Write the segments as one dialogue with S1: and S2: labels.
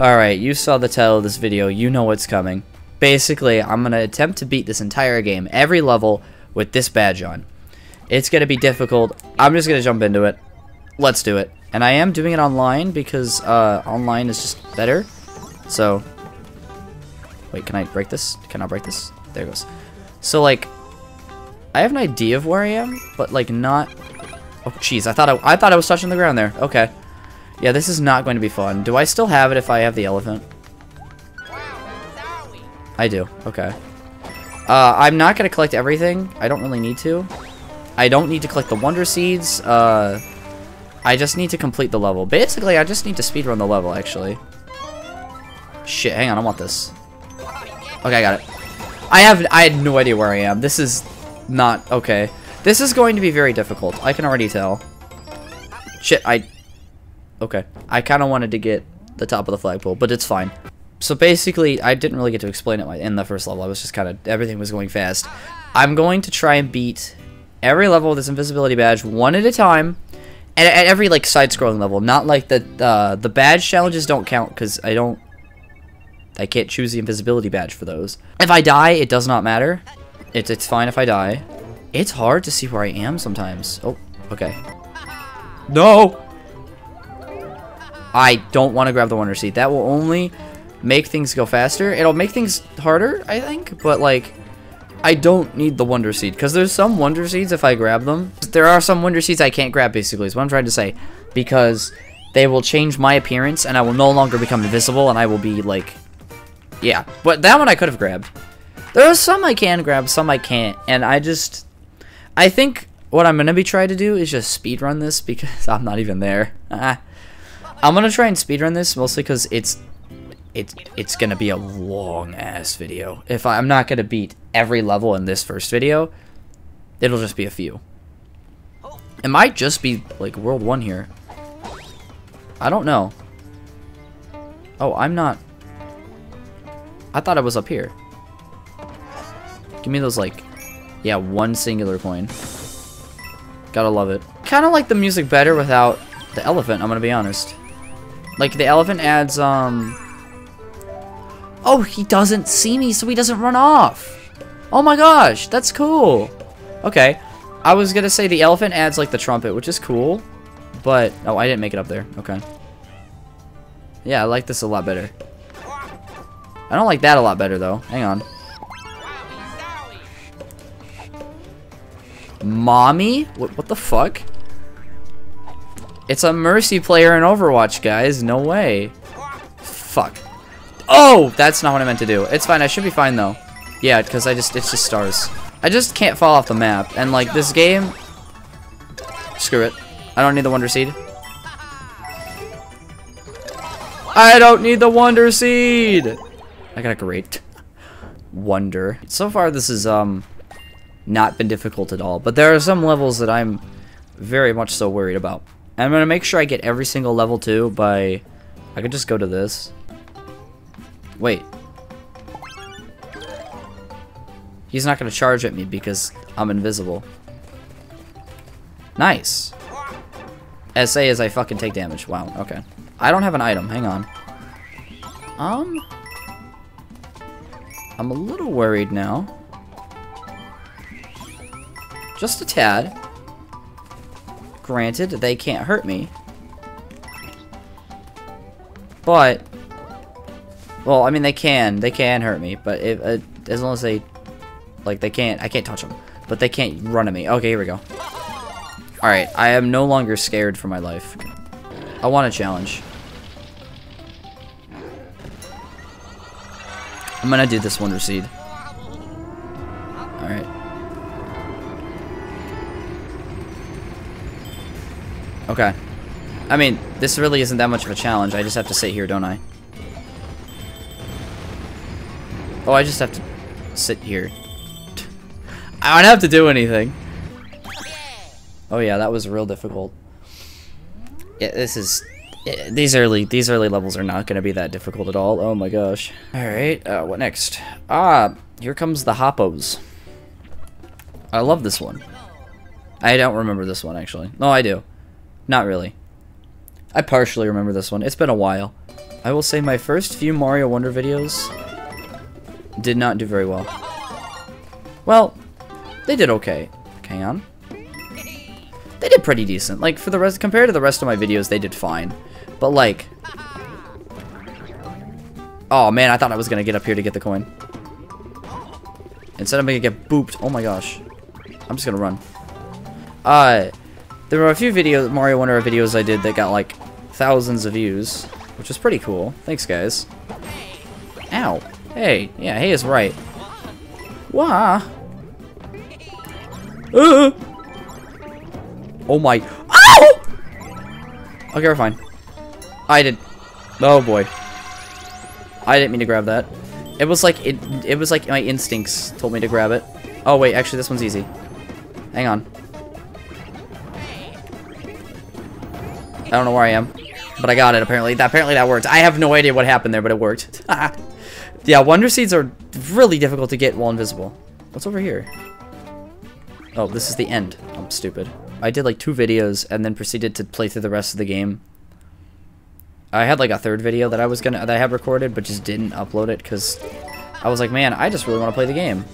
S1: Alright, you saw the title of this video, you know what's coming. Basically, I'm going to attempt to beat this entire game, every level, with this badge on. It's going to be difficult. I'm just going to jump into it. Let's do it. And I am doing it online because uh, online is just better. So, wait, can I break this? Can I break this? There it goes. So, like, I have an idea of where I am, but, like, not... Oh, jeez, I thought I, I thought I was touching the ground there. Okay. Yeah, this is not going to be fun. Do I still have it if I have the elephant? I do. Okay. Uh, I'm not going to collect everything. I don't really need to. I don't need to collect the Wonder Seeds. Uh, I just need to complete the level. Basically, I just need to speedrun the level, actually. Shit, hang on. I want this. Okay, I got it. I have I had no idea where I am. This is not okay. This is going to be very difficult. I can already tell. Shit, I Okay. I kind of wanted to get the top of the flagpole, but it's fine. So basically, I didn't really get to explain it in the first level. I was just kind of, everything was going fast. I'm going to try and beat every level with this invisibility badge one at a time. And at every, like, side-scrolling level. Not like the, uh, the badge challenges don't count, because I don't, I can't choose the invisibility badge for those. If I die, it does not matter. It's, it's fine if I die. It's hard to see where I am sometimes. Oh, okay. No! I don't want to grab the Wonder Seed. That will only make things go faster. It'll make things harder, I think, but like, I don't need the Wonder Seed, because there's some Wonder Seeds if I grab them. There are some Wonder Seeds I can't grab, basically, is what I'm trying to say, because they will change my appearance, and I will no longer become invisible, and I will be, like, yeah. But that one I could have grabbed. There are some I can grab, some I can't, and I just, I think what I'm going to be trying to do is just speed run this, because I'm not even there. Ah. I'm gonna try and speedrun this mostly because it's it's it's gonna be a long ass video. If I, I'm not gonna beat every level in this first video, it'll just be a few. It might just be like World One here. I don't know. Oh, I'm not. I thought I was up here. Give me those like, yeah, one singular coin. Gotta love it. Kind of like the music better without the elephant. I'm gonna be honest. Like, the elephant adds, um... Oh, he doesn't see me, so he doesn't run off. Oh my gosh, that's cool. Okay. I was gonna say the elephant adds, like, the trumpet, which is cool. But, oh, I didn't make it up there. Okay. Yeah, I like this a lot better. I don't like that a lot better, though. Hang on. Mommy? What, what the fuck? It's a Mercy player in Overwatch, guys. No way. Fuck. Oh, that's not what I meant to do. It's fine. I should be fine, though. Yeah, because I just, it's just stars. I just can't fall off the map. And, like, this game... Screw it. I don't need the Wonder Seed. I don't need the Wonder Seed! I got a great wonder. So far, this has, um, not been difficult at all. But there are some levels that I'm very much so worried about. I'm going to make sure I get every single level too by... I could just go to this. Wait. He's not going to charge at me because I'm invisible. Nice. SA as I fucking take damage. Wow, okay. I don't have an item. Hang on. Um... I'm a little worried now. Just a tad. Granted, they can't hurt me. But, well, I mean, they can. They can hurt me, but uh, as long as they, like, they can't, I can't touch them. But they can't run at me. Okay, here we go. Alright, I am no longer scared for my life. I want a challenge. I'm gonna do this Wonder Seed. Alright. Okay. I mean, this really isn't that much of a challenge. I just have to sit here, don't I? Oh, I just have to sit here. I don't have to do anything. Oh yeah, that was real difficult. Yeah, this is... These early these early levels are not going to be that difficult at all. Oh my gosh. Alright, uh, what next? Ah, here comes the Hoppos. I love this one. I don't remember this one, actually. No, I do. Not really. I partially remember this one. It's been a while. I will say my first few Mario Wonder videos did not do very well. Well, they did okay. Hang on. They did pretty decent. Like, for the rest, compared to the rest of my videos, they did fine. But, like... Oh, man, I thought I was to get up here to get the coin. Instead, I'm to get booped. Oh, my gosh. I'm just to run. Uh, there were a few videos, Mario Wonder videos I did that got, like, thousands of views. Which was pretty cool. Thanks, guys. Ow. Hey. Yeah, hey is right. Wah. Uh. Oh my. Ow! Okay, we're fine. I did. Oh boy. I didn't mean to grab that. It was like it. It was like my instincts told me to grab it. Oh wait, actually this one's easy. Hang on. I don't know where I am, but I got it. Apparently, that apparently that worked. I have no idea what happened there, but it worked. yeah, wonder seeds are really difficult to get while invisible. What's over here? Oh, this is the end. I'm stupid. I did like two videos and then proceeded to play through the rest of the game. I had like a third video that I was gonna that I had recorded, but just didn't upload it because I was like, man, I just really want to play the game.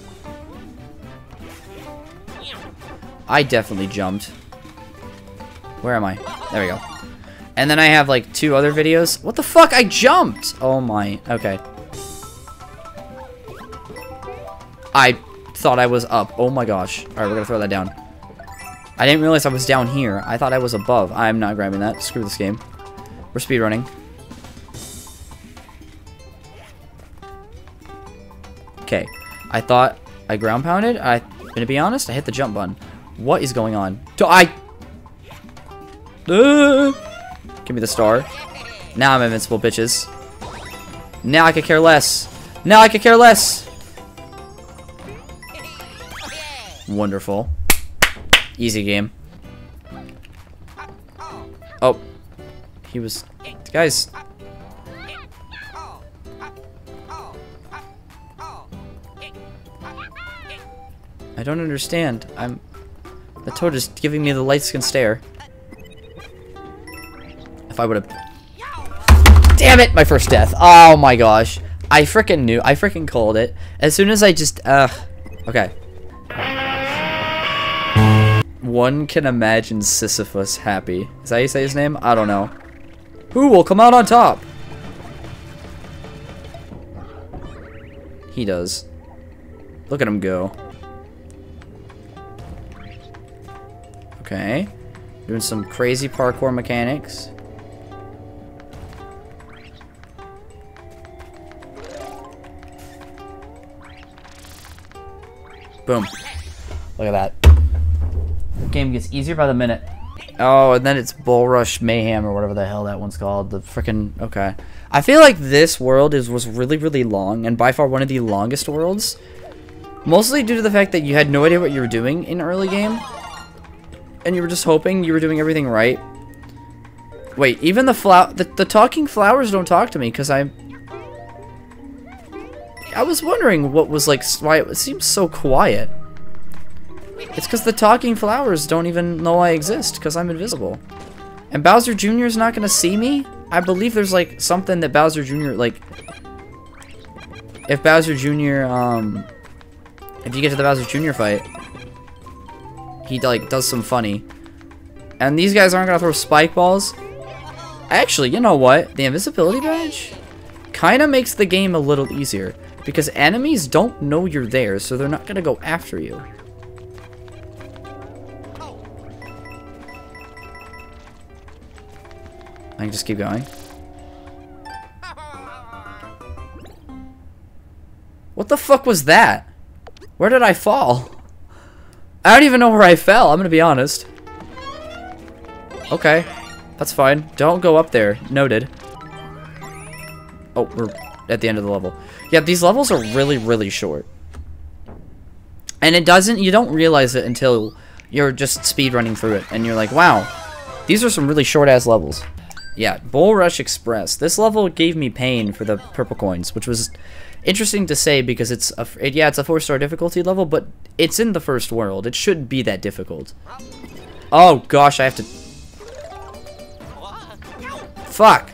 S1: I definitely jumped. Where am I? There we go. And then I have like two other videos. What the fuck? I jumped! Oh my. Okay. I thought I was up. Oh my gosh. Alright, we're gonna throw that down. I didn't realize I was down here. I thought I was above. I'm not grabbing that. Screw this game. We're speedrunning. Okay. I thought I ground pounded. I, gonna be honest, I hit the jump button. What is going on? Do I... Uh, give me the star. Now I'm invincible, bitches. Now I could care less. Now I could care less. Wonderful. Easy game. Oh. He was... Guys. I don't understand. I'm... The toad is giving me the light skin stare. If I would have... Damn it! My first death. Oh my gosh. I freaking knew. I freaking called it. As soon as I just... Uh, okay. One can imagine Sisyphus happy. Is that how you say his name? I don't know. Who will come out on top? He does. Look at him go. Okay. Doing some crazy parkour mechanics. Boom. Look at that. The game gets easier by the minute. Oh, and then it's Bulrush Mayhem or whatever the hell that one's called. The freaking okay. I feel like this world is was really really long and by far one of the longest worlds. Mostly due to the fact that you had no idea what you were doing in early game. And you were just hoping you were doing everything right. Wait, even the flower the, the talking flowers don't talk to me because I I was wondering what was like why it seems so quiet. It's because the talking flowers don't even know I exist because I'm invisible. And Bowser Jr. is not to see me? I believe there's like something that Bowser Jr. like... If Bowser Jr. um... If you get to the Bowser Jr. fight, he like does some funny. And these guys aren't to throw spike balls. Actually, you know what? The invisibility badge kind of makes the game a little easier. Because enemies don't know you're there, so they're not going to go after you. I can just keep going. What the fuck was that? Where did I fall? I don't even know where I fell, I'm gonna be honest. Okay, that's fine. Don't go up there. Noted. Oh, we're at the end of the level. Yeah, these levels are really, really short. And it doesn't, you don't realize it until you're just speed running through it. And you're like, wow, these are some really short ass levels. Yeah, Bulrush Express. This level gave me pain for the purple coins, which was interesting to say because it's a it, yeah, it's a four-star difficulty level, but it's in the first world. It shouldn't be that difficult. Oh gosh, I have to. Fuck.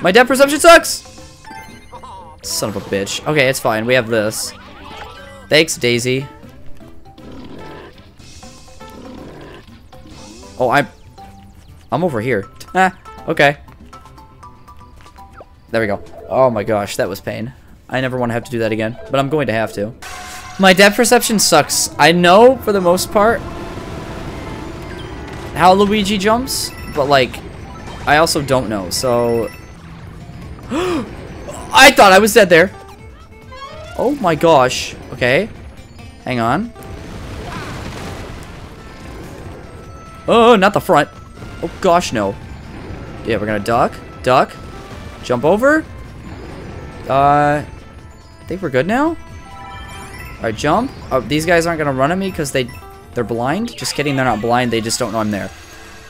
S1: My depth perception sucks! Son of a bitch. Okay, it's fine. We have this. Thanks, Daisy. Oh, I'm... I'm over here. Ah, okay. There we go. Oh my gosh, that was pain. I never want to have to do that again, but I'm going to have to. My depth perception sucks. I know, for the most part, how Luigi jumps, but, like, I also don't know, so... I thought I was dead there. Oh my gosh. Okay. Hang on. Oh, not the front. Oh gosh, no. Yeah, we're gonna duck. Duck. Jump over. Uh, I think we're good now. Alright, jump. Oh, these guys aren't gonna run at me because they, they're blind. Just kidding, they're not blind. They just don't know I'm there.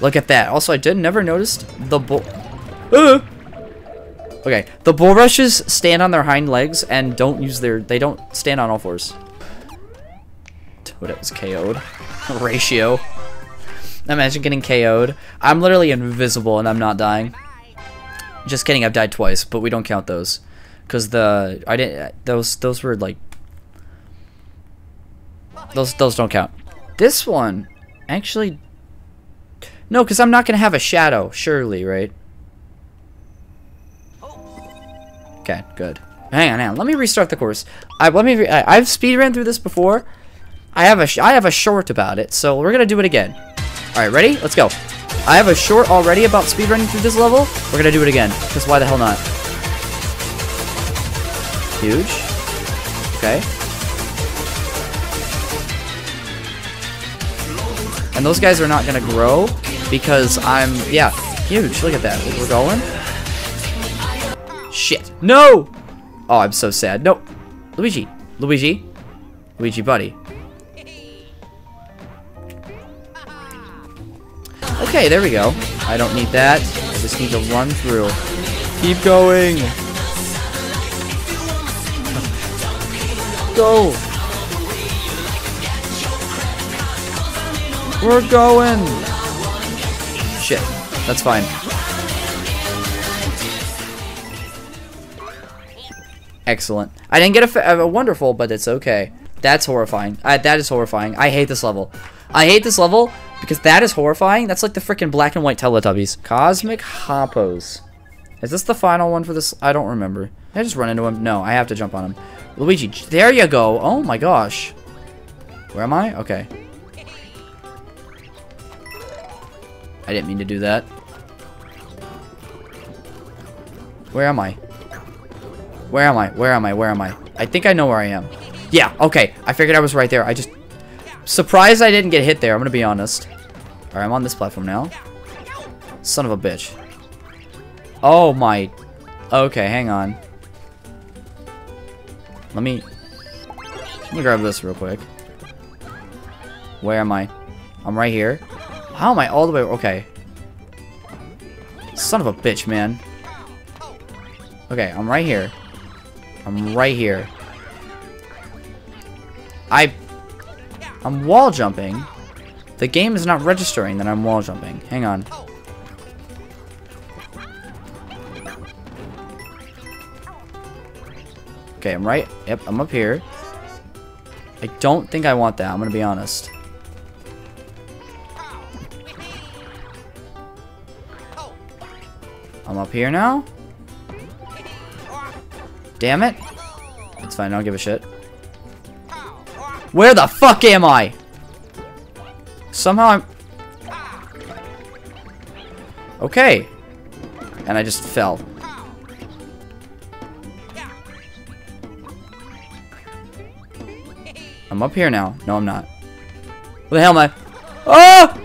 S1: Look at that. Also, I did never noticed the bull. Uh! Okay, the bulrushes stand on their hind legs and don't use their. They don't stand on all fours. Toadette was KO'd. Ratio. Imagine getting KO'd. I'm literally invisible and I'm not dying. Just kidding, I've died twice, but we don't count those. Cause the I didn't those those were like those those don't count. This one actually no, because I'm not gonna have a shadow, surely, right? Okay, good. Hang on, hang on. Let me restart the course. I let me. I, I've speedrun through this before. I have a I have a short about it, so we're gonna do it again. All right, ready? Let's go. I have a short already about speedrunning through this level. We're gonna do it again, because why the hell not? Huge. Okay. And those guys are not gonna grow because I'm yeah huge. Look at that. We're going. Shit. No! Oh, I'm so sad. No. Luigi. Luigi. Luigi, buddy. Okay, there we go. I don't need that. I just need to run through. Keep going. Go. We're going. Shit. That's fine. Excellent. I didn't get a, a, wonderful, but it's okay. That's horrifying. Uh, that is horrifying. I hate this level. I hate this level because that is horrifying. That's like the freaking black and white Teletubbies. Cosmic Hoppos. Is this the final one for this? I don't remember. Did I just run into him? No, I have to jump on him. Luigi, there you go. Oh my gosh. Where am I? Okay. I didn't mean to do that. Where am I? Where am I? Where am I? Where am I? I think I know where I am. Yeah, okay. I figured I was right there. I just... Surprised I didn't get hit there, I'm gonna be honest. Alright, I'm on this platform now. Son of a bitch. Oh my... Okay, hang on. Let me... Let me grab this real quick. Where am I? I'm right here. How am I all the way... Okay. Son of a bitch, man. Okay, I'm right here. I'm right here. I... I'm wall jumping. The game is not registering that I'm wall jumping. Hang on. Okay, I'm right. Yep, I'm up here. I don't think I want that. I'm going to be honest. I'm up here now. Damn it. It's fine, I don't give a shit. Where the fuck am I? Somehow I'm... Okay. And I just fell. I'm up here now. No, I'm not. Where the hell am I? Oh!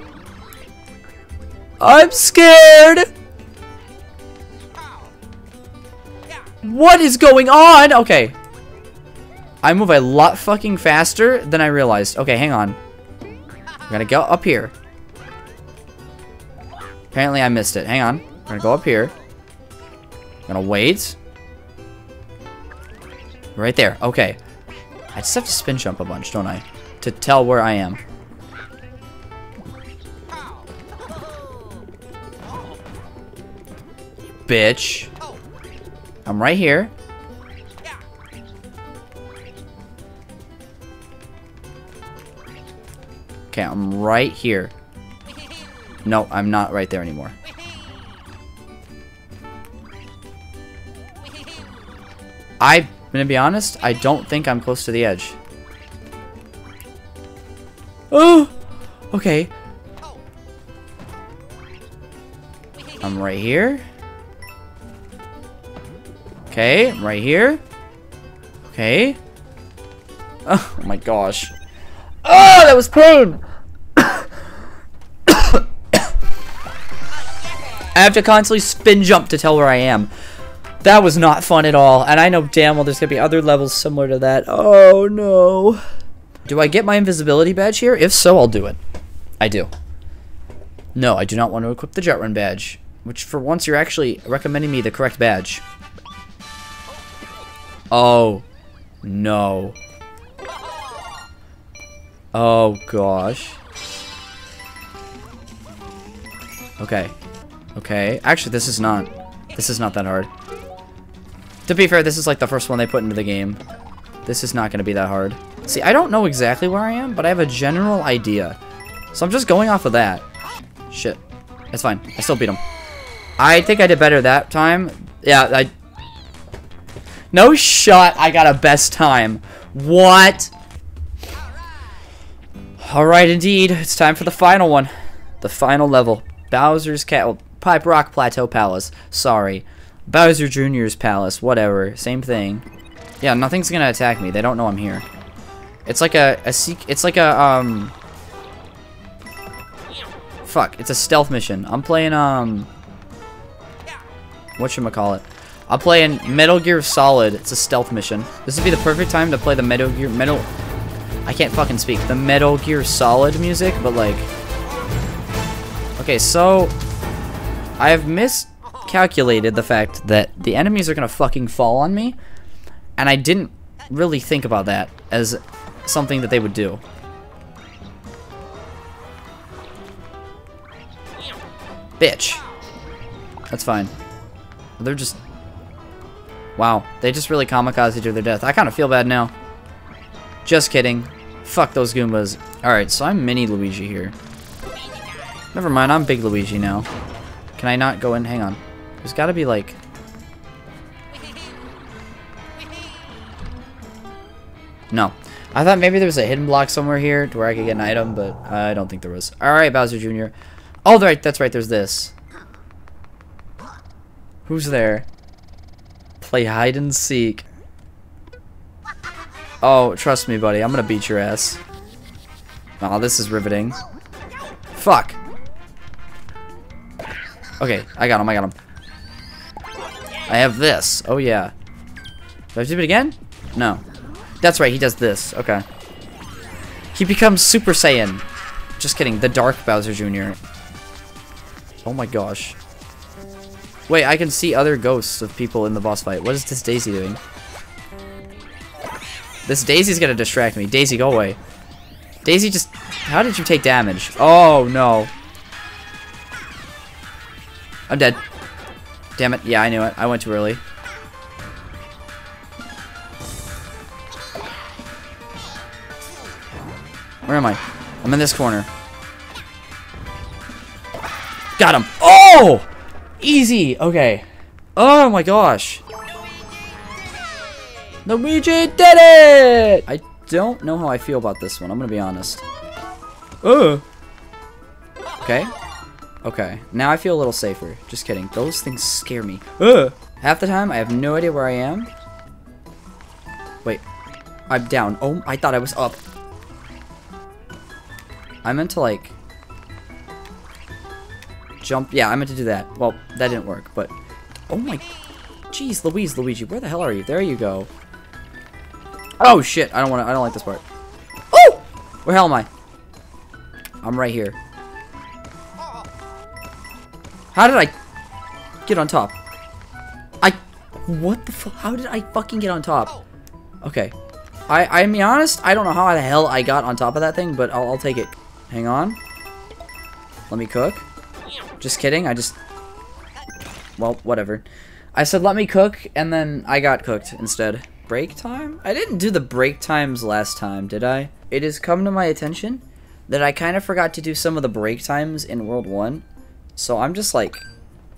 S1: I'm scared! What is going on? Okay. I move a lot fucking faster than I realized. Okay, hang on. I'm gonna go up here. Apparently I missed it. Hang on. I'm gonna go up here. I'm gonna wait. Right there. Okay. I just have to spin jump a bunch, don't I? To tell where I am. Bitch. I'm right here. Okay, I'm right here. No, I'm not right there anymore. I'm gonna be honest, I don't think I'm close to the edge. Oh! Okay. I'm right here. Okay, right here. Okay. Oh, my gosh. Oh, that was pain! I have to constantly spin jump to tell where I am. That was not fun at all, and I know damn well there's gonna be other levels similar to that. Oh no. Do I get my invisibility badge here? If so, I'll do it. I do. No, I do not want to equip the jet run badge, which for once you're actually recommending me the correct badge. Oh, no. Oh, gosh. Okay. Okay. Actually, this is not... This is not that hard. To be fair, this is like the first one they put into the game. This is not going to be that hard. See, I don't know exactly where I am, but I have a general idea. So I'm just going off of that. Shit. It's fine. I still beat him. I think I did better that time. Yeah, I... No shot I got a best time. What? Alright, indeed. It's time for the final one. The final level. Bowser's Cat... Well, Pipe Rock Plateau Palace. Sorry. Bowser Jr.'s Palace. Whatever. Same thing. Yeah, nothing's gonna attack me. They don't know I'm here. It's like a, a seek. It's like a um. Fuck! It's a stealth mission. I'm playing um. What I? I'm playing Metal Gear Solid. It's a stealth mission. This would be the perfect time to play the Metal Gear Metal. I can't fucking speak. The Metal Gear Solid music, but like. Okay, so I have miscalculated the fact that the enemies are gonna fucking fall on me, and I didn't really think about that as something that they would do. Bitch. That's fine. They're just... Wow. They just really kamikaze to their death. I kind of feel bad now. Just kidding. Fuck those Goombas. Alright, so I'm Mini Luigi here. Never mind, I'm Big Luigi now. Can I not go in? Hang on. There's gotta be like... No. I thought maybe there was a hidden block somewhere here to where I could get an item, but I don't think there was. Alright, Bowser Jr. Oh, right, that's right, there's this. Who's there? Play hide and seek. Oh, trust me, buddy. I'm gonna beat your ass. Oh, this is riveting. Fuck. Okay, I got him, I got him. I have this. Oh, yeah. Do I do it again? No. That's right, he does this. Okay. He becomes Super Saiyan. Just kidding, the Dark Bowser Jr. Oh my gosh. Wait, I can see other ghosts of people in the boss fight. What is this Daisy doing? This Daisy's gonna distract me. Daisy, go away. Daisy just... How did you take damage? Oh, no. I'm dead. Damn it. Yeah, I knew it. I went too early. Where am I? I'm in this corner. Got him. Oh! Easy. Okay. Oh my gosh. Luigi did it! I don't know how I feel about this one. I'm gonna be honest. Oh. Okay. Okay. Now I feel a little safer. Just kidding. Those things scare me. Ugh. Half the time, I have no idea where I am. Wait. I'm down. Oh, I thought I was up. I meant to like jump. Yeah, I meant to do that. Well, that didn't work, but oh my, jeez, Louise, Luigi, where the hell are you? There you go. Oh shit! I don't want to. I don't like this part. Oh, where the hell am I? I'm right here. How did I get on top? I what the fuck? How did I fucking get on top? Okay. I, I mean, honest, I don't know how the hell I got on top of that thing, but I'll, I'll take it. Hang on. Let me cook. Just kidding, I just... Well, whatever. I said let me cook, and then I got cooked instead. Break time? I didn't do the break times last time, did I? It has come to my attention that I kind of forgot to do some of the break times in World 1. So I'm just like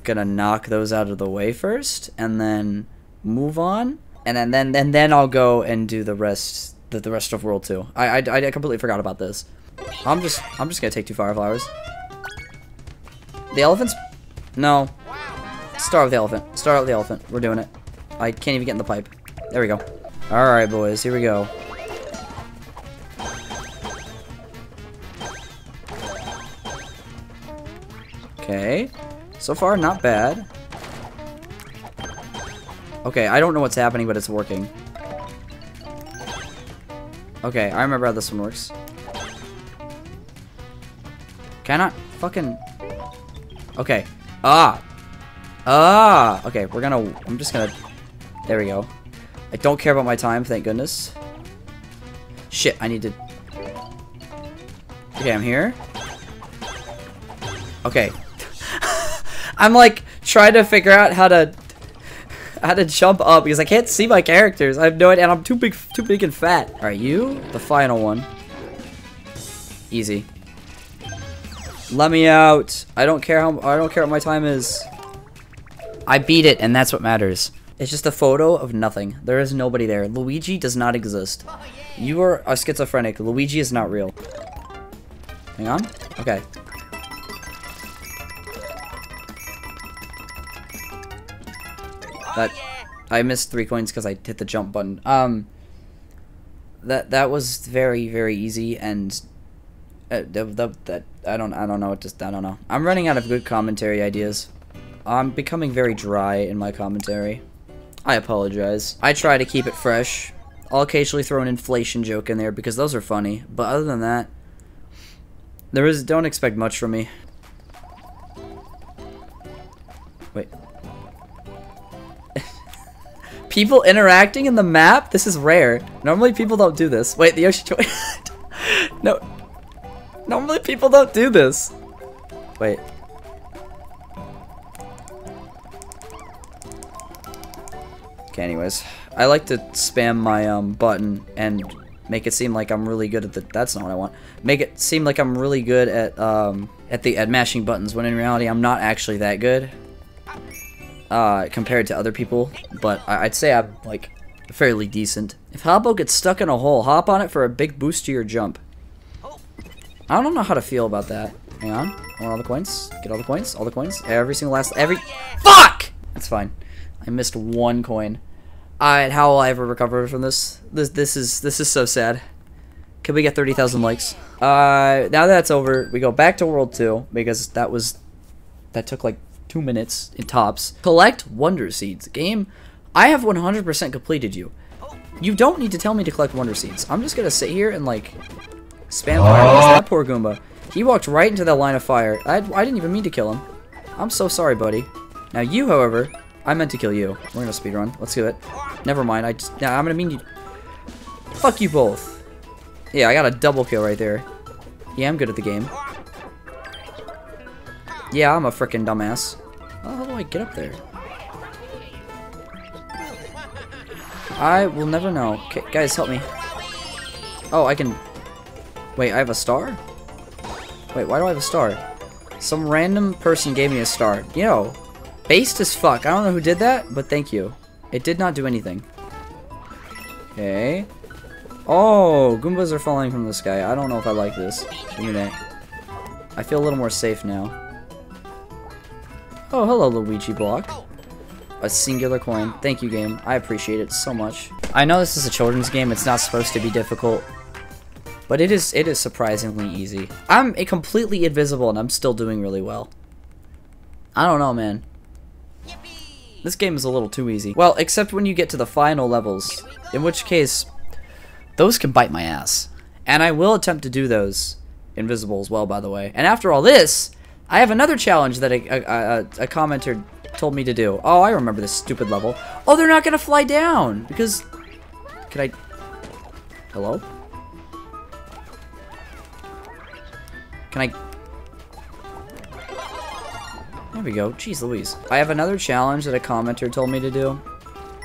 S1: gonna knock those out of the way first, and then move on, and then then and then I'll go and do the rest the, the rest of World 2. I, I, I completely forgot about this. I'm just I'm just gonna take two fire flowers. The elephants? No. Start with the elephant. Start with the elephant. We're doing it. I can't even get in the pipe. There we go. Alright, boys. Here we go. Okay. So far, not bad. Okay, I don't know what's happening, but it's working. Okay, I remember how this one works. Cannot fucking... Okay. Ah! Ah! Okay, we're gonna... I'm just gonna... There we go. I don't care about my time, thank goodness. Shit, I need to... Okay, I'm here. Okay. I'm like trying to figure out how to how to jump up because I can't see my characters. I have no idea and I'm too big too big and fat. Alright, you, the final one. Easy. Let me out. I don't care how I don't care what my time is. I beat it and that's what matters. It's just a photo of nothing. There is nobody there. Luigi does not exist. You are a schizophrenic. Luigi is not real. Hang on. Okay. That I missed three coins because I hit the jump button. Um, that that was very very easy and uh, that, that I don't I don't know what just I don't know. I'm running out of good commentary ideas. I'm becoming very dry in my commentary. I apologize. I try to keep it fresh. I'll occasionally throw an inflation joke in there because those are funny. But other than that, there is don't expect much from me. Wait. people interacting in the map? This is rare. Normally people don't do this. Wait, the Yoshi no. Normally people don't do this. Wait. Okay, anyways. I like to spam my um, button and make it seem like I'm really good at the- that's not what I want. Make it seem like I'm really good at, um, at the- at mashing buttons, when in reality I'm not actually that good. Uh, compared to other people, but I I'd say I'm, like, fairly decent. If Hoppo gets stuck in a hole, hop on it for a big boost to your jump. I don't know how to feel about that. Hang on. I want all the coins. Get all the coins. All the coins. Every single last. Every. Fuck! That's fine. I missed one coin. Alright, how will I ever recover from this? This this is this is so sad. Can we get 30,000 likes? Uh, now that's over, we go back to World 2, because that was, that took like two minutes in tops. Collect Wonder Seeds. Game, I have 100% completed you. You don't need to tell me to collect Wonder Seeds. I'm just gonna sit here and like, spam fire. Oh. That poor Goomba. He walked right into that line of fire. I, I didn't even mean to kill him. I'm so sorry, buddy. Now you, however, I meant to kill you. We're gonna speedrun. Let's do it. Never mind. I just, yeah, I'm gonna mean you. Fuck you both. Yeah, I got a double kill right there. Yeah, I'm good at the game. Yeah, I'm a freaking dumbass. how do I get up there? I will never know. Okay, guys, help me. Oh, I can... Wait, I have a star? Wait, why do I have a star? Some random person gave me a star. You know, Based as fuck. I don't know who did that, but thank you. It did not do anything. Okay. Oh, Goombas are falling from the sky. I don't know if I like this. Unit. I feel a little more safe now. Oh, hello, Luigi block. A singular coin. Thank you, game. I appreciate it so much. I know this is a children's game. It's not supposed to be difficult. But it is it is surprisingly easy. I'm completely invisible and I'm still doing really well. I don't know, man. This game is a little too easy. Well, except when you get to the final levels, in which case, those can bite my ass. And I will attempt to do those invisible as well, by the way. And after all this, I have another challenge that a, a, a, a commenter told me to do. Oh, I remember this stupid level. Oh, they're not going to fly down because... Can I... Hello? Can I... There we go. Jeez Louise. I have another challenge that a commenter told me to do.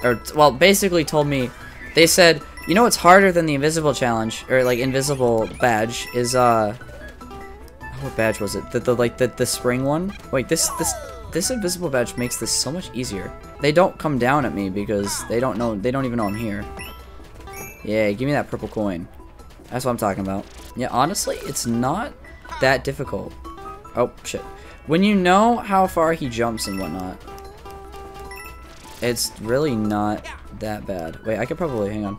S1: Or, well, basically told me, they said, you know what's harder than the invisible challenge, or like invisible badge, is, uh, what badge was it? The, the like, the, the spring one? Wait, this, this, this invisible badge makes this so much easier. They don't come down at me because they don't know, they don't even know I'm here. Yeah, give me that purple coin. That's what I'm talking about. Yeah, honestly, it's not that difficult. Oh, shit. When you know how far he jumps and whatnot, it's really not that bad. Wait, I could probably, hang on.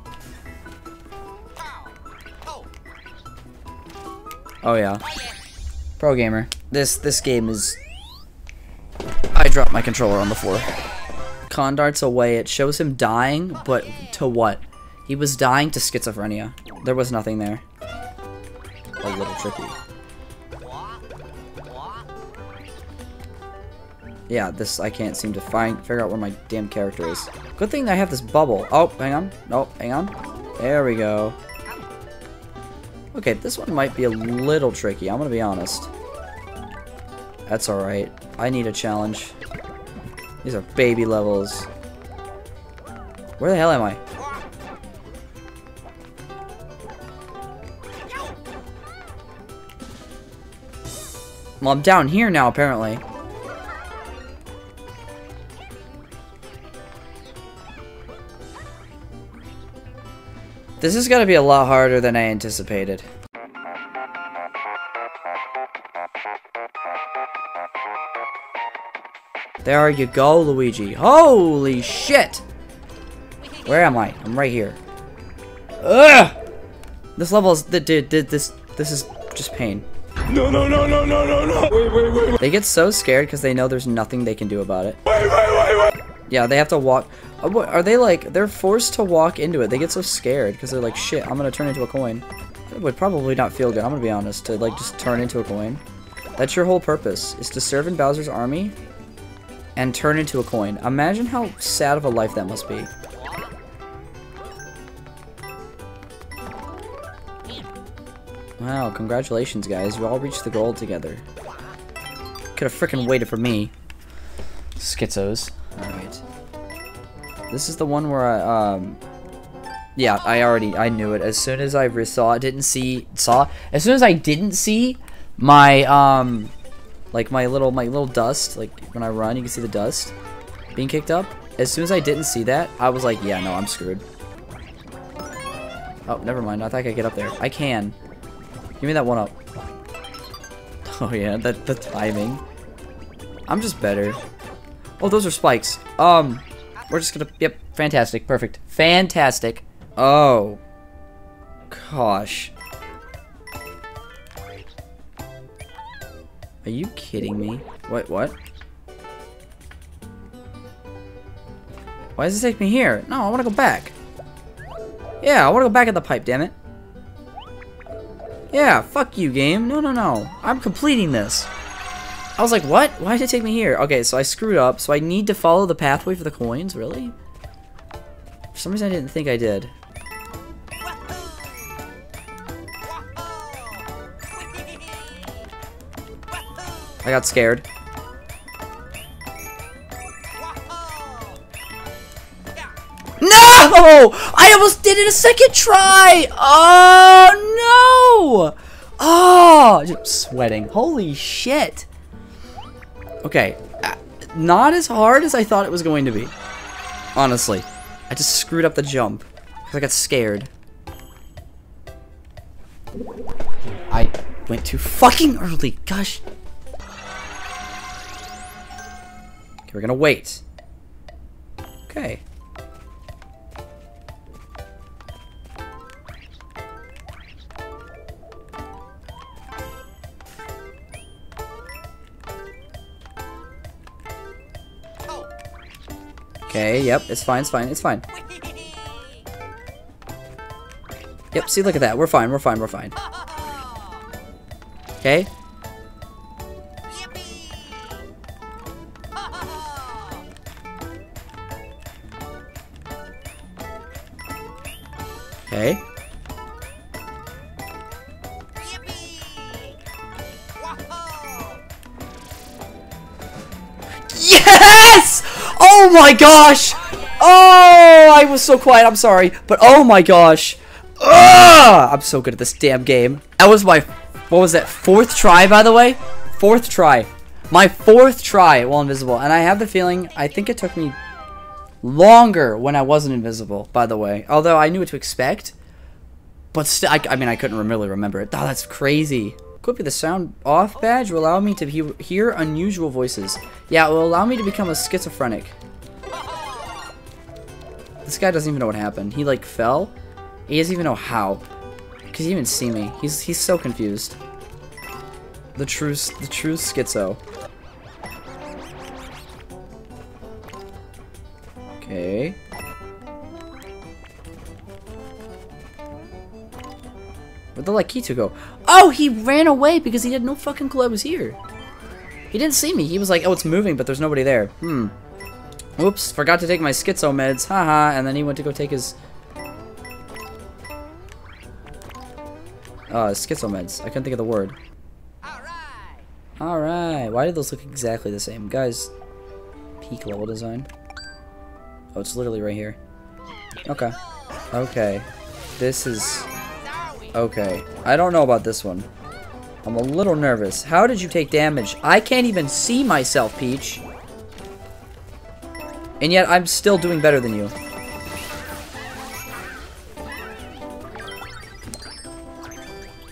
S1: Oh yeah. Pro gamer. This this game is I dropped my controller on the floor. Condart's away. It shows him dying, but to what? He was dying to schizophrenia. There was nothing there. A little tricky. Yeah, this I can't seem to find figure out where my damn character is. Good thing I have this bubble. Oh, hang on. No, hang on. There we go. Okay, this one might be a little tricky, I'm gonna be honest. That's alright. I need a challenge. These are baby levels. Where the hell am I? Well, I'm down here now, apparently. This is gonna be a lot harder than I anticipated. There you go, Luigi. Holy shit! Where am I? I'm right here. Ugh! This level is, dude, this, this is just pain.
S2: No, no, no, no, no, no, no. Wait, wait, wait, wait.
S1: They get so scared because they know there's nothing they can do about it.
S2: Wait, wait.
S1: Yeah, they have to walk. Uh, Are they like, they're forced to walk into it. They get so scared because they're like, shit, I'm gonna turn into a coin. It would probably not feel good, I'm gonna be honest, to like just turn into a coin. That's your whole purpose, is to serve in Bowser's army and turn into a coin. Imagine how sad of a life that must be. Wow, congratulations guys, you all reached the goal together. Could have freaking waited for me. Schizos. Alright. This is the one where I, um... Yeah, I already, I knew it. As soon as I saw, didn't see, saw, as soon as I didn't see my, um, like my little, my little dust, like when I run, you can see the dust being kicked up. As soon as I didn't see that, I was like, yeah, no, I'm screwed. Oh, never mind. I thought I could get up there. I can. Give me that one up. Oh yeah, that the timing. I'm just better. Oh, those are spikes. Um, we're just gonna. Yep, fantastic, perfect, fantastic. Oh, gosh. Are you kidding me? What? What? Why does it take me here? No, I want to go back. Yeah, I want to go back at the pipe, damn it. Yeah, fuck you, game. No, no, no. I'm completing this. I was like, what? Why did it take me here? Okay, so I screwed up, so I need to follow the pathway for the coins? Really? For some reason I didn't think I did. I got scared. No! I almost did it a second try! Oh, no! Oh, just sweating. Holy shit. Okay, uh, not as hard as I thought it was going to be. Honestly. I just screwed up the jump. Because I got scared. I went too fucking early. Gosh. Okay, we're gonna wait. Okay. Okay, yep, it's fine, it's fine, it's fine. Yep, see, look at that. We're fine, we're fine, we're fine. Okay. Okay. Oh my gosh! Oh, I was so quiet. I'm sorry, but oh my gosh! Ugh! I'm so good at this damn game. That was my what was that fourth try, by the way? Fourth try. My fourth try while invisible, and I have the feeling I think it took me longer when I wasn't invisible. By the way, although I knew what to expect, but still, I, I mean, I couldn't really remember it. Oh, that's crazy. Could be the sound off badge will allow me to he hear unusual voices. Yeah, it will allow me to become a schizophrenic. This guy doesn't even know what happened. He like fell. He doesn't even know how. Cause he even see me. He's he's so confused. The true the true schizo. Okay. Where'd the Lakitu go? Oh, he ran away because he had no fucking clue I was here. He didn't see me. He was like, oh, it's moving, but there's nobody there. Hmm. Oops, forgot to take my schizo meds. Haha, and then he went to go take his... Uh, schizo meds. I couldn't think of the word. Alright. Why do those look exactly the same? Guys, peak level design. Oh, it's literally right here. Okay. Okay. This is... Okay. I don't know about this one. I'm a little nervous. How did you take damage? I can't even see myself, Peach. And yet, I'm still doing better than you.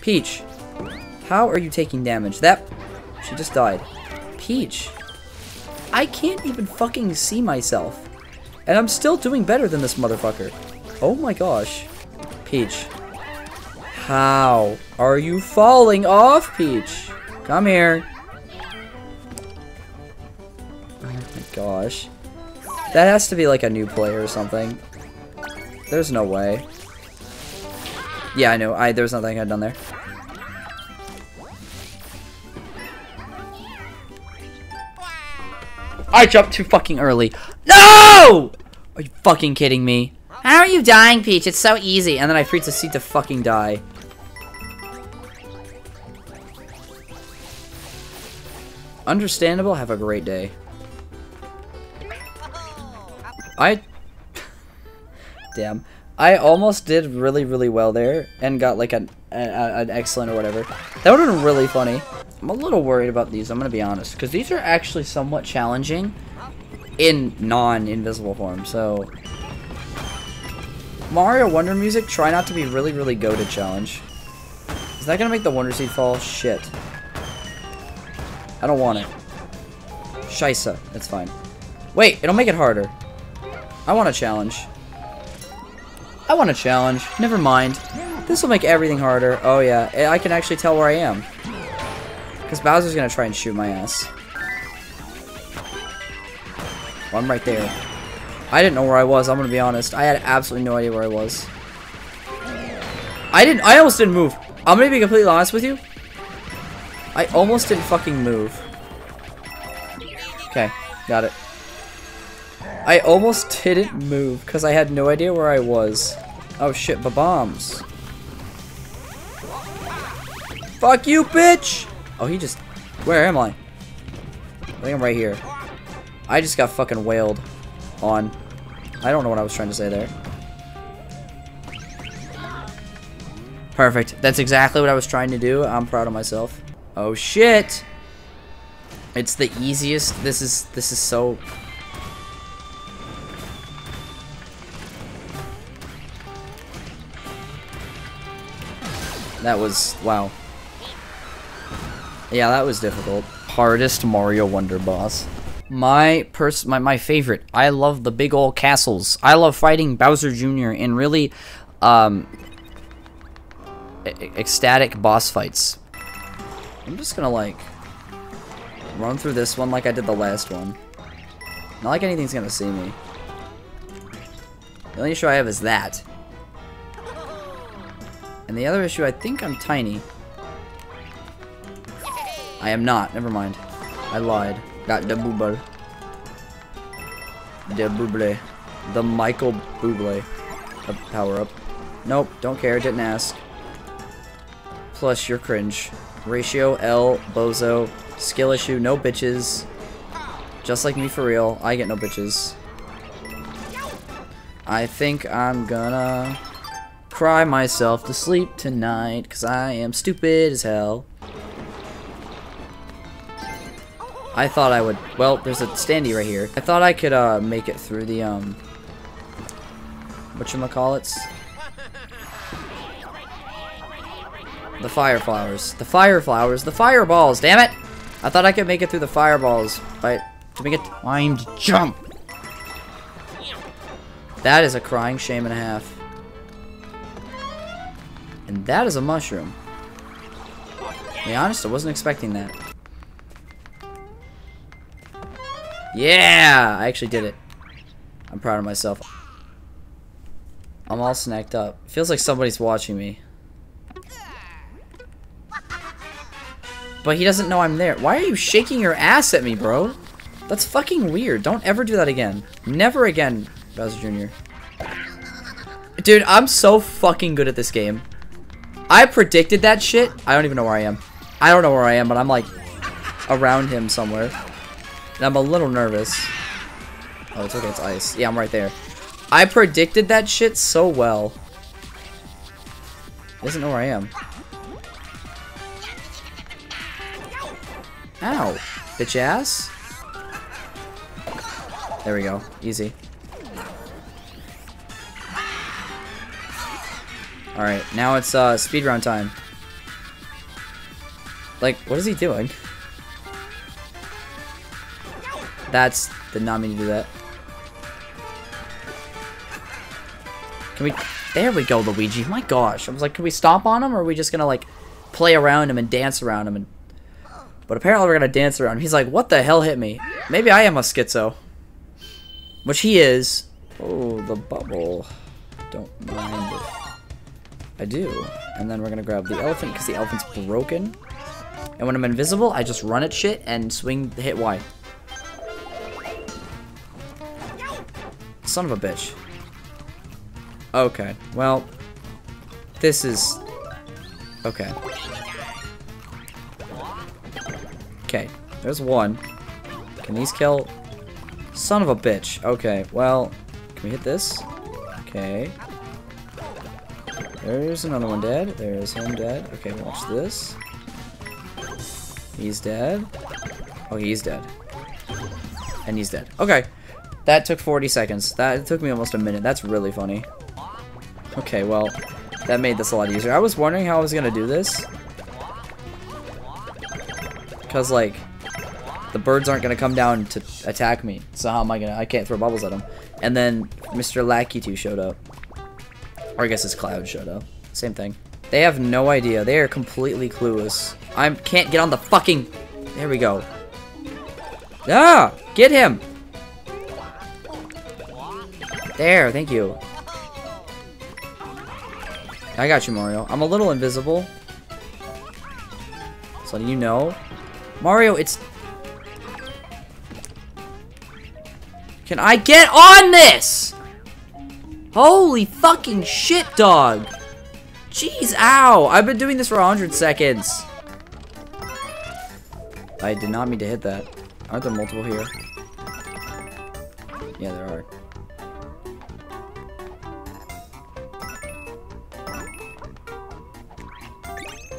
S1: Peach. How are you taking damage? That... She just died. Peach. I can't even fucking see myself. And I'm still doing better than this motherfucker. Oh my gosh. Peach. How are you falling off, Peach? Come here. Oh my gosh. That has to be like a new player or something. There's no way. Yeah, I know. I there's nothing I'd done there. I jumped too fucking early. No! Are you fucking kidding me? How are you dying, Peach? It's so easy. And then I freeze a seat to fucking die. Understandable. Have a great day. I... Damn. I almost did really, really well there and got like an, a, an excellent or whatever. That would have been really funny. I'm a little worried about these, I'm going to be honest. Because these are actually somewhat challenging in non-invisible form, so... Mario Wonder Music, try not to be really, really goaded challenge. Is that going to make the Wonder Seed fall? Shit. I don't want it. Shisa. That's fine. Wait, it'll make it harder. I want a challenge. I want a challenge. Never mind. This will make everything harder. Oh, yeah. Eh, I can actually tell where I am. Because Bowser's going to try and shoot my ass. Well, I'm right there. I didn't know where I was, I'm going to be honest. I had absolutely no idea where I was. I didn't- I almost didn't move. I'm to be completely honest with you. I almost didn't fucking move. Okay, got it. I almost didn't move because I had no idea where I was. Oh shit, the bombs. Fuck you, bitch! Oh, he just... Where am I? I think I'm right here. I just got fucking wailed on. I don't know what I was trying to say there. Perfect. That's exactly what I was trying to do. I'm proud of myself. Oh shit! It's the easiest. This is this is so That was wow. Yeah, that was difficult. Hardest Mario Wonder boss. My pers my, my favorite. I love the big old castles. I love fighting Bowser Jr. in really um ecstatic boss fights. I'm just gonna like run through this one like I did the last one. Not like anything's gonna see me. The only issue I have is that. And the other issue, I think I'm tiny. I am not. Never mind. I lied. Got the booble. The booble. The Michael Bublé. A power up. Nope. Don't care. Didn't ask. Plus, you're cringe. Ratio, L, Bozo. Skill issue, no bitches. Just like me for real. I get no bitches. I think I'm gonna cry myself to sleep tonight because I am stupid as hell. I thought I would. Well, there's a standee right here. I thought I could uh, make it through the um. What you call it? The fire flowers. The fire flowers. The fireballs. Damn it! I thought I could make it through the fireballs, but to make it timed jump. That is a crying shame and a half. And that is a mushroom. To be honest, I wasn't expecting that. Yeah! I actually did it. I'm proud of myself. I'm all snacked up. Feels like somebody's watching me. But he doesn't know I'm there. Why are you shaking your ass at me, bro? That's fucking weird. Don't ever do that again. Never again, Bowser Jr. Dude, I'm so fucking good at this game. I predicted that shit. I don't even know where I am. I don't know where I am, but I'm like around him somewhere. And I'm a little nervous. Oh, it's okay. It's ice. Yeah, I'm right there. I predicted that shit so well. He doesn't know where I am. Ow. Bitch ass. There we go. Easy. Alright, now it's uh, speed round time. Like, what is he doing? That's did not mean to do that. Can we... There we go, Luigi. My gosh. I was like, can we stomp on him, or are we just gonna, like, play around him and dance around him? And But apparently we're gonna dance around him. He's like, what the hell hit me? Maybe I am a schizo. Which he is. Oh, the bubble. Don't mind it. I do. And then we're gonna grab the elephant, because the elephant's broken. And when I'm invisible, I just run at shit and swing the hit Y. Son of a bitch. Okay, well, this is... Okay. Okay, there's one. Can these kill? Son of a bitch. Okay, well, can we hit this? Okay. There's another one dead. There's him dead. Okay, watch this. He's dead. Oh, he's dead. And he's dead. Okay. That took 40 seconds. That took me almost a minute. That's really funny. Okay, well, that made this a lot easier. I was wondering how I was going to do this. Because, like, the birds aren't going to come down to attack me. So how am I going to... I can't throw bubbles at them. And then Mr. Lakitu showed up. Or I guess it's Cloud up. Same thing. They have no idea. They are completely clueless. I can't get on the fucking... There we go. Ah! Get him! There, thank you. I got you, Mario. I'm a little invisible. So you know. Mario, it's... Can I get on this? Holy fucking shit, dog. Jeez, ow. I've been doing this for 100 seconds. I did not mean to hit that. Aren't there multiple here? Yeah, there are.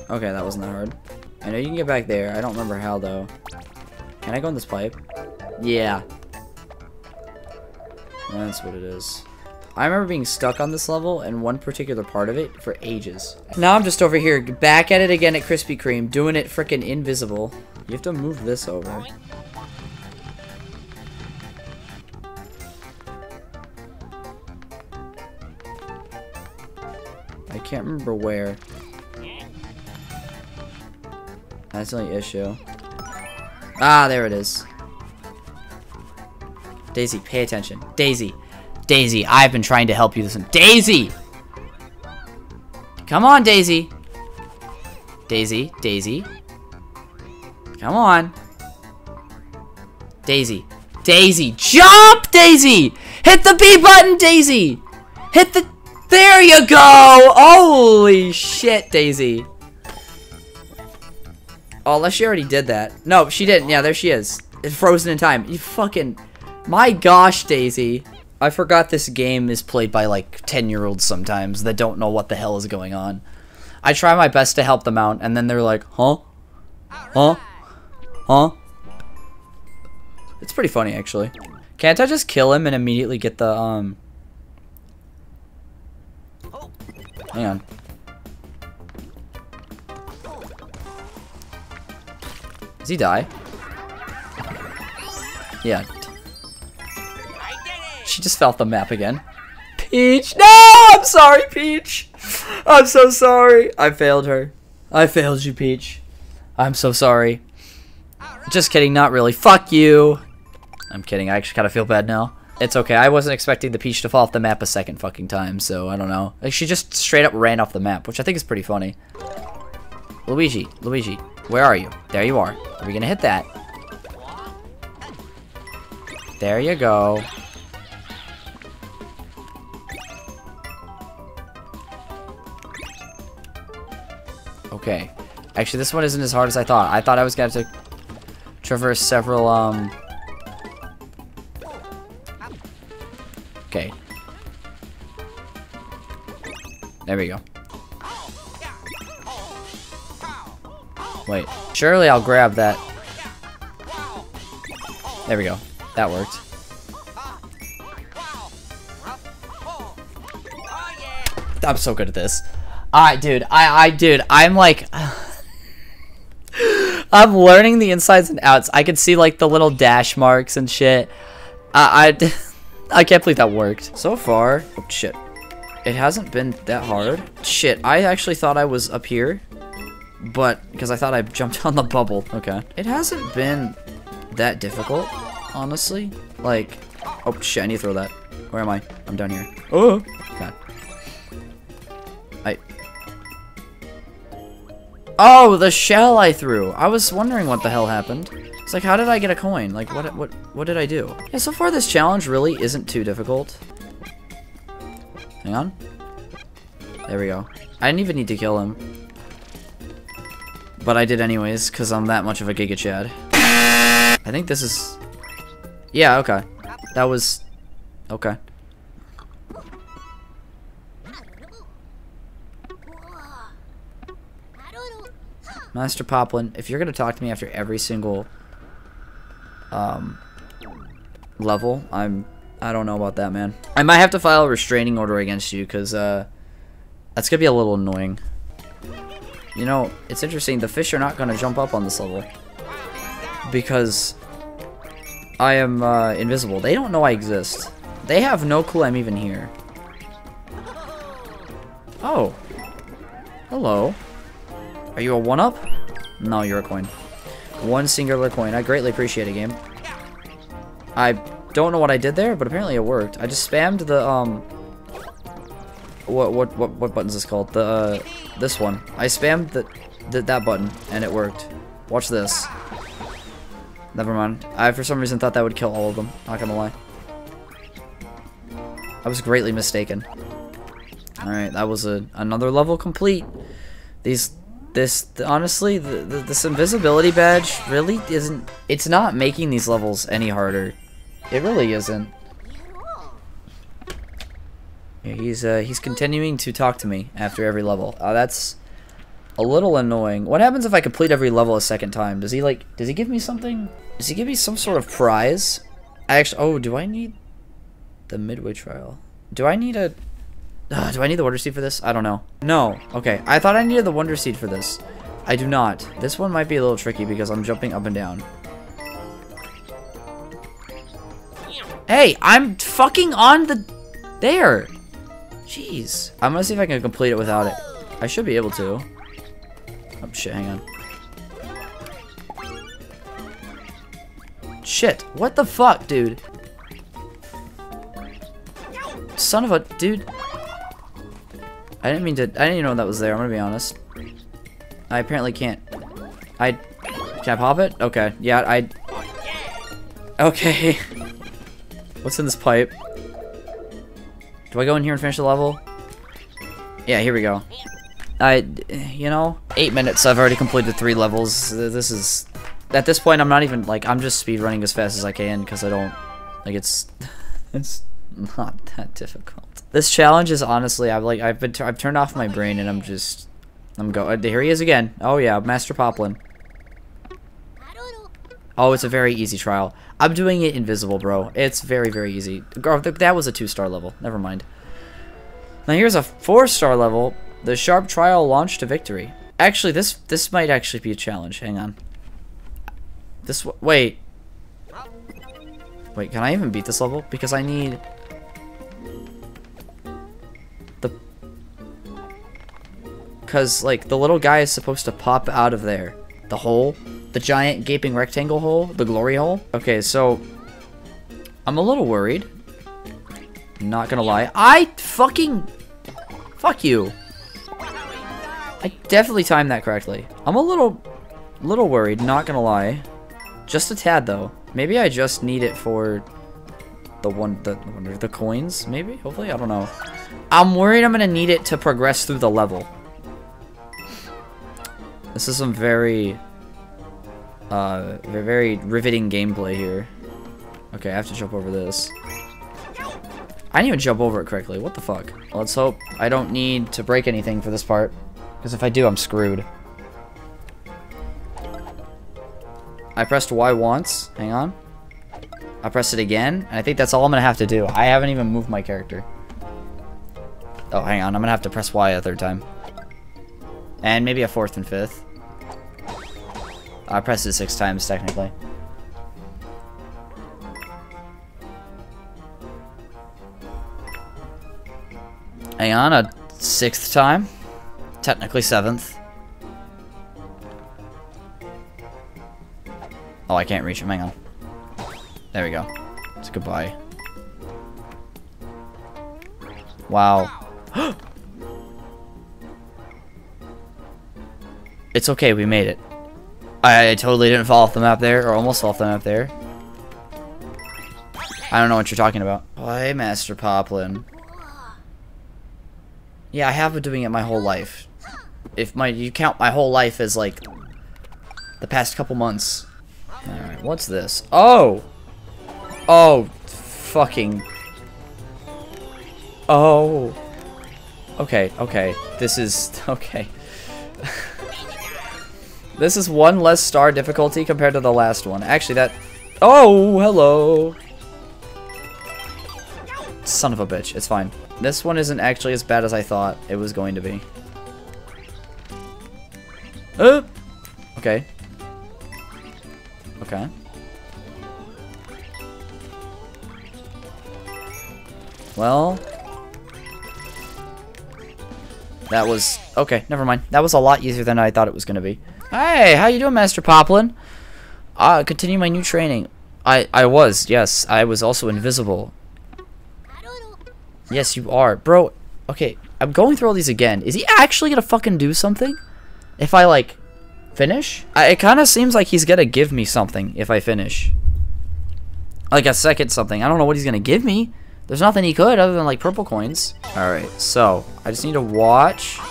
S1: Okay, that wasn't that hard. I know you can get back there. I don't remember how, though. Can I go in this pipe? Yeah. That's what it is. I remember being stuck on this level and one particular part of it for ages. Now I'm just over here, back at it again at Krispy Kreme, doing it freaking invisible. You have to move this over. I can't remember where. That's the only issue. Ah, there it is. Daisy, pay attention. Daisy. Daisy, I've been trying to help you this one. Daisy! Come on, Daisy. Daisy, Daisy. Come on. Daisy. Daisy, jump, Daisy! Hit the B button, Daisy! Hit the... There you go! Holy shit, Daisy. Oh, unless she already did that. No, she didn't. Yeah, there she is. It's frozen in time. You fucking... My gosh, Daisy. I forgot this game is played by like 10 year olds sometimes that don't know what the hell is going on. I try my best to help them out, and then they're like, huh? Huh? Huh? It's pretty funny, actually. Can't I just kill him and immediately get the, um... Hang on. Does he die? Yeah. She just fell off the map again. Peach! No! I'm sorry, Peach! I'm so sorry. I failed her. I failed you, Peach. I'm so sorry. Just kidding, not really. Fuck you! I'm kidding, I actually kind of feel bad now. It's okay, I wasn't expecting the Peach to fall off the map a second fucking time, so I don't know. Like, she just straight up ran off the map, which I think is pretty funny. Luigi, Luigi, where are you? There you are. Are we gonna hit that? There you go. Okay. Actually, this one isn't as hard as I thought. I thought I was going to traverse several, um... Okay. There we go. Wait. Surely I'll grab that. There we go. That worked. I'm so good at this. Alright, dude. I, I, dude, I'm like... I'm learning the insides and outs. I can see, like, the little dash marks and shit. I, I, I can't believe that worked. So far... Oh, shit. It hasn't been that hard. Shit, I actually thought I was up here. But, because I thought I jumped on the bubble. Okay. It hasn't been that difficult, honestly. Like... Oh, shit, I need to throw that. Where am I? I'm down here. Oh! God. I... Oh, the shell I threw. I was wondering what the hell happened. It's like, how did I get a coin? Like, what, what, what did I do? Yeah, so far this challenge really isn't too difficult. Hang on. There we go. I didn't even need to kill him. But I did anyways, because I'm that much of a Giga Chad. I think this is... Yeah, okay. That was... Okay. Master Poplin, if you're gonna talk to me after every single um, level, I'm I don't know about that, man. I might have to file a restraining order against you because uh, that's gonna be a little annoying. You know, it's interesting. The fish are not gonna jump up on this level because I am uh, invisible. They don't know I exist. They have no clue I'm even here. Oh. Hello. Are you a one-up? No, you're a coin. One singular coin. I greatly appreciate it, game. I don't know what I did there, but apparently it worked. I just spammed the, um... What, what, what, what button is this called? The, uh, this one. I spammed the, the, that button, and it worked. Watch this. Never mind. I, for some reason, thought that would kill all of them. Not gonna lie. I was greatly mistaken. Alright, that was a another level complete. These this honestly the, the, this invisibility badge really isn't it's not making these levels any harder. It really isn't. Yeah, he's uh he's continuing to talk to me after every level. Uh, that's a little annoying. What happens if I complete every level a second time? Does he like does he give me something? Does he give me some sort of prize? I actually oh do I need the midway trial? Do I need a uh, do I need the Wonder Seed for this? I don't know. No. Okay. I thought I needed the Wonder Seed for this. I do not. This one might be a little tricky because I'm jumping up and down. Hey, I'm fucking on the... There. Jeez. I'm gonna see if I can complete it without it. I should be able to. Oh, shit. Hang on. Shit. What the fuck, dude? Son of a... Dude. I didn't mean to, I didn't even know that was there, I'm gonna be honest. I apparently can't. I, can I pop it? Okay, yeah, I, okay. What's in this pipe? Do I go in here and finish the level? Yeah, here we go. I, you know, eight minutes, I've already completed three levels. This is, at this point, I'm not even, like, I'm just speed running as fast as I can, because I don't, like, it's, it's not that difficult. This challenge is honestly, I've like, I've been, I've turned off my brain and I'm just, I'm go. uh, Here he is again. Oh yeah, Master Poplin. Oh, it's a very easy trial. I'm doing it invisible, bro. It's very, very easy. Oh, That was a two-star level. Never mind. Now here's a four-star level. The sharp trial launched to victory. Actually, this this might actually be a challenge. Hang on. This wait. Wait, can I even beat this level? Because I need because like the little guy is supposed to pop out of there, the hole, the giant gaping rectangle hole, the glory hole. Okay, so I'm a little worried. Not gonna lie, I fucking fuck you. I definitely timed that correctly. I'm a little, little worried. Not gonna lie. Just a tad though. Maybe I just need it for the one, the the coins. Maybe, hopefully, I don't know. I'm worried I'm gonna need it to progress through the level. This is some very, uh, very riveting gameplay here. Okay, I have to jump over this. I didn't even jump over it correctly. What the fuck? Let's hope I don't need to break anything for this part. Because if I do, I'm screwed. I pressed Y once. Hang on. I pressed it again. And I think that's all I'm going to have to do. I haven't even moved my character. Oh, hang on. I'm going to have to press Y a third time. And maybe a fourth and fifth. I pressed it six times, technically. Hang on, a sixth time. Technically seventh. Oh, I can't reach him. Hang on. There we go. It's goodbye. Wow. it's okay, we made it. I totally didn't fall off the map there, or almost fall off the map there. I don't know what you're talking about. Why, Master Poplin? Yeah, I have been doing it my whole life. If my you count my whole life as like the past couple months. Alright, what's this? Oh! Oh, fucking. Oh. Okay, okay. This is okay. this is one less star difficulty compared to the last one. Actually, that. Oh, hello. Son of a bitch. It's fine. This one isn't actually as bad as I thought it was going to be. Uh, okay. Okay. Well. That was... Okay, never mind. That was a lot easier than I thought it was going to be. Hey, how you doing, Master Poplin? Uh, continue my new training. I, I was, yes. I was also invisible. Yes, you are. Bro, okay, I'm going through all these again. Is he actually gonna fucking do something? If I, like, finish? I, it kind of seems like he's gonna give me something if I finish. Like a second something. I don't know what he's gonna give me. There's nothing he could other than, like, purple coins. Alright, so, I just need to watch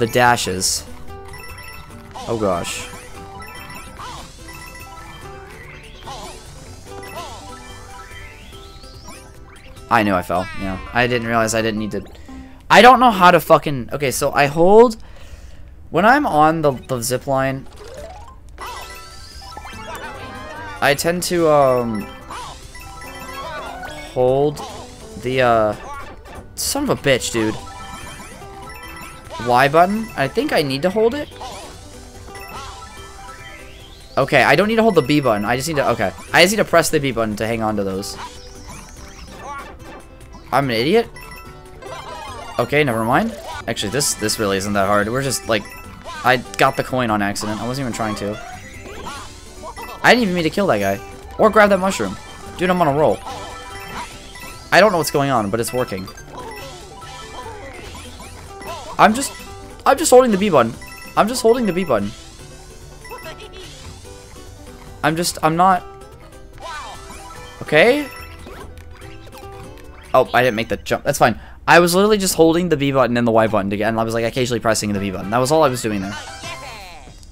S1: the dashes. Oh, gosh. I knew I fell. Yeah. I didn't realize I didn't need to... I don't know how to fucking... Okay, so I hold... When I'm on the, the zip line... I tend to, um... Hold the, uh... Son of a bitch, dude. Y button? I think I need to hold it. Okay, I don't need to hold the B button. I just need to... Okay. I just need to press the B button to hang on to those. I'm an idiot? Okay, never mind. Actually, this this really isn't that hard. We're just, like... I got the coin on accident. I wasn't even trying to. I didn't even mean to kill that guy. Or grab that mushroom. Dude, I'm on a roll. I don't know what's going on, but it's working. I'm just... I'm just holding the B button. I'm just holding the B button. I'm just... I'm not... Okay? Oh, I didn't make the jump. That's fine. I was literally just holding the B button and the Y button again. I was like occasionally pressing the B button. That was all I was doing there.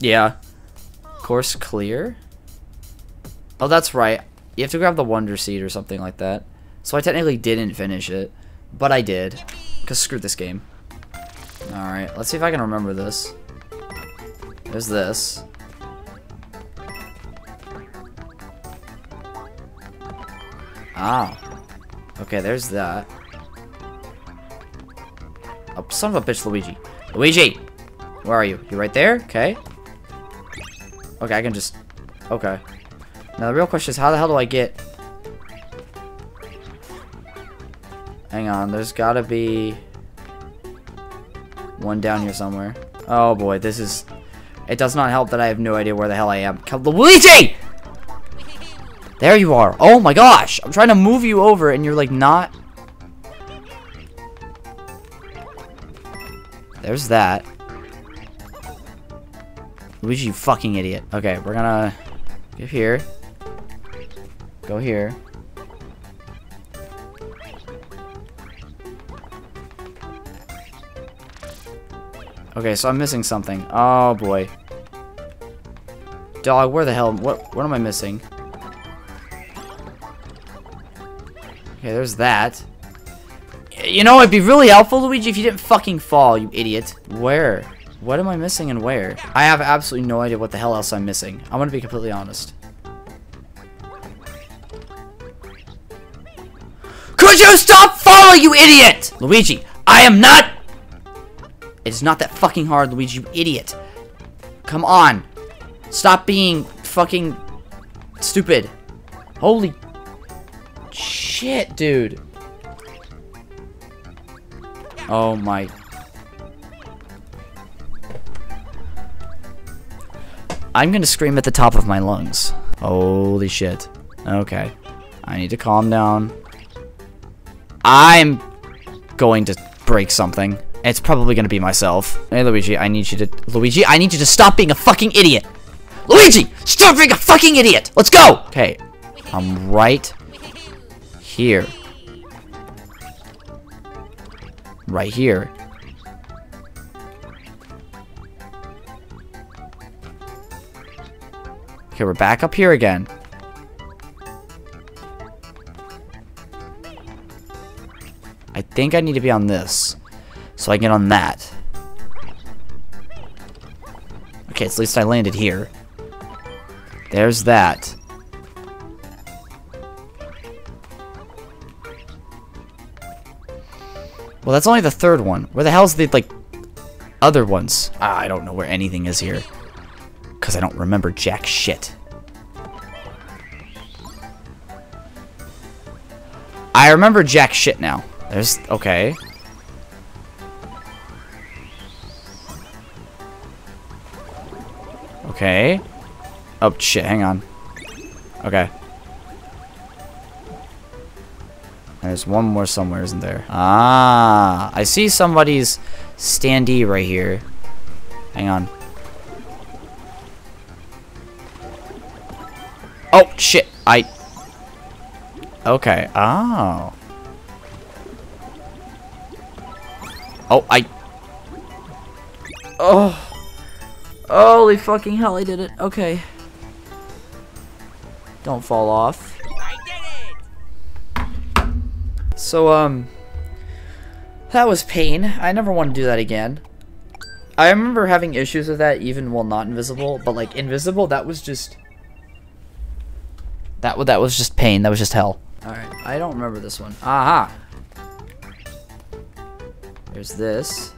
S1: Yeah. Course clear? Oh, that's right. You have to grab the Wonder Seed or something like that. So I technically didn't finish it, but I did. Because screw this game. Alright, let's see if I can remember this. There's this. Ah. Okay, there's that. Oh, son of a bitch, Luigi. Luigi! Where are you? You right there? Okay. Okay, I can just... Okay. Now, the real question is, how the hell do I get... Hang on, there's gotta be... One down here somewhere. Oh boy, this is... It does not help that I have no idea where the hell I am. Come, Luigi! There you are. Oh my gosh! I'm trying to move you over and you're like not... There's that. Luigi, you fucking idiot. Okay, we're gonna... Get here. Go here. Okay, so I'm missing something. Oh boy. Dog, where the hell? What? What am I missing? Okay, there's that. You know, it'd be really helpful, Luigi, if you didn't fucking fall, you idiot. Where? What am I missing and where? I have absolutely no idea what the hell else I'm missing. I'm gonna be completely honest. Could you stop falling, you idiot? Luigi, I am not... It is not that fucking hard, Luigi, you idiot. Come on. Stop being fucking stupid. Holy shit, dude. Oh my. I'm gonna scream at the top of my lungs. Holy shit. Okay. I need to calm down. I'm going to break something. It's probably gonna be myself. Hey, Luigi, I need you to... Luigi, I need you to stop being a fucking idiot! Luigi! Stop being a fucking idiot! Let's go! Okay. I'm right here. Right here. Okay, we're back up here again. I think I need to be on this. So I get on that. Okay, at least I landed here. There's that. Well, that's only the third one. Where the hell's the, like, other ones? Ah, I don't know where anything is here. Because I don't remember jack shit. I remember jack shit now. There's, okay. Okay. Oh, shit, hang on. Okay. There's one more somewhere, isn't there? Ah, I see somebody's standee right here. Hang on. Oh, shit. I... Okay. Oh. Oh, I... Oh. Holy fucking hell, I did it. Okay. Don't fall off. So, um... That was pain. I never want to do that again. I remember having issues with that even while not invisible, but like invisible, that was just... That, that was just pain. That was just hell. Alright, I don't remember this one. Aha! There's this.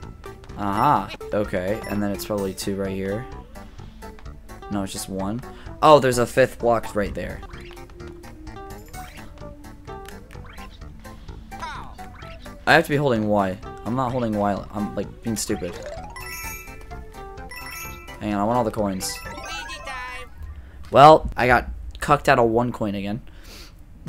S1: Aha. Okay, and then it's probably two right here. No, it's just one. Oh, there's a fifth block right there. I have to be holding Y. I'm not holding Y. I'm, like, being stupid. Hang on, I want all the coins. Well, I got cucked out of one coin again.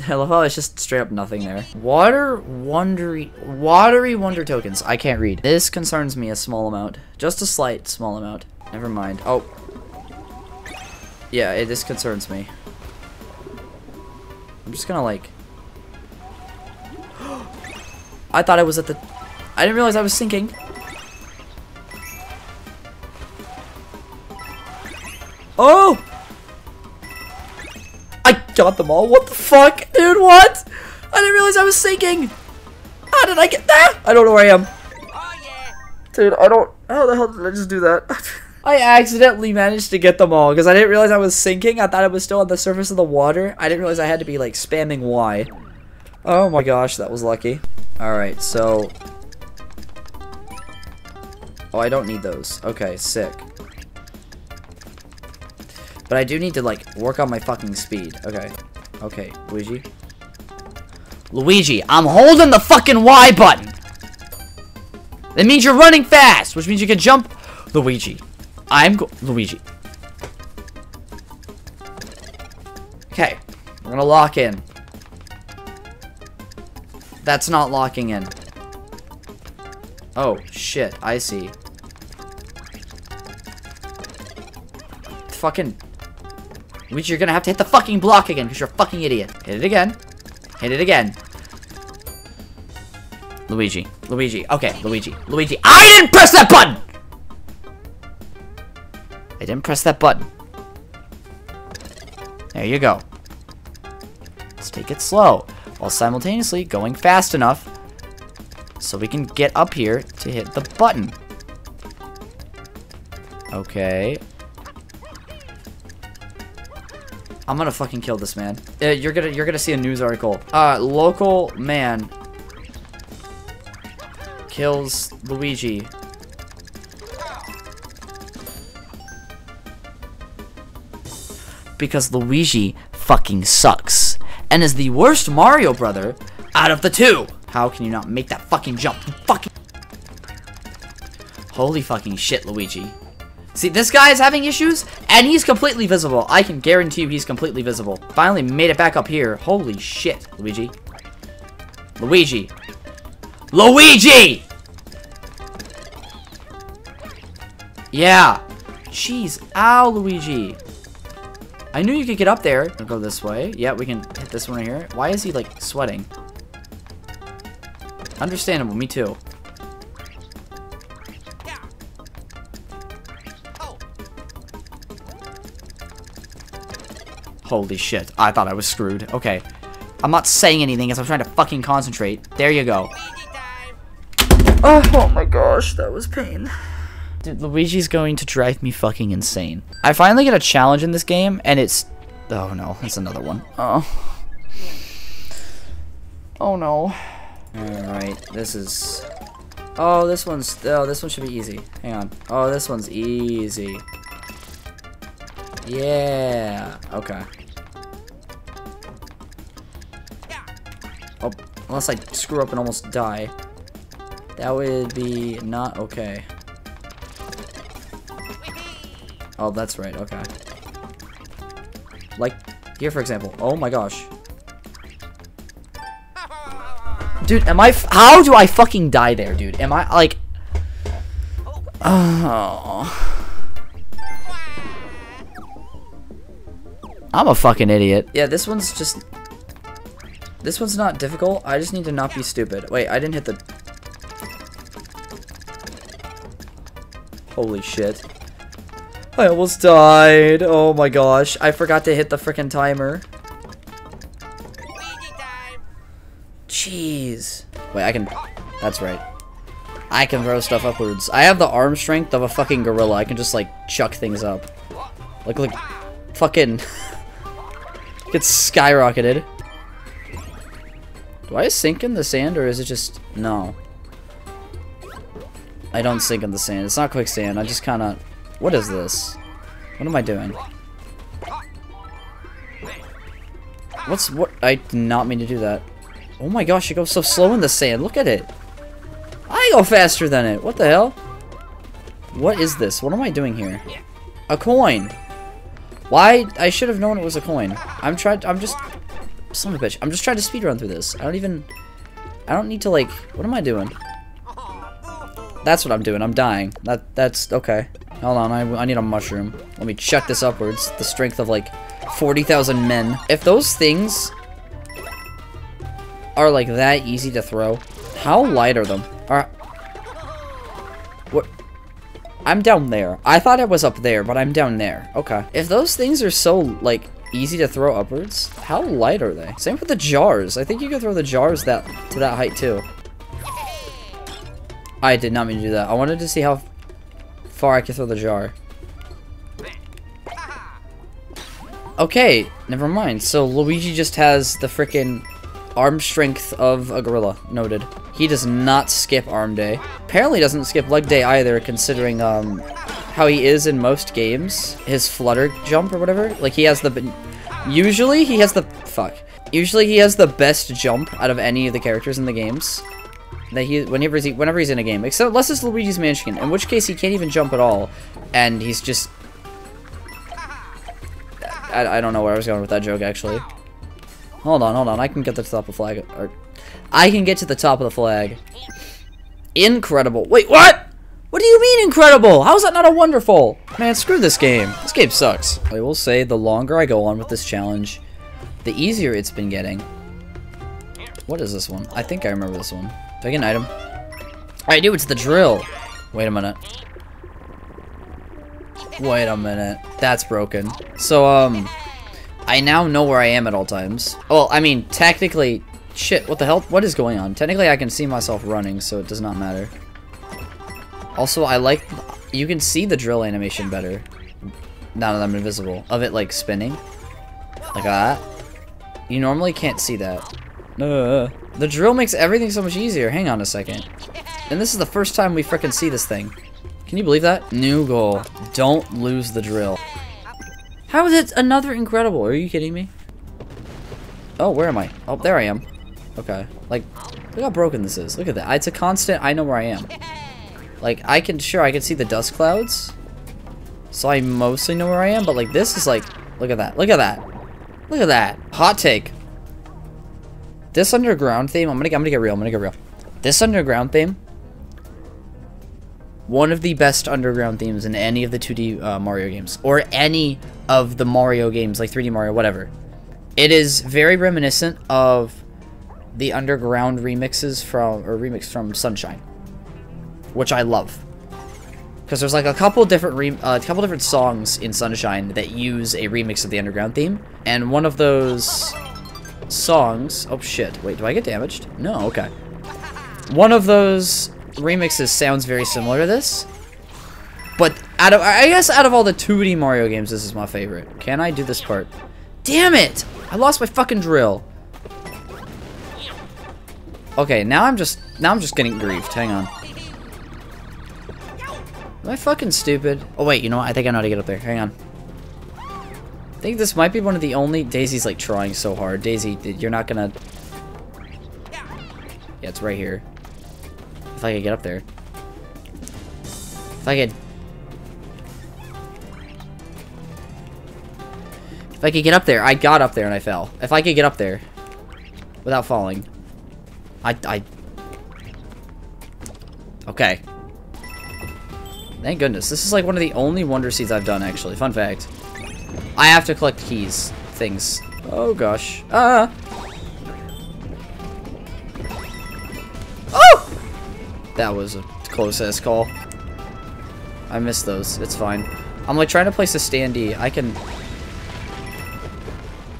S1: I love how it's just straight up nothing there. Water wondery watery wonder tokens. I can't read. This concerns me a small amount. Just a slight small amount. Never mind. Oh. Yeah, it, this concerns me. I'm just gonna like I thought I was at the... I didn't realize I was sinking. Oh! I got them all. What the fuck? Dude, what? I didn't realize I was sinking. How did I get that? I don't know where I am. Dude, I don't. How the hell did I just do that? I accidentally managed to get them all because I didn't realize I was sinking. I thought it was still on the surface of the water. I didn't realize I had to be like spamming Y. Oh my gosh, that was lucky. Alright, so... Oh, I don't need those. Okay, sick. But I do need to, like, work on my fucking speed. Okay. Okay, Luigi. Luigi, I'm holding the fucking Y button! That means you're running fast, which means you can jump. Luigi, I'm go- Luigi. Okay, we're gonna lock in. That's not locking in. Oh, shit, I see. Fucking... Which you're gonna have to hit the fucking block again, because you're a fucking idiot. Hit it again. Hit it again. Luigi. Luigi. Okay, Luigi. Luigi. I didn't press that button! I didn't press that button. There you go. Let's take it slow, while simultaneously going fast enough so we can get up here to hit the button. Okay. I'm gonna fucking kill this man. Uh, you're gonna you're gonna see a news article. Uh, local man kills Luigi. Because Luigi fucking sucks. And is the worst Mario brother out of the two. How can you not make that fucking jump? Fucking... Holy fucking shit, Luigi. See, this guy is having issues, and he's completely visible. I can guarantee you he's completely visible. Finally made it back up here. Holy shit, Luigi. Luigi. Luigi! Yeah. Jeez. Ow, Luigi. I knew you could get up there. I'll go this way. Yeah, we can hit this one right here. Why is he, like, sweating? Understandable. Me too. Holy shit. I thought I was screwed. Okay. I'm not saying anything as I'm trying to fucking concentrate. There you go. Oh, oh my gosh, that was pain. Dude, Luigi's going to drive me fucking insane. I finally get a challenge in this game, and it's... Oh no, it's another one. Oh. Oh no. Alright, this is... Oh, this one's... Oh, this one should be easy. Hang on. Oh, this one's easy. Yeah. Okay. Oh, unless I screw up and almost die. That would be not okay. Oh, that's right, okay. Like, here for example. Oh my gosh. Dude, am I how do I fucking die there, dude? Am I, like... Oh... I'm a fucking idiot. Yeah, this one's just... This one's not difficult. I just need to not be stupid. Wait, I didn't hit the... Holy shit. I almost died. Oh my gosh. I forgot to hit the freaking timer. Jeez. Wait, I can... That's right. I can throw stuff upwards. I have the arm strength of a fucking gorilla. I can just, like, chuck things up. Like, like, fucking... Get skyrocketed. Do I sink in the sand, or is it just... No. I don't sink in the sand. It's not quicksand. I just kind of... What is this? What am I doing? What's... What? I did not mean to do that. Oh my gosh, it goes so slow in the sand. Look at it. I go faster than it. What the hell? What is this? What am I doing here? A coin. Why? I should have known it was a coin. I'm trying. I'm just. Son of a bitch. I'm just trying to speedrun through this. I don't even. I don't need to like. What am I doing? That's what I'm doing. I'm dying. That. That's okay. Hold on. I, I need a mushroom. Let me check this upwards. The strength of like 40,000 men. If those things are like that easy to throw, how light are them? Are what? I'm down there. I thought I was up there, but I'm down there. Okay. If those things are so, like, easy to throw upwards. How light are they? Same with the jars. I think you can throw the jars that to that height too. I did not mean to do that. I wanted to see how far I can throw the jar. Okay, never mind. So Luigi just has the freaking arm strength of a gorilla. Noted. He does not skip arm day. Apparently doesn't skip leg day either, considering um, how he is in most games. His flutter jump or whatever. Like he has the... Usually he has the... Fuck. Usually he has the best jump out of any of the characters in the games. That he whenever he's whenever he's in a game, except unless it's Luigi's Mansion, in which case he can't even jump at all, and he's just. I, I don't know where I was going with that joke actually. Hold on, hold on. I can get to the top of the flag. Or, I can get to the top of the flag. Incredible. Wait, what? What do you mean incredible? How is that not a wonderful? Man, screw this game. This game sucks. I will say the longer I go on with this challenge, the easier it's been getting. What is this one? I think I remember this one. Do I get an item? I do, it's the drill. Wait a minute. Wait a minute. That's broken. So, um, I now know where I am at all times. Well, I mean, technically, shit, what the hell? What is going on? Technically, I can see myself running, so it does not matter. Also, I like, you can see the drill animation better. Now that I'm invisible. Of it, like, spinning. Like that. You normally can't see that. Uh, the drill makes everything so much easier. Hang on a second. And this is the first time we fricking see this thing. Can you believe that? New goal. Don't lose the drill. How is it another incredible? Are you kidding me? Oh, where am I? Oh, there I am. Okay. Like, look how broken this is. Look at that. It's a constant. I know where I am. Like, I can, sure, I can see the dust clouds. So I mostly know where I am, but like, this is like, look at that. Look at that. Look at that. Hot take. This underground theme, I'm gonna, I'm gonna get real, I'm gonna get real. This underground theme, one of the best underground themes in any of the 2D uh, Mario games, or any of the Mario games, like 3D Mario, whatever. It is very reminiscent of the underground remixes from, or remix from Sunshine, which I love. Because there's like a couple different re uh, a couple different songs in Sunshine that use a remix of the underground theme, and one of those songs. Oh shit! Wait, do I get damaged? No. Okay. One of those remixes sounds very similar to this, but out of I guess out of all the 2D Mario games, this is my favorite. Can I do this part? Damn it! I lost my fucking drill. Okay, now I'm just now I'm just getting griefed. Hang on. Am I fucking stupid? Oh wait, you know what? I think I know how to get up there. Hang on. I think this might be one of the only... Daisy's like trying so hard. Daisy, you're not gonna... Yeah, it's right here. If I could get up there. If I could... If I could get up there. I got up there and I fell. If I could get up there. Without falling. I... I... Okay. Thank goodness. This is like one of the only Wonder Seeds I've done, actually. Fun fact. I have to collect keys. Things. Oh, gosh. Ah! Oh! That was a close-ass call. I missed those. It's fine. I'm like trying to place a standee. I can...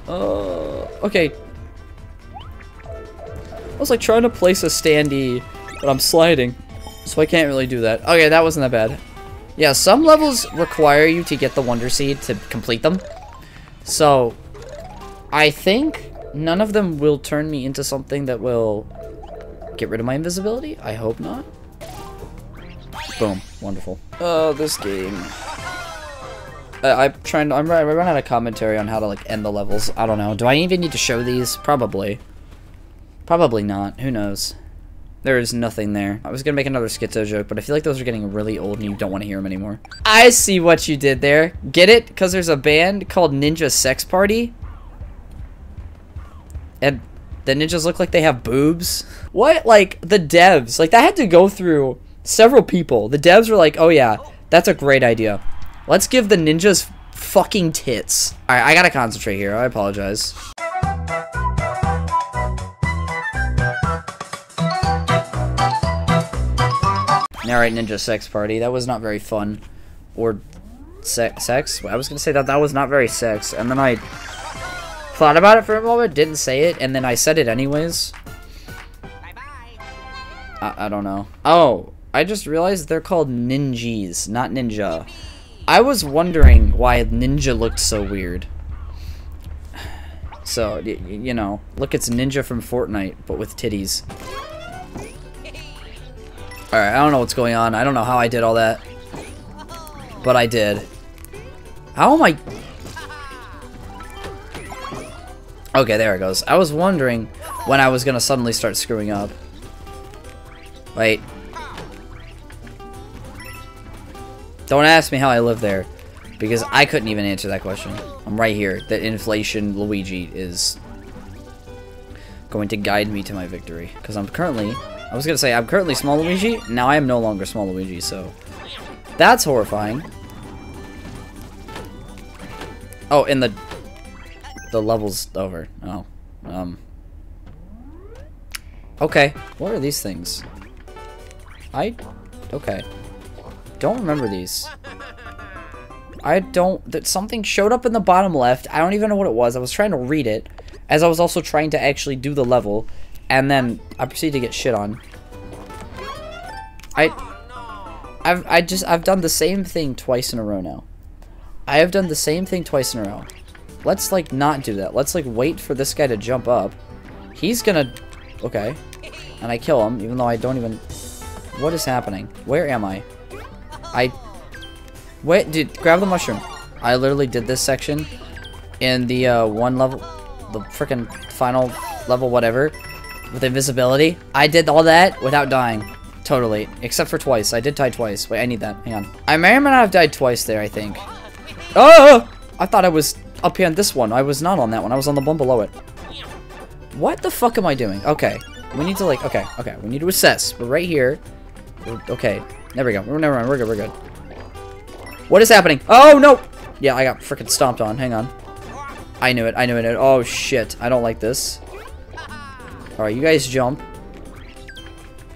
S1: Uh, okay. I was like trying to place a standee, but I'm sliding. So I can't really do that. Okay, that wasn't that bad. Yeah, some levels require you to get the Wonder Seed to complete them. So, I think none of them will turn me into something that will get rid of my invisibility. I hope not. Boom. Wonderful. Oh, this game. Uh, I'm trying to, I'm, I run out of commentary on how to, like, end the levels. I don't know. Do I even need to show these? Probably. Probably not. Who knows? There is nothing there. I was gonna make another schizo joke, but I feel like those are getting really old and you don't want to hear them anymore. I see what you did there. Get it? Because there's a band called Ninja Sex Party. And the ninjas look like they have boobs. What? Like, the devs. Like, that had to go through several people. The devs were like, oh yeah, that's a great idea. Let's give the ninjas fucking tits. Alright, I gotta concentrate here. I apologize. Alright, Ninja Sex Party. That was not very fun. Or se sex? I was gonna say that that was not very sex, and then I thought about it for a moment, didn't say it, and then I said it anyways. Bye bye. I, I don't know. Oh, I just realized they're called ninjas, not ninja. I was wondering why ninja looked so weird. So, you know, look, it's Ninja from Fortnite, but with titties. Alright, I don't know what's going on. I don't know how I did all that. But I did. How am I... Okay, there it goes. I was wondering when I was going to suddenly start screwing up. Wait. Don't ask me how I live there. Because I couldn't even answer that question. I'm right here. That inflation Luigi is going to guide me to my victory. Because I'm currently... I was to say, I'm currently small Luigi. Now I am no longer small Luigi, so... That's horrifying. Oh, and the... The level's over. Oh. Um... Okay. What are these things? I... Okay. Don't remember these. I don't, that something showed up in the bottom left. I don't even know what it was. I was trying to read it as I was also trying to actually do the level. And then I proceed to get shit on. I, I've, I just, I've done the same thing twice in a row now. I have done the same thing twice in a row. Let's, like, not do that. Let's, like, wait for this guy to jump up. He's gonna, okay. And I kill him, even though I don't even, what is happening? Where am I? I Wait, dude, grab the mushroom. I literally did this section in the uh, one level, the freaking final level, whatever, with invisibility. I did all that without dying. Totally. Except for twice. I did die twice. Wait, I need that. Hang on. I may or may not have died twice there, I think. Oh! I thought I was up here on this one. I was not on that one. I was on the one below it. What the fuck am I doing? Okay. We need to, like, okay, okay. We need to assess. We're right here. Okay. There we go. We're, Never mind. We're good. We're good. What is happening? Oh, no! Yeah, I got freaking stomped on. Hang on. I knew it. I knew it. Oh, shit. I don't like this. Alright, you guys jump.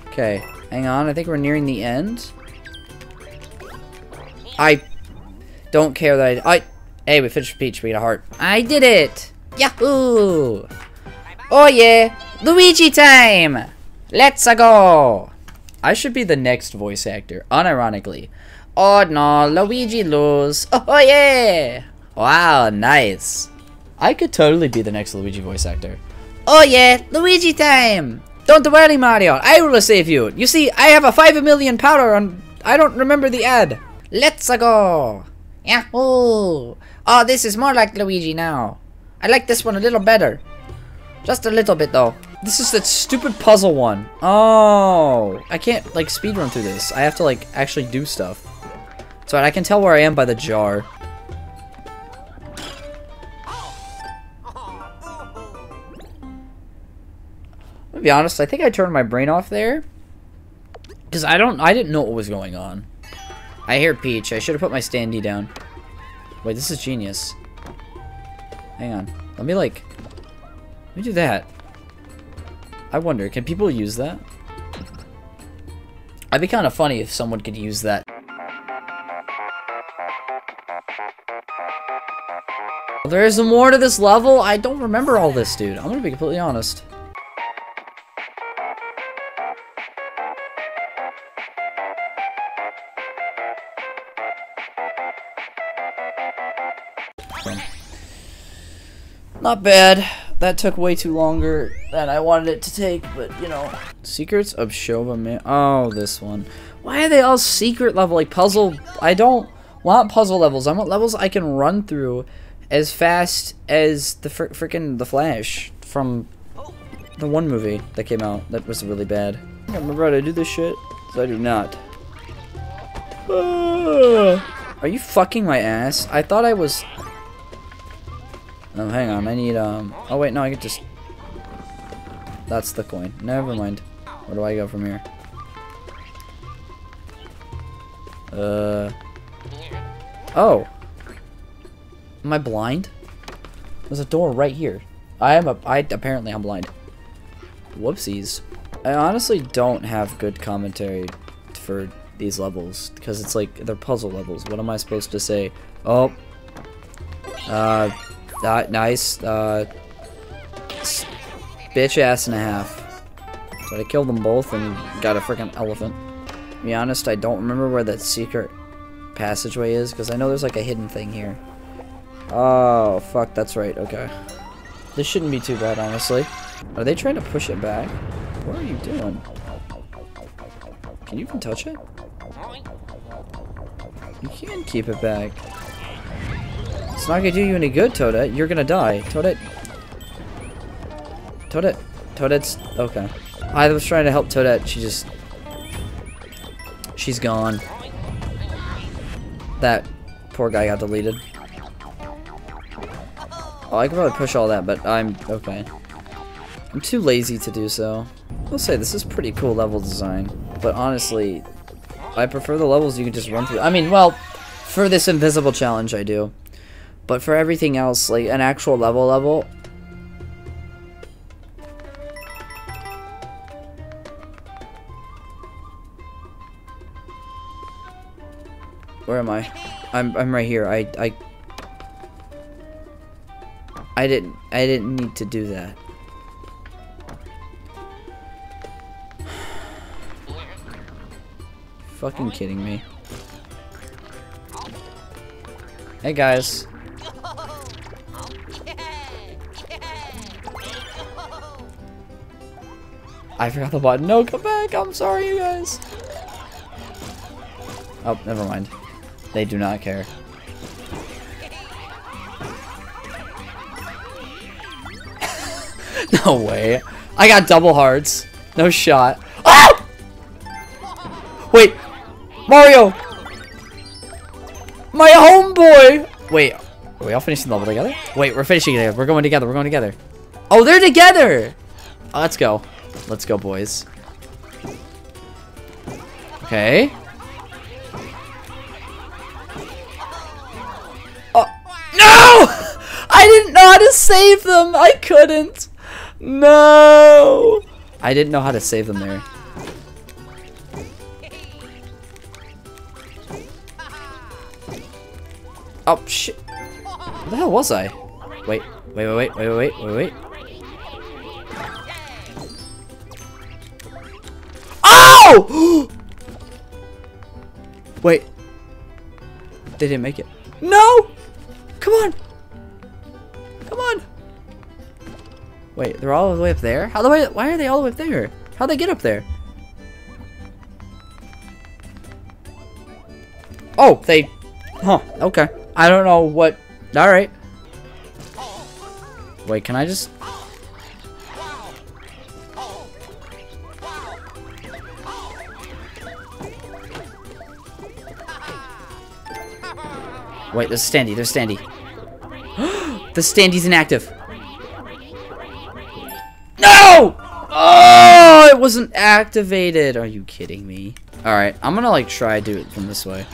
S1: Okay. Hang on. I think we're nearing the end. I don't care that I... I hey, we finished Peach. We got a heart. I did it! Yahoo! Oh, yeah! Luigi time! Let's go! I should be the next voice actor, unironically. Oh no, Luigi lose. Oh yeah! Wow, nice. I could totally be the next Luigi voice actor. Oh yeah, Luigi time! Don't worry, Mario. I will save you. You see, I have a 5 million powder and I don't remember the ad. Let's go! Yahoo! Oh, this is more like Luigi now. I like this one a little better. Just a little bit, though. This is that stupid puzzle one. Oh, I can't, like, speedrun through this. I have to, like, actually do stuff. So I can tell where I am by the jar. Be honest, I think I turned my brain off there. Because I don't, I didn't know what was going on. I hear Peach. I should have put my standee down. Wait, this is genius. Hang on. Let me, like, let me do that. I wonder, can people use that? I'd be kind of funny if someone could use that. There's more to this level? I don't remember all this, dude. I'm gonna be completely honest. Not bad. That took way too longer than I wanted it to take, but you know. Secrets of Shova Man. Oh, this one. Why are they all secret level? Like puzzle. I don't want puzzle levels. I want levels I can run through as fast as the fr freaking The Flash from the one movie that came out that was really bad. I remember how to do this shit, so I do not. Ah! Are you fucking my ass? I thought I was... Oh, hang on, I need, um... Oh, wait, no, I can just... That's the coin. Never mind. Where do I go from here? Uh... Oh. Am I blind? There's a door right here. I am a- I apparently I'm blind. Whoopsies. I honestly don't have good commentary for these levels because it's like they're puzzle levels. What am I supposed to say? Oh, uh, Uh, nice. Uh, bitch ass and a half. So I killed them both and got a freaking elephant. To be honest, I don't remember where that secret passageway is because I know there's like a hidden thing here. Oh, fuck, that's right, okay. This shouldn't be too bad, honestly. Are they trying to push it back? What are you doing? Can you even touch it? You can keep it back. It's not gonna do you any good, Toadette. You're gonna die. Toadette. Toadette. Toadette's... Okay. I was trying to help Toadette. She just... She's gone. That poor guy got deleted. Oh, I could probably push all that, but I'm... Okay. I'm too lazy to do so. I'll say, this is pretty cool level design. But honestly, I prefer the levels you can just run through. I mean, well, for this invisible challenge, I do. But for everything else, like an actual level level, Where am I? I'm I'm right here. I I I didn't I didn't need to do that. Fucking kidding me. Hey guys. I forgot the button. No, come back. I'm sorry, you guys. Oh, never mind. They do not care. no way. I got double hearts. No shot. Ah! Wait. Mario. My homeboy. Wait. Are we all finishing the level together? Wait, we're finishing it. We're going together. We're going together. Oh, they're together. Oh, let's go. Let's go, boys. Okay. Oh, no! I didn't know how to save them. I couldn't. No. I didn't know how to save them there. Oh, shit. Where the hell was I? Wait, wait, wait, wait, wait, wait, wait, wait. Oh! Wait. They didn't make it. No! Come on! Come on! Wait, they're all the way up there? How the way? Why are they all the way up there? How'd they get up there? Oh, they... Huh, okay. I don't know what... Alright. Wait, can I just... Wait, there's Standee. There's Standee. the Standee's inactive. No! Oh, it wasn't activated. Are you kidding me? Alright, I'm gonna like try to do it from this way.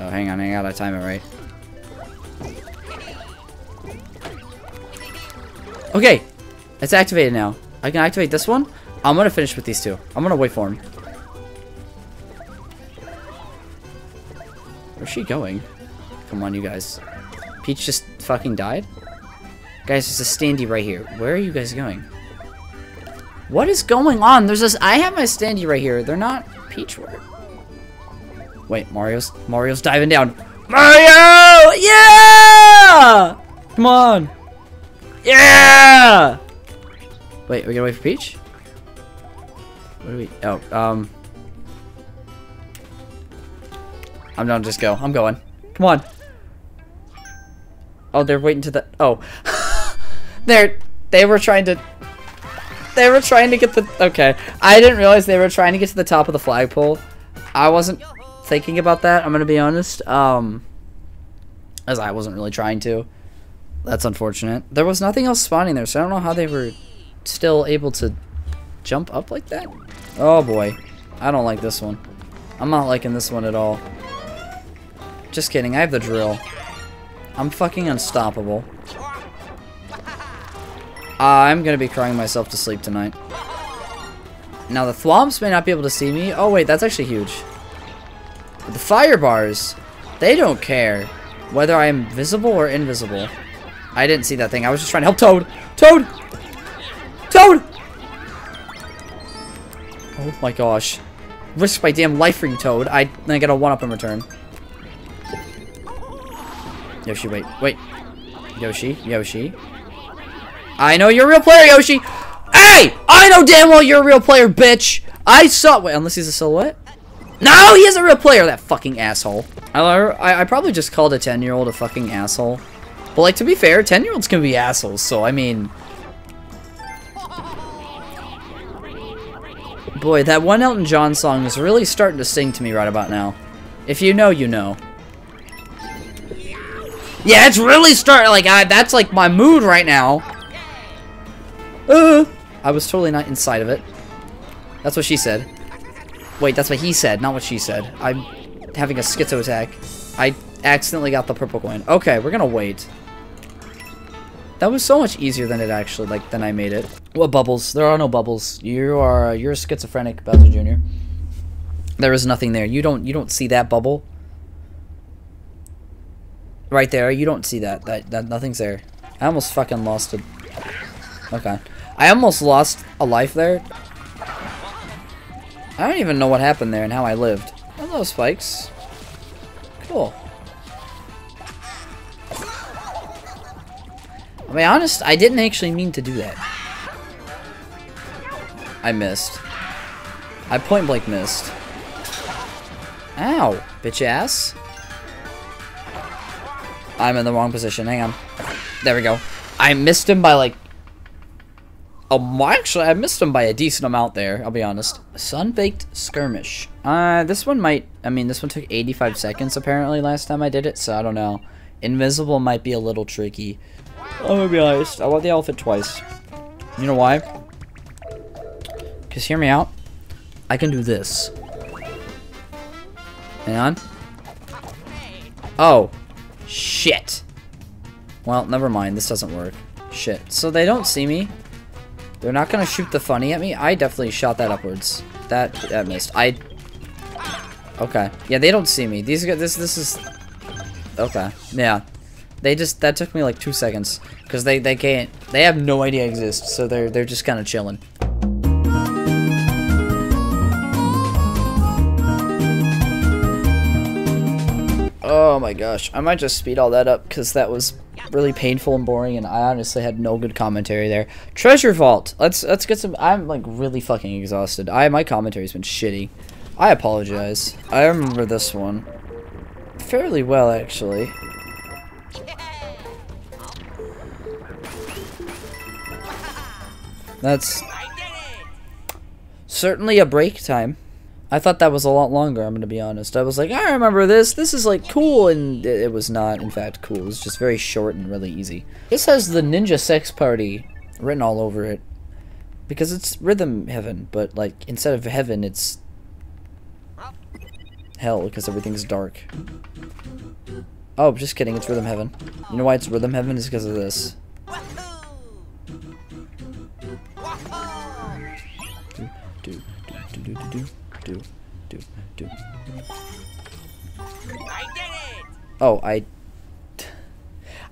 S1: Oh, hang on, I gotta time it right. Okay, it's activated now. I can activate this one. I'm gonna finish with these two. I'm gonna wait for him. Where's she going? Come on, you guys. Peach just fucking died? Guys, there's a standee right here. Where are you guys going? What is going on? There's this- I have my standee right here. They're not Peach. Wait, Mario's- Mario's diving down. Mario! Yeah! Come on. Yeah! Wait, are we gonna wait for Peach? What do we- oh, um... I'm done, just go. I'm going. Come on. Oh, they're waiting to the- oh. they're- they were trying to- they were trying to get the- okay. I didn't realize they were trying to get to the top of the flagpole. I wasn't thinking about that, I'm gonna be honest. Um, as I wasn't really trying to. That's unfortunate. There was nothing else spawning there, so I don't know how they were still able to jump up like that. Oh boy. I don't like this one. I'm not liking this one at all. Just kidding, I have the drill. I'm fucking unstoppable. I'm gonna be crying myself to sleep tonight. Now the thwomps may not be able to see me. Oh wait, that's actually huge. But the fire bars, they don't care. Whether I am visible or invisible. I didn't see that thing. I was just trying to help Toad. Toad! Toad! Oh my gosh. Risk my damn life you, Toad. I, I get a one-up in return. Yoshi, wait. Wait. Yoshi, Yoshi. I know you're a real player, Yoshi! Hey! I know damn well you're a real player, bitch! I saw- wait, unless he's a silhouette? No, he is a real player, that fucking asshole. I, I, I probably just called a 10-year-old a fucking asshole. But, like, to be fair, 10-year-olds can be assholes, so, I mean... Boy, that one Elton John song is really starting to sing to me right about now. If you know, you know. Yeah, it's really starting, like, I, that's, like, my mood right now. Uh, I was totally not inside of it. That's what she said. Wait, that's what he said, not what she said. I'm having a schizo attack. I accidentally got the purple coin. Okay, we're gonna wait. That was so much easier than it actually, like, than I made it. What bubbles? There are no bubbles. You are, you're a schizophrenic, Bowser Jr. There is nothing there. You don't, you don't see that bubble. Right there, you don't see that. That, that, nothing's there. I almost fucking lost it. Okay. I almost lost a life there. I don't even know what happened there and how I lived. Oh, Hello, spikes. Cool. I'll be honest, I didn't actually mean to do that. I missed. I point blank missed. Ow, bitch ass. I'm in the wrong position. Hang on. There we go. I missed him by like Oh, actually, I missed him by a decent amount there, I'll be honest. Sun-Baked Skirmish. Uh, this one might, I mean, this one took 85 seconds apparently last time I did it, so I don't know. Invisible might be a little tricky. I'm gonna be honest, I want the elephant twice. You know why? Because hear me out. I can do this. Hang on. Oh. Shit. Well, never mind. This doesn't work. Shit. So they don't see me. They're not gonna shoot the funny at me. I definitely shot that upwards. That that missed. I. Okay. Yeah, they don't see me. These. This this is. Okay. Yeah. They just that took me like two seconds because they they can't. They have no idea I exist, so they're they're just kind of chilling. Oh my gosh, I might just speed all that up because that was really painful and boring, and I honestly had no good commentary there. Treasure Vault. Let's let's get some. I'm like really fucking exhausted. I my commentary's been shitty. I apologize. I remember this one fairly well, actually. That's certainly a break time. I thought that was a lot longer, I'm going to be honest. I was like, I remember this. This is, like, cool. And it was not, in fact, cool. It was just very short and really easy. This has the Ninja Sex Party written all over it. Because it's Rhythm Heaven, but, like, instead of heaven, it's hell because everything's dark. Oh, just kidding. It's Rhythm Heaven. You know why it's Rhythm Heaven? Is because of this. Do, do, do, do, do do. I did it! Oh, I...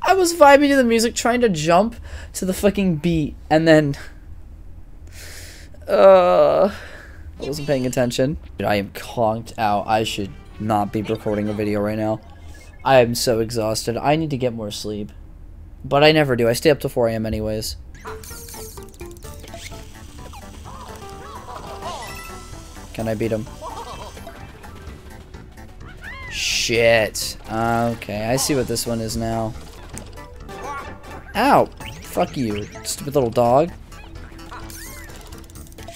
S1: I was vibing to the music, trying to jump to the fucking beat, and then... Uh... I wasn't paying attention. I am conked out. I should not be recording a video right now. I am so exhausted. I need to get more sleep. But I never do. I stay up till 4 a.m. anyways. Can I beat him? Shit. Okay, I see what this one is now. Ow! Fuck you, stupid little dog.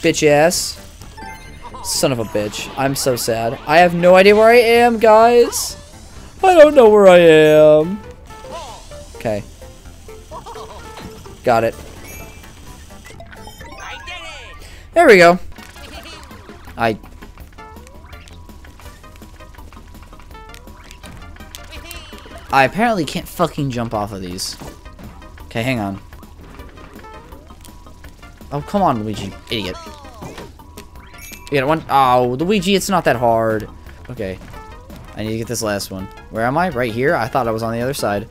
S1: Bitch ass. Son of a bitch. I'm so sad. I have no idea where I am, guys. I don't know where I am. Okay. Got it. There we go. I... I apparently can't fucking jump off of these. Okay, hang on. Oh, come on, Luigi. Idiot. You got one? Oh, Luigi, it's not that hard. Okay. I need to get this last one. Where am I? Right here? I thought I was on the other side.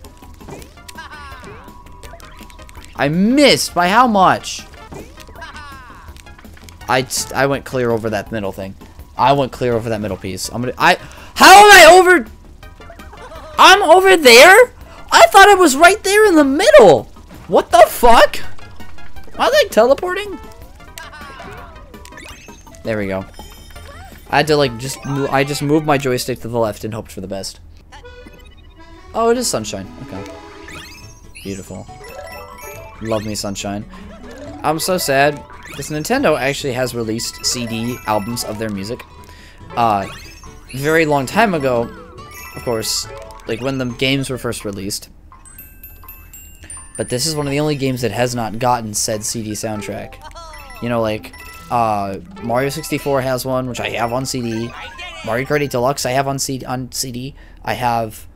S1: I missed by how much? I I went clear over that middle thing. I went clear over that middle piece. I'm gonna I how am I over I'm over there? I thought I was right there in the middle. What the fuck? Am I like teleporting? There we go. I had to like just I just moved my joystick to the left and hoped for the best. Oh, it is sunshine. Okay. Beautiful. Love me sunshine. I'm so sad because Nintendo actually has released CD albums of their music. Uh, very long time ago, of course, like when the games were first released. But this is one of the only games that has not gotten said CD soundtrack. You know, like, uh, Mario 64 has one, which I have on CD. Mario Kart 8 Deluxe I have on CD. On CD. I have,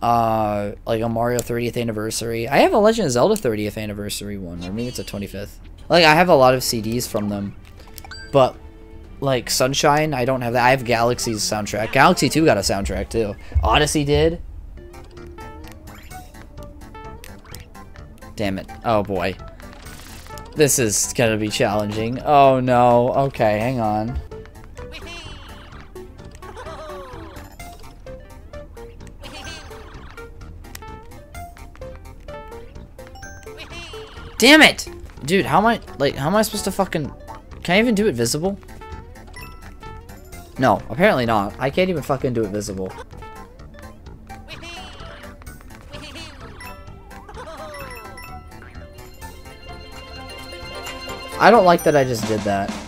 S1: uh, like a Mario 30th anniversary. I have a Legend of Zelda 30th anniversary one, or maybe it's a 25th. Like, I have a lot of CDs from them. But, like, Sunshine, I don't have that. I have Galaxy's soundtrack. Galaxy 2 got a soundtrack, too. Odyssey did. Damn it. Oh, boy. This is gonna be challenging. Oh, no. Okay, hang on. Damn it! Dude, how am I, like, how am I supposed to fucking... Can I even do it visible? No, apparently not. I can't even fucking do it visible. I don't like that I just did that.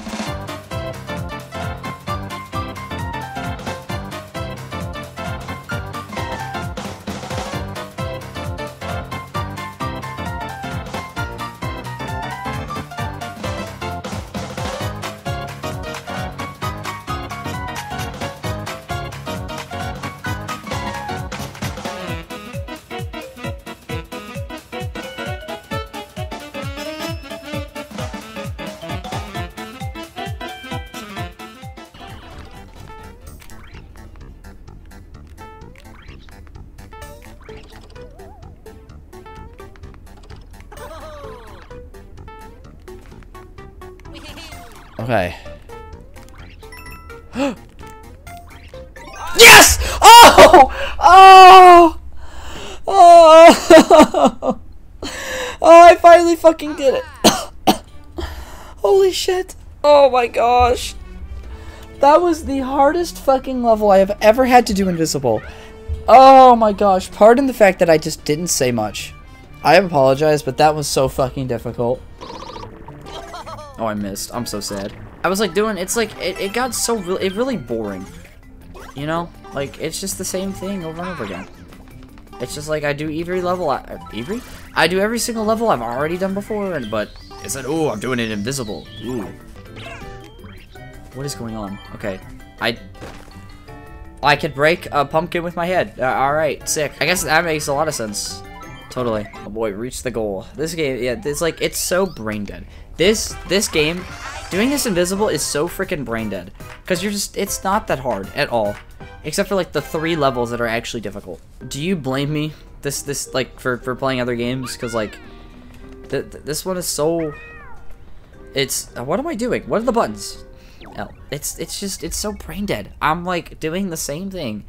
S1: Fucking did it. Holy shit. Oh my gosh. That was the hardest fucking level I have ever had to do invisible. Oh my gosh. Pardon the fact that I just didn't say much. I apologize, but that was so fucking difficult. Oh, I missed. I'm so sad. I was like doing, it's like, it, it got so, re it really boring. You know? Like, it's just the same thing over and over again. It's just like I do every level, I, every? I do every single level I've already done before, and but it's like, oh, I'm doing it invisible. Ooh. What is going on? Okay. I, I could break a pumpkin with my head. Uh, Alright, sick. I guess that makes a lot of sense. Totally. Oh boy, reach the goal. This game, yeah, it's like, it's so brain dead. This, this game, doing this invisible is so freaking brain dead. Because you're just, it's not that hard at all. Except for like the three levels that are actually difficult. Do you blame me? This, this, like, for, for playing other games? Because like, th th this one is so, it's, uh, what am I doing? What are the buttons? L. It's, it's just, it's so brain dead. I'm like doing the same thing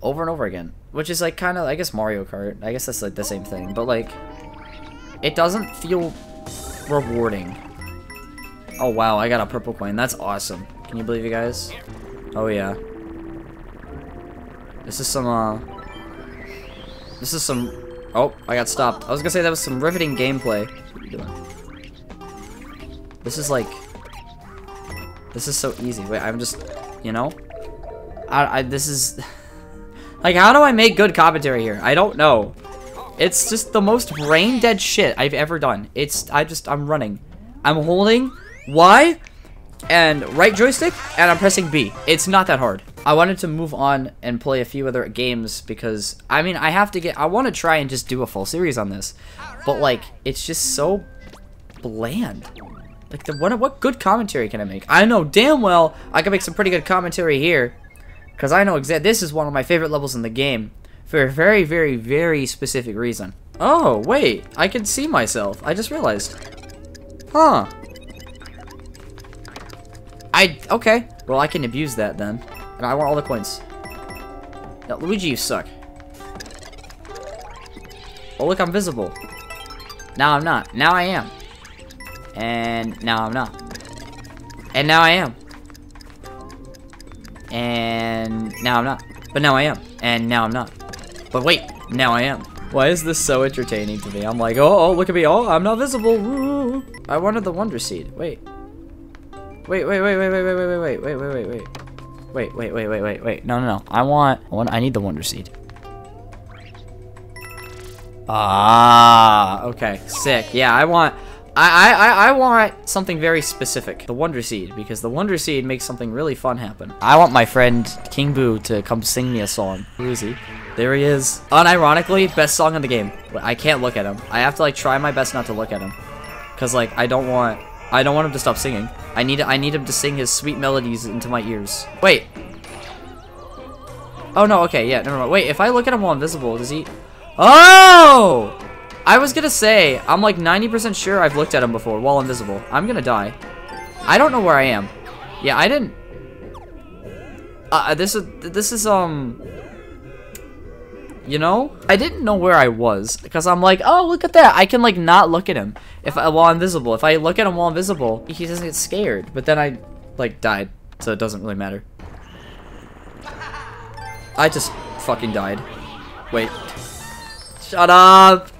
S1: over and over again. Which is like kind of, I guess Mario Kart. I guess that's like the same thing. But like, it doesn't feel rewarding. Oh wow, I got a purple coin. That's awesome. Can you believe it, guys? Oh yeah. This is some, uh... This is some... Oh, I got stopped. I was gonna say that was some riveting gameplay. This is like... This is so easy. Wait, I'm just... You know? I, I this is... like, how do I make good commentary here? I don't know. It's just the most brain dead shit I've ever done. It's, I just, I'm running. I'm holding Y and right joystick and I'm pressing B. It's not that hard. I wanted to move on and play a few other games because, I mean, I have to get, I want to try and just do a full series on this. But like, it's just so bland. Like, the, what, what good commentary can I make? I know damn well I can make some pretty good commentary here. Because I know exactly. This is one of my favorite levels in the game. For a very, very, very specific reason. Oh, wait. I can see myself. I just realized. Huh. I. Okay. Well, I can abuse that then. And I want all the coins. No, Luigi, you suck. Oh, look, I'm visible. Now I'm not. Now I am. And now I'm not. And now I am. And now I'm not. But now I am. And now I'm not. But wait, now I am. Why is this so entertaining to me? I'm like, oh, oh look at me. Oh, I'm not visible. Woo. I wanted the Wonder Seed. Wait. Wait, wait, wait, wait, wait, wait, wait, wait, wait, wait, wait, wait. Wait, wait, wait, wait, wait, wait. Wait. No, no, no. I want, I want, I need the Wonder Seed. Ah, okay. Sick. Yeah, I want, I, I, I want something very specific. The Wonder Seed, because the Wonder Seed makes something really fun happen. I want my friend King Boo to come sing me a song. Who is he? There he is. Unironically, best song in the game. I can't look at him. I have to like try my best not to look at him. Cause like, I don't want, I don't want him to stop singing. I need, I need him to sing his sweet melodies into my ears. Wait. Oh no, okay, yeah, never mind. Wait, if I look at him while invisible, does he... Oh! I was gonna say, I'm like 90% sure I've looked at him before while invisible. I'm gonna die. I don't know where I am. Yeah, I didn't... Uh, this is, this is, um... You know? I didn't know where I was, because I'm like, oh, look at that. I can, like, not look at him if I, while invisible. If I look at him while invisible, he doesn't get scared. But then I, like, died, so it doesn't really matter. I just fucking died. Wait. Shut up!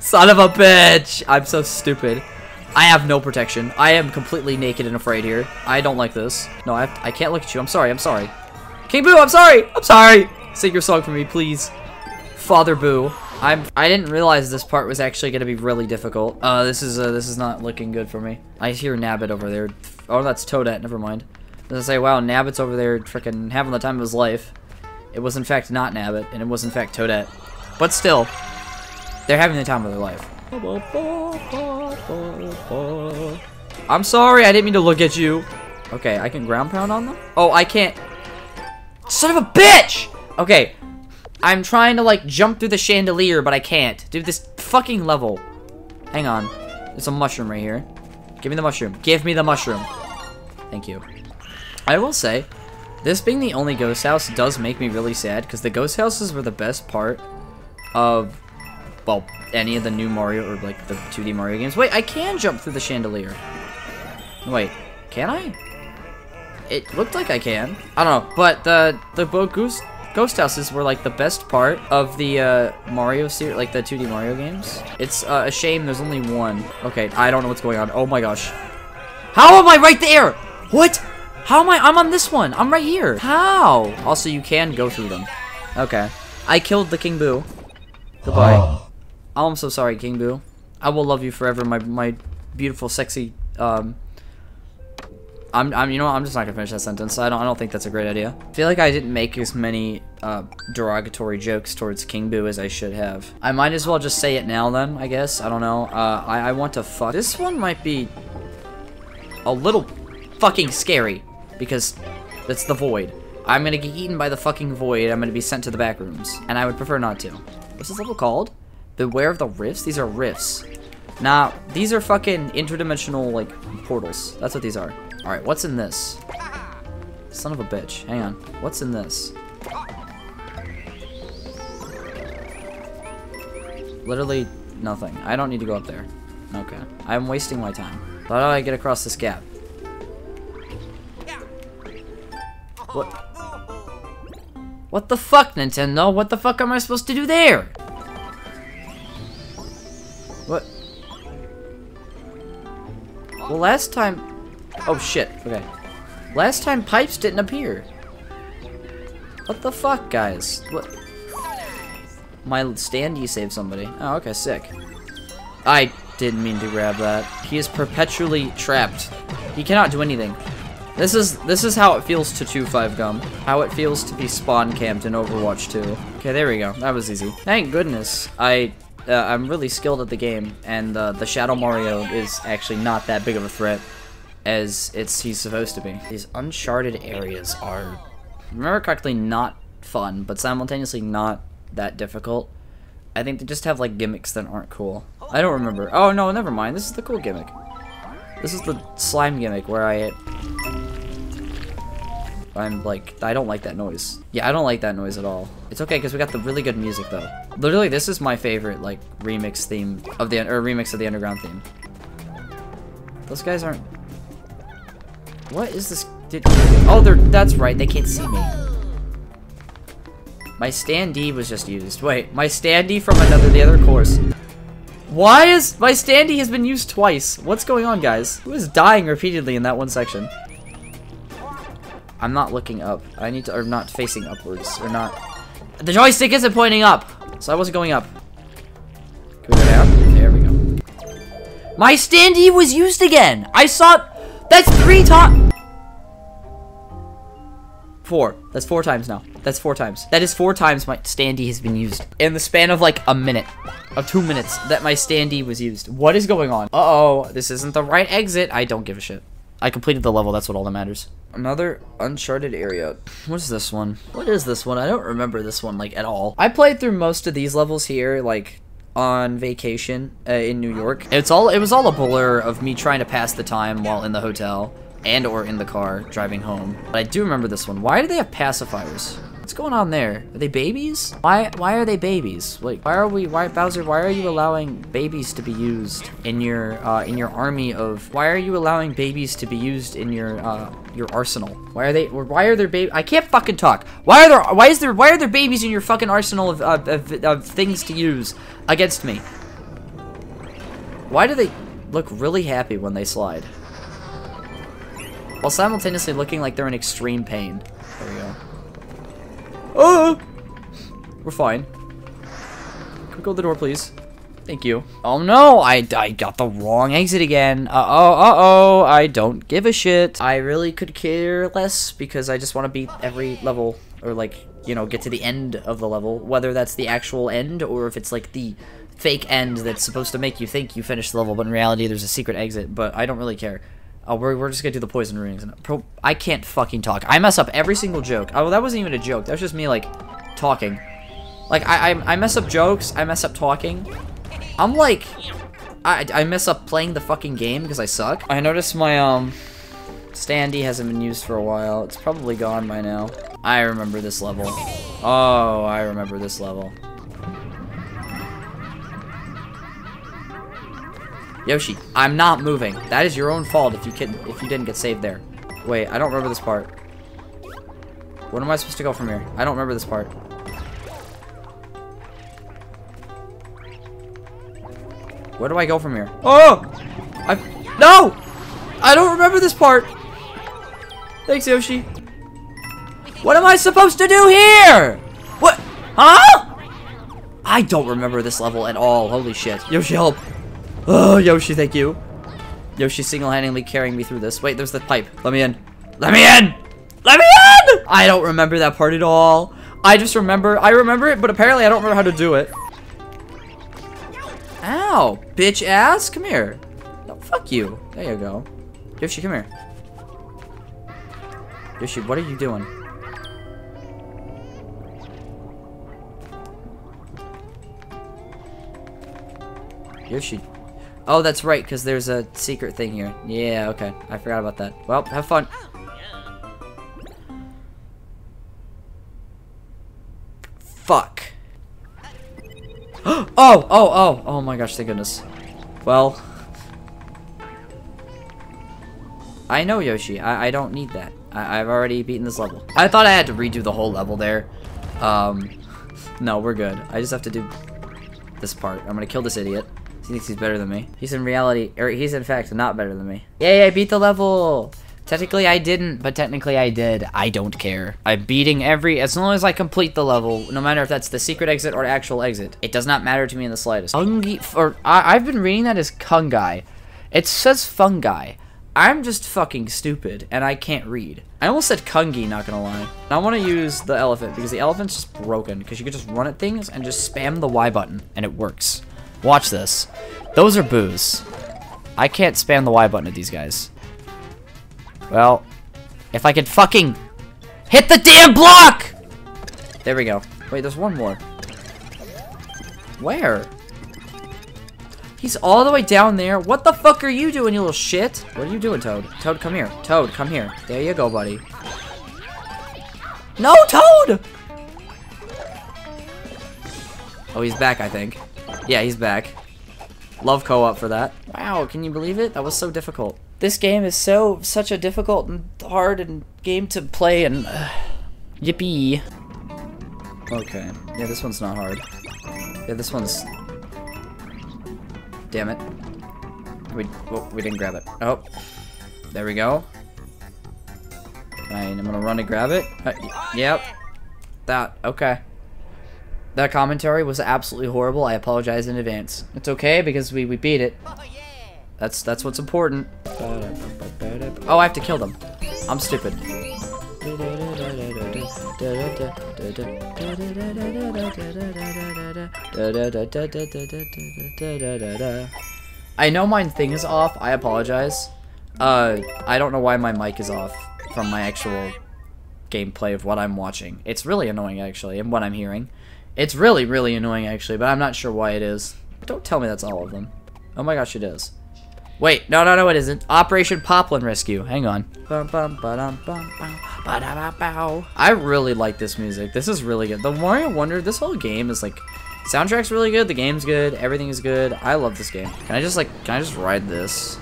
S1: Son of a bitch! I'm so stupid. I have no protection. I am completely naked and afraid here. I don't like this. No, I, I can't look at you. I'm sorry. I'm sorry. King Boo, I'm sorry! I'm sorry! Sing your song for me, please. Father Boo. I'm. I didn't realize this part was actually going to be really difficult. Uh, this is uh, this is not looking good for me. I hear Nabbit over there. Oh, that's Toadette. Never mind. I was say, wow, Nabbit's over there freaking having the time of his life. It was in fact not Nabbit, and it was in fact Toadette. But still, they're having the time of their life. I'm sorry, I didn't mean to look at you. Okay, I can ground pound on them? Oh, I can't. Son of a bitch! Okay, I'm trying to, like, jump through the chandelier, but I can't. Dude, this fucking level. Hang on. There's a mushroom right here. Give me the mushroom. Give me the mushroom. Thank you. I will say, this being the only ghost house does make me really sad, because the ghost houses were the best part of, well, any of the new Mario, or, like, the 2D Mario games. Wait, I can jump through the chandelier. Wait, can I? It looked like I can. I don't know, but the, the Ghost, ghost houses were, like, the best part of the, uh, Mario series, like, the 2D Mario games. It's uh, a shame there's only one. Okay, I don't know what's going on. Oh my gosh. How am I right there? What? How am I? I'm on this one. I'm right here. How? Also, you can go through them. Okay. I killed the King Boo. Goodbye. Oh, I'm so sorry, King Boo. I will love you forever, my my beautiful, sexy. Um. I'm, I'm, you know. I'm just not gonna finish that sentence. I don't, I don't think that's a great idea. I feel like I didn't make as many uh, derogatory jokes towards King Boo as I should have. I might as well just say it now, then. I guess. I don't know. Uh, I, I want to fuck. This one might be a little fucking scary because it's the void. I'm gonna get eaten by the fucking void. I'm gonna be sent to the back rooms, and I would prefer not to. What's this level called? Beware of the rifts? These are rifts. Nah, these are fucking interdimensional, like, portals. That's what these are. Alright, what's in this? Son of a bitch. Hang on. What's in this? Literally nothing. I don't need to go up there. Okay. I'm wasting my time. How do I get across this gap? What? What the fuck, Nintendo? What the fuck am I supposed to do there? What? Well, last time... Oh, shit. Okay. Last time pipes didn't appear. What the fuck, guys? What? My standee saved somebody. Oh, okay, sick. I didn't mean to grab that. He is perpetually trapped. He cannot do anything. This is this is how it feels to chew 5 gum. How it feels to be spawn camped in Overwatch 2. Okay, there we go. That was easy. Thank goodness. I uh, I'm really skilled at the game, and uh, the Shadow Mario is actually not that big of a threat as it's he's supposed to be. These uncharted areas are remember correctly, not fun, but simultaneously not that difficult. I think they just have like gimmicks that aren't cool. I don't remember. Oh no, never mind. This is the cool gimmick. This is the slime gimmick where I I'm like, I don't like that noise. Yeah, I don't like that noise at all. It's okay because we got the really good music though. Literally, this is my favorite like remix theme of the or remix of the underground theme. Those guys aren't. What is this? Did oh, they're that's right. They can't see me. My standee was just used. Wait, my standee from another the other course. Why is my standee has been used twice? What's going on, guys? Who is dying repeatedly in that one section? I'm not looking up. I need to, or not facing upwards, or not. The joystick isn't pointing up, so I wasn't going up. Can we go down? There we go. My standee was used again. I saw. That's three times. Four. That's four times now. That's four times. That is four times my standee has been used. In the span of like a minute. Of two minutes that my standee was used. What is going on? Uh-oh. This isn't the right exit. I don't give a shit. I completed the level. That's what all that matters. Another uncharted area. What is this one? What is this one? I don't remember this one, like, at all. I played through most of these levels here, like, on vacation uh, in New York. It's all, it was all a blur of me trying to pass the time while in the hotel and or in the car driving home. But I do remember this one. Why do they have pacifiers? What's going on there? Are they babies? Why why are they babies? Like why are we why Bowser, why are you allowing babies to be used in your uh, in your army of why are you allowing babies to be used in your uh, your arsenal? Why are they why are there baby I can't fucking talk. Why are there why is there why are there babies in your fucking arsenal of, of, of, of things to use against me? Why do they look really happy when they slide? While simultaneously looking like they're in extreme pain. Oh! We're fine. Can we go to the door, please? Thank you. Oh no, I, I got the wrong exit again. Uh-oh, uh-oh, I don't give a shit. I really could care less because I just want to beat every level or like, you know, get to the end of the level, whether that's the actual end or if it's like the fake end that's supposed to make you think you finished the level, but in reality there's a secret exit, but I don't really care. Oh, we're, we're just gonna do the poison rings. I can't fucking talk. I mess up every single joke. Oh, that wasn't even a joke. That was just me, like, talking. Like, I, I, I mess up jokes. I mess up talking. I'm like... I, I mess up playing the fucking game because I suck. I noticed my, um... Standee hasn't been used for a while. It's probably gone by now. I remember this level. Oh, I remember this level. Yoshi, I'm not moving. That is your own fault if you can if you didn't get saved there. Wait, I don't remember this part. What am I supposed to go from here? I don't remember this part. Where do I go from here? Oh! I No! I don't remember this part. Thanks, Yoshi. What am I supposed to do here? What? Huh? I don't remember this level at all. Holy shit. Yoshi, help. Oh, Yoshi, thank you. Yoshi single-handedly carrying me through this. Wait, there's the pipe. Let me in. Let me in! Let me in! I don't remember that part at all. I just remember, I remember it, but apparently I don't remember how to do it. Ow, bitch ass, come here. No, fuck you. There you go. Yoshi, come here. Yoshi, what are you doing? Yoshi, Oh, that's right, because there's a secret thing here. Yeah, okay. I forgot about that. Well, have fun. Fuck. oh, oh, oh, oh my gosh, thank goodness. Well. I know, Yoshi. I, I don't need that. I, I've already beaten this level. I thought I had to redo the whole level there. Um, no, we're good. I just have to do this part. I'm gonna kill this idiot. He thinks he's better than me. He's in reality, or he's in fact not better than me. Yay, I beat the level! Technically I didn't, but technically I did. I don't care. I'm beating every, as long as I complete the level, no matter if that's the secret exit or actual exit. It does not matter to me in the slightest. Fungi, or I, I've been reading that as Kungai. It says fungi. I'm just fucking stupid, and I can't read. I almost said Kungi, not gonna lie. I want to use the elephant, because the elephant's just broken, because you can just run at things and just spam the Y button, and it works. Watch this. Those are boos. I can't spam the Y button at these guys. Well, if I could fucking Hit the damn block! There we go. Wait, there's one more. Where? He's all the way down there. What the fuck are you doing, you little shit? What are you doing, Toad? Toad, come here. Toad, come here. There you go, buddy. No, Toad! Oh, he's back, I think. Yeah, he's back. Love co-op for that. Wow, can you believe it? That was so difficult. This game is so, such a difficult and hard and game to play and... Uh, yippee. Okay. Yeah, this one's not hard. Yeah, this one's... Damn it. We, well, we didn't grab it. Oh. There we go. I'm gonna run and grab it. Uh, yep. That, okay. That commentary was absolutely horrible. I apologize in advance. It's okay because we, we beat it. That's that's what's important. Oh, I have to kill them. I'm stupid. I know my thing is off. I apologize. Uh, I don't know why my mic is off from my actual gameplay of what I'm watching. It's really annoying, actually, and what I'm hearing. It's really, really annoying, actually, but I'm not sure why it is. Don't tell me that's all of them. Oh my gosh, it is. Wait, no, no, no, it isn't. Operation Poplin Rescue. Hang on. I really like this music. This is really good. The Mario Wonder, this whole game is like, soundtrack's really good. The game's good. Everything is good. I love this game. Can I just like, can I just ride this?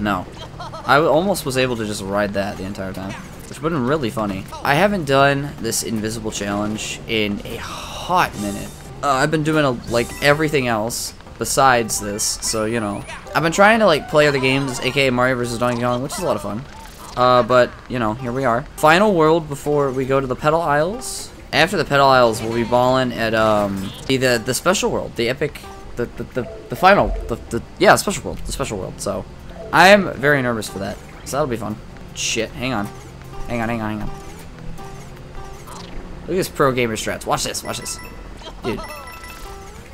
S1: No. I almost was able to just ride that the entire time. Which would have been really funny. I haven't done this invisible challenge in a hot minute. Uh, I've been doing a, like everything else besides this, so you know. I've been trying to like play other games, aka Mario vs. Donkey Kong, which is a lot of fun. Uh, but, you know, here we are. Final world before we go to the Petal Isles. After the Petal Isles, we'll be balling at, um, the, the, the special world, the epic, the, the, the, the final, the, the, yeah, special world, the special world, so. I am very nervous for that, so that'll be fun. Shit, hang on. Hang on, hang on, hang on. Look at this pro gamer strats. Watch this, watch this. Dude.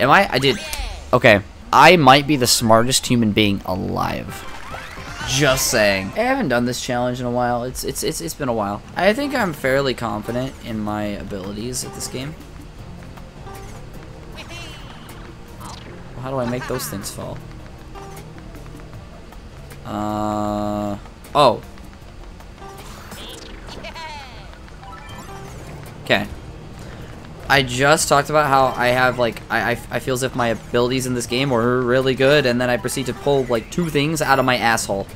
S1: Am I? I did. Okay. I might be the smartest human being alive. Just saying. I haven't done this challenge in a while. It's it's it's it's been a while. I think I'm fairly confident in my abilities at this game. How do I make those things fall? Uh oh. Okay. I just talked about how I have like I, I, I feel as if my abilities in this game were really good and then I proceed to pull like two things out of my asshole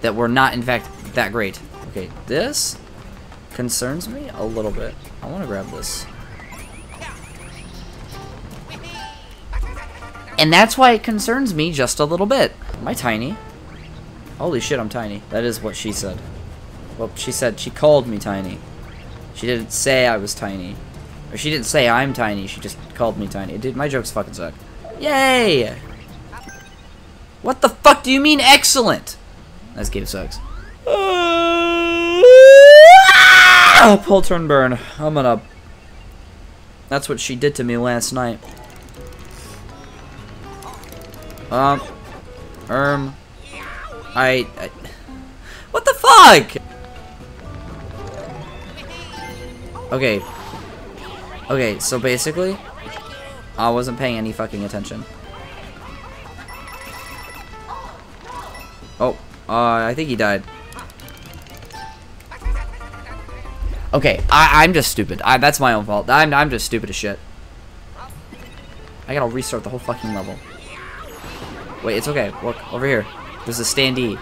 S1: that were not in fact that great. Okay, this concerns me a little bit. I want to grab this. And that's why it concerns me just a little bit. Am I tiny? Holy shit, I'm tiny. That is what she said. Well, she said she called me tiny. She didn't say I was tiny. Or she didn't say I'm tiny, she just called me tiny. Dude, my jokes fucking suck. Yay! What the fuck do you mean excellent? This game sucks. Pull, turn, burn. I'm gonna... That's what she did to me last night. Um... Um... I... I what the fuck? Okay. Okay, so basically, I wasn't paying any fucking attention. Oh, uh, I think he died. Okay, I, I'm just stupid. I, that's my own fault. I'm, I'm just stupid as shit. I gotta restart the whole fucking level. Wait, it's okay. Look, over here. There's a standee.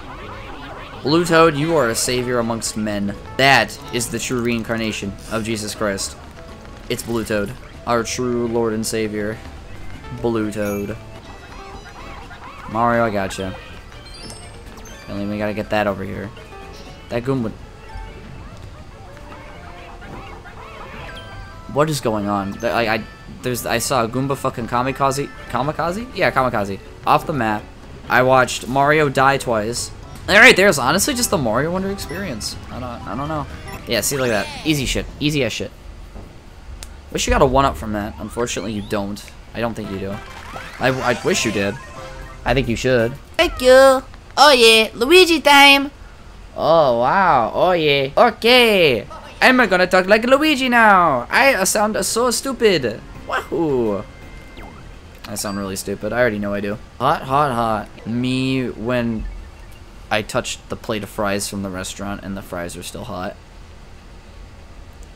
S1: Blue Toad, you are a savior amongst men. That is the true reincarnation of Jesus Christ. It's Blue Toad, our true Lord and Savior. Blue Toad. Mario, I gotcha. Then we gotta get that over here. That Goomba... What is going on? I, I, there's, I saw a Goomba fucking kamikaze... Kamikaze? Yeah, kamikaze. Off the map. I watched Mario die twice. Alright, there's honestly just the Mario Wonder experience. I don't, I don't know. Yeah, see, like that. Easy shit. Easy as shit. Wish you got a 1-up from that. Unfortunately, you don't. I don't think you do. I, I wish you did. I think you should.
S3: Thank you. Oh yeah, Luigi time.
S1: Oh, wow. Oh, yeah. Okay. I'm gonna talk like Luigi now. I sound so stupid. Wahoo. I sound really stupid. I already know I do. Hot, hot, hot. Me when I touched the plate of fries from the restaurant and the fries are still hot.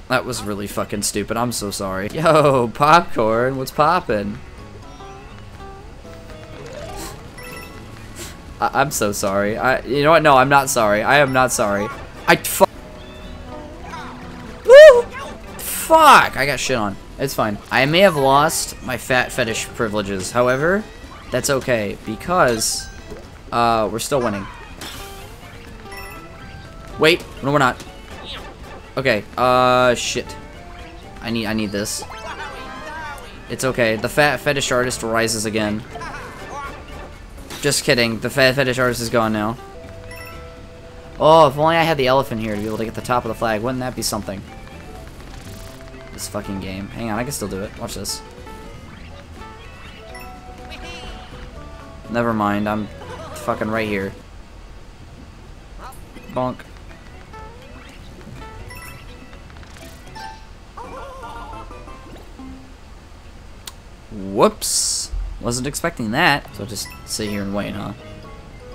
S1: That was really fucking stupid. I'm so sorry. Yo, popcorn, what's poppin'? I am so sorry. I, you know what? No, I'm not sorry. I am not sorry. I fu Woo! Fuck! I got shit on. It's fine. I may have lost my fat fetish privileges. However, that's okay because uh, we're still winning. Wait, no, we're not. Okay. Uh, shit. I need, I need this. It's okay. The fat fetish artist rises again. Just kidding. The fat fetish artist is gone now. Oh, if only I had the elephant here to be able to get the top of the flag. Wouldn't that be something? This fucking game. Hang on, I can still do it. Watch this. Never mind, I'm fucking right here. Bonk. Whoops. Wasn't expecting that. So just sit here and wait, huh?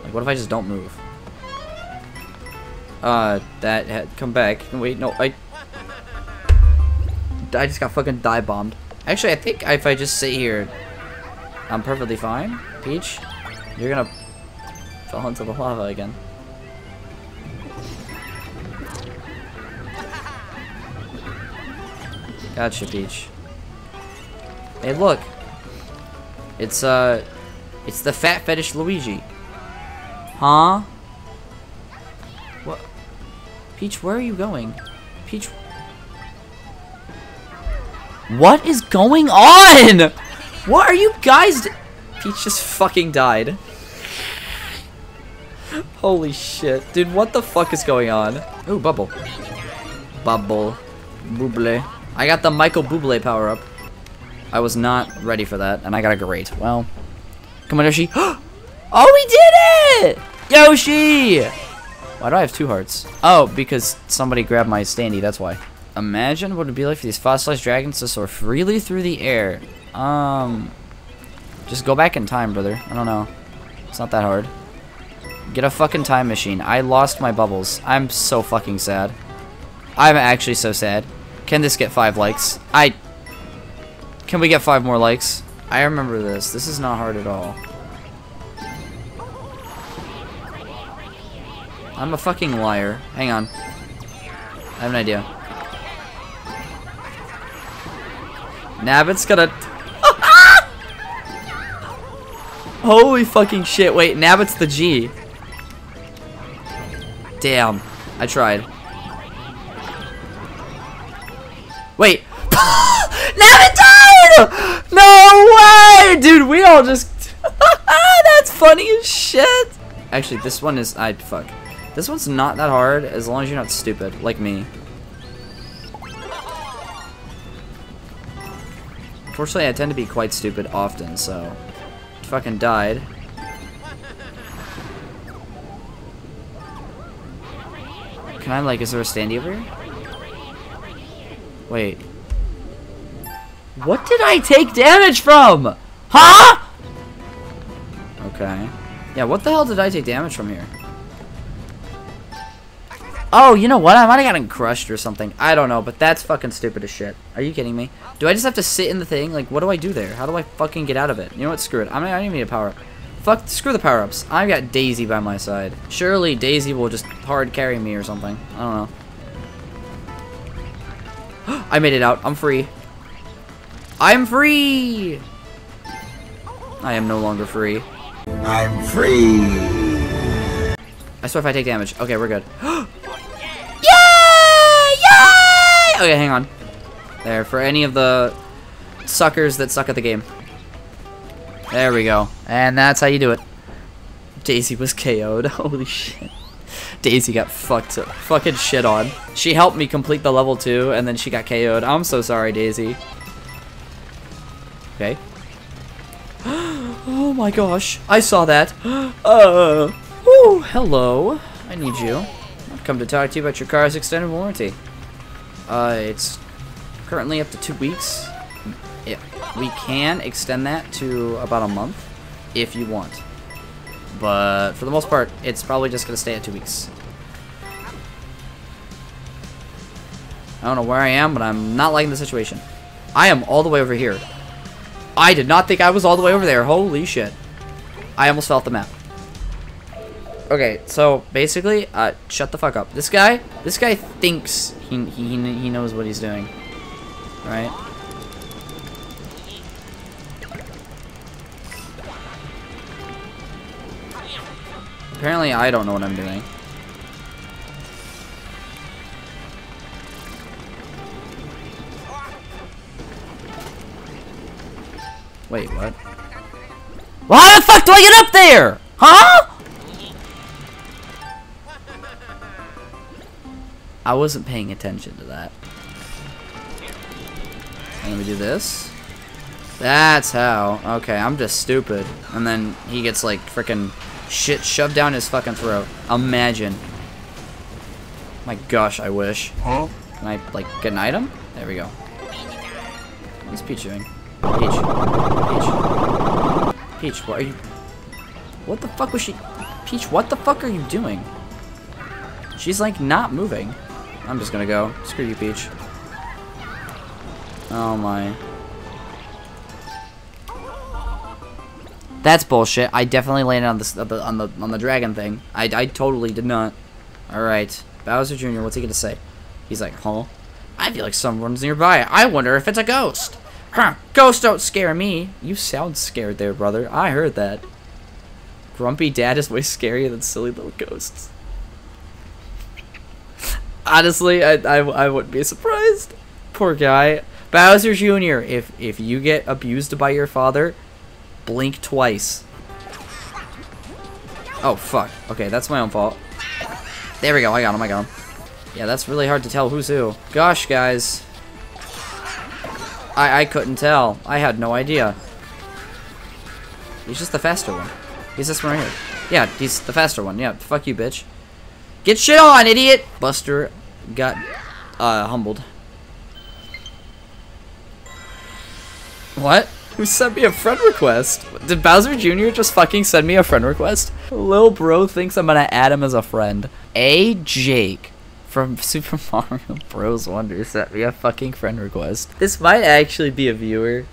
S1: Like, what if I just don't move? Uh, that had come back. Wait, no, I... I just got fucking die bombed. Actually, I think if I just sit here, I'm perfectly fine. Peach, you're gonna fall into the lava again. Gotcha, Peach. Hey, look. It's, uh, it's the fat fetish Luigi. Huh? What? Peach, where are you going? Peach. What is going on? What are you guys Peach just fucking died. Holy shit. Dude, what the fuck is going on? Ooh, bubble. Bubble. Buble. I got the Michael Bublé power up. I was not ready for that, and I got a great. Well, come on, Yoshi. oh, we did it! Yoshi! Why do I have two hearts? Oh, because somebody grabbed my standee, that's why. Imagine what it would be like for these fossilized dragons to soar freely through the air. Um, just go back in time, brother. I don't know. It's not that hard. Get a fucking time machine. I lost my bubbles. I'm so fucking sad. I'm actually so sad. Can this get five likes? I can we get five more likes? I remember this. This is not hard at all. I'm a fucking liar. Hang on. I have an idea. Nabbit's gonna... Holy fucking shit. Wait, Nabbit's the G. Damn. I tried. Wait. Nabbit no way! Dude, we all just... That's funny as shit! Actually, this one is... I fuck. This one's not that hard as long as you're not stupid, like me. Unfortunately, I tend to be quite stupid often, so... Fucking died. Can I, like, is there a standee over here? Wait. What did I take damage from? Huh? Okay. Yeah, what the hell did I take damage from here? Oh, you know what? I might have gotten crushed or something. I don't know, but that's fucking stupid as shit. Are you kidding me? Do I just have to sit in the thing? Like, what do I do there? How do I fucking get out of it? You know what? Screw it. I'm, I don't even need a power-up. Fuck, screw the power-ups. I've got Daisy by my side. Surely Daisy will just hard carry me or something. I don't know. I made it out. I'm free. I'm free! I am no longer free.
S2: I'm free!
S1: I swear if I take damage. Okay, we're good. Yay! Yay! Okay, hang on. There, for any of the suckers that suck at the game. There we go. And that's how you do it. Daisy was KO'd. Holy shit. Daisy got fucked fucking shit on. She helped me complete the level 2, and then she got KO'd. I'm so sorry, Daisy. Okay. oh my gosh. I saw that. Uh. Oh, hello. I need you. I've come to talk to you about your car's extended warranty. Uh, it's currently up to two weeks. We can extend that to about a month if you want. But for the most part, it's probably just going to stay at two weeks. I don't know where I am, but I'm not liking the situation. I am all the way over here. I did not think I was all the way over there. Holy shit. I almost fell off the map. Okay, so basically, uh, shut the fuck up. This guy, this guy thinks he, he, he knows what he's doing. Right? Apparently I don't know what I'm doing. Wait, what? Well, how the fuck do I get up there? Huh? I wasn't paying attention to that. Let me do this. That's how. Okay, I'm just stupid. And then he gets like freaking shit shoved down his fucking throat. Imagine. My gosh, I wish.
S2: Huh?
S1: Can I like get an item? There we go. What's Peach doing? Peach. Peach. Peach, what are you... What the fuck was she... Peach, what the fuck are you doing? She's like not moving. I'm just gonna go. Screw you, Peach. Oh my. That's bullshit. I definitely landed on the on the on the dragon thing. I I totally did not. All right, Bowser Jr. What's he gonna say? He's like, huh? I feel like someone's nearby. I wonder if it's a ghost. Huh? Ghosts don't scare me. You sound scared there, brother. I heard that. Grumpy dad is way scarier than silly little ghosts. Honestly, I, I, I wouldn't be surprised. Poor guy. Bowser Jr., if, if you get abused by your father, blink twice. Oh, fuck. Okay, that's my own fault. There we go. I got him. I got him. Yeah, that's really hard to tell who's who. Gosh, guys. I, I couldn't tell. I had no idea. He's just the faster one. He's this one right here. Yeah, he's the faster one. Yeah, fuck you, bitch. Get shit on, idiot! Buster got uh, humbled. What? Who sent me a friend request? Did Bowser Jr. just fucking send me a friend request? Lil bro thinks I'm gonna add him as a friend. A Jake from Super Mario Bros. Wonder sent me a fucking friend request. This might actually be a viewer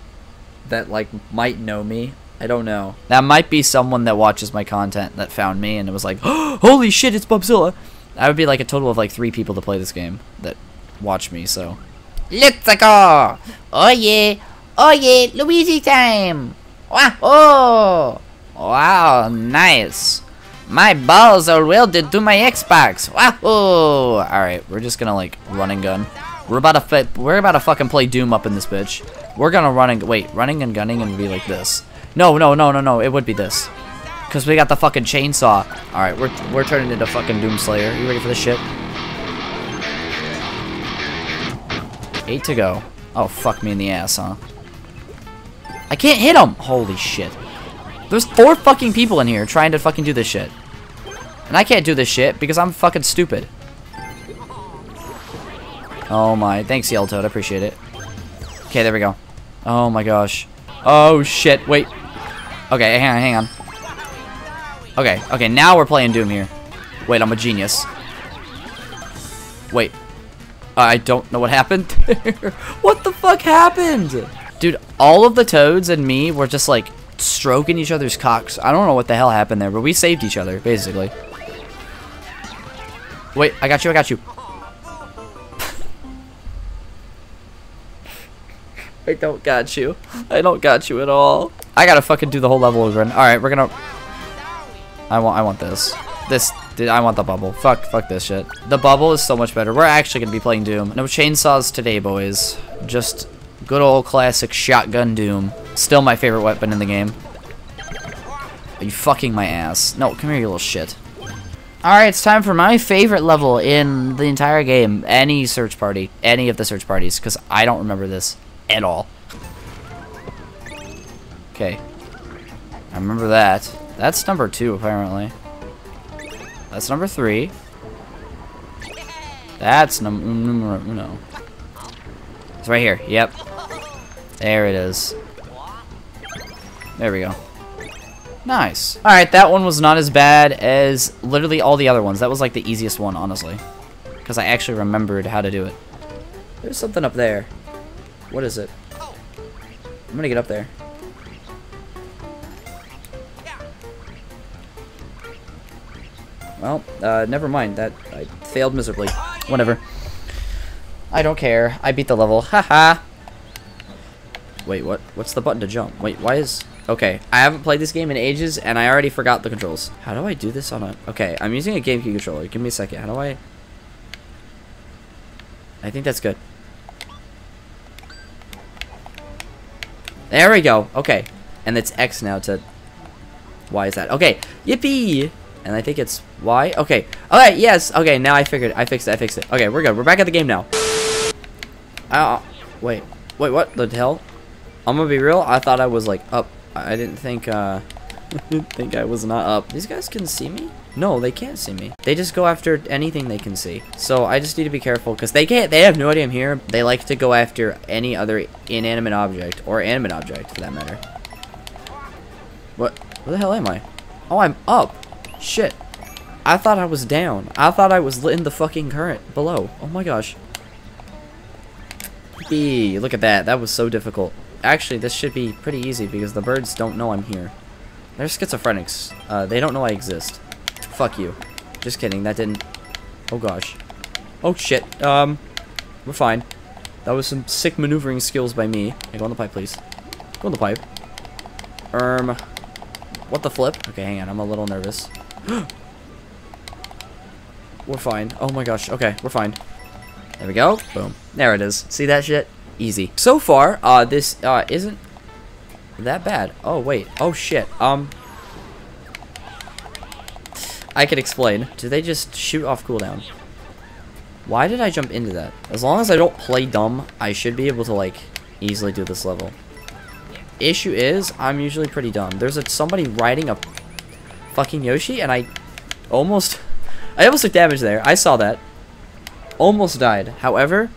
S1: that like might know me. I don't know. That might be someone that watches my content that found me and it was like, holy shit, it's Bobzilla. That would be like a total of like three people to play this game that watch me, so. Let's go! Oh yeah! Oh yeah! Luigi time! Wow! Oh! Wow, nice. My balls are welded to my Xbox. Oh! Alright, we're just gonna like run and gun. We're about to fit. We're about to fucking play Doom up in this bitch. We're gonna run and wait, running and gunning and be like this. No, no, no, no, no. It would be this. Cause we got the fucking chainsaw. All right, we're we're turning into fucking Doomslayer. You ready for this shit? Eight to go. Oh fuck me in the ass, huh? I can't hit him. Holy shit. There's four fucking people in here trying to fucking do this shit. And I can't do this shit because I'm fucking stupid. Oh my. Thanks, Yellow Toad. I appreciate it. Okay, there we go. Oh my gosh. Oh shit. Wait. Okay, hang on, hang on. Okay, okay, now we're playing Doom here. Wait, I'm a genius. Wait. I don't know what happened what the fuck happened? Dude, all of the toads and me were just like stroking each other's cocks. I don't know what the hell happened there, but we saved each other, basically. Wait, I got you, I got you. I don't got you. I don't got you at all. I gotta fucking do the whole level again. Alright, we're gonna... I want I want this. This dude, I want the bubble. Fuck fuck this shit. The bubble is so much better. We're actually gonna be playing Doom. No chainsaws today, boys. Just good old classic shotgun Doom. Still my favorite weapon in the game. Are you fucking my ass? No, come here, you little shit. Alright, it's time for my favorite level in the entire game. Any search party. Any of the search parties. Because I don't remember this at all. Okay. I remember that. That's number two, apparently. That's number three. That's num numero uno. It's right here. Yep. There it is. There we go. Nice. Alright, that one was not as bad as literally all the other ones. That was like the easiest one, honestly. Because I actually remembered how to do it. There's something up there. What is it? I'm gonna get up there. Well, uh, never mind. That I failed miserably. Whatever. I don't care. I beat the level. Haha. Wait, what? What's the button to jump? Wait, why is... Okay, I haven't played this game in ages, and I already forgot the controls. How do I do this on a... Okay, I'm using a GameCube controller. Give me a second. How do I... I think that's good. There we go. Okay. And it's X now to... Why is that? Okay. Yippee! And I think it's Y. Okay. All right. yes. Okay, now I figured. I fixed it. I fixed it. Okay, we're good. We're back at the game now. Uh, wait. Wait, what the hell? I'm gonna be real. I thought I was, like, up. I didn't think, uh... Think I was not up. These guys can see me? No, they can't see me. They just go after anything they can see. So I just need to be careful because they can't. They have no idea I'm here. They like to go after any other inanimate object or animate object for that matter. What? Where the hell am I? Oh, I'm up. Shit. I thought I was down. I thought I was in the fucking current below. Oh my gosh. B. Look at that. That was so difficult. Actually, this should be pretty easy because the birds don't know I'm here. They're schizophrenics. Uh, they don't know I exist. Fuck you. Just kidding. That didn't... Oh, gosh. Oh, shit. Um, we're fine. That was some sick maneuvering skills by me. Hey, go on the pipe, please. Go on the pipe. Um, what the flip? Okay, hang on. I'm a little nervous. we're fine. Oh, my gosh. Okay, we're fine. There we go. Boom. There it is. See that shit? Easy. So far, uh, this, uh, isn't that bad. Oh, wait. Oh, shit. Um, I can explain. Do they just shoot off cooldown? Why did I jump into that? As long as I don't play dumb, I should be able to, like, easily do this level. Issue is, I'm usually pretty dumb. There's a, somebody riding a fucking Yoshi, and I almost... I almost took damage there. I saw that. Almost died. However,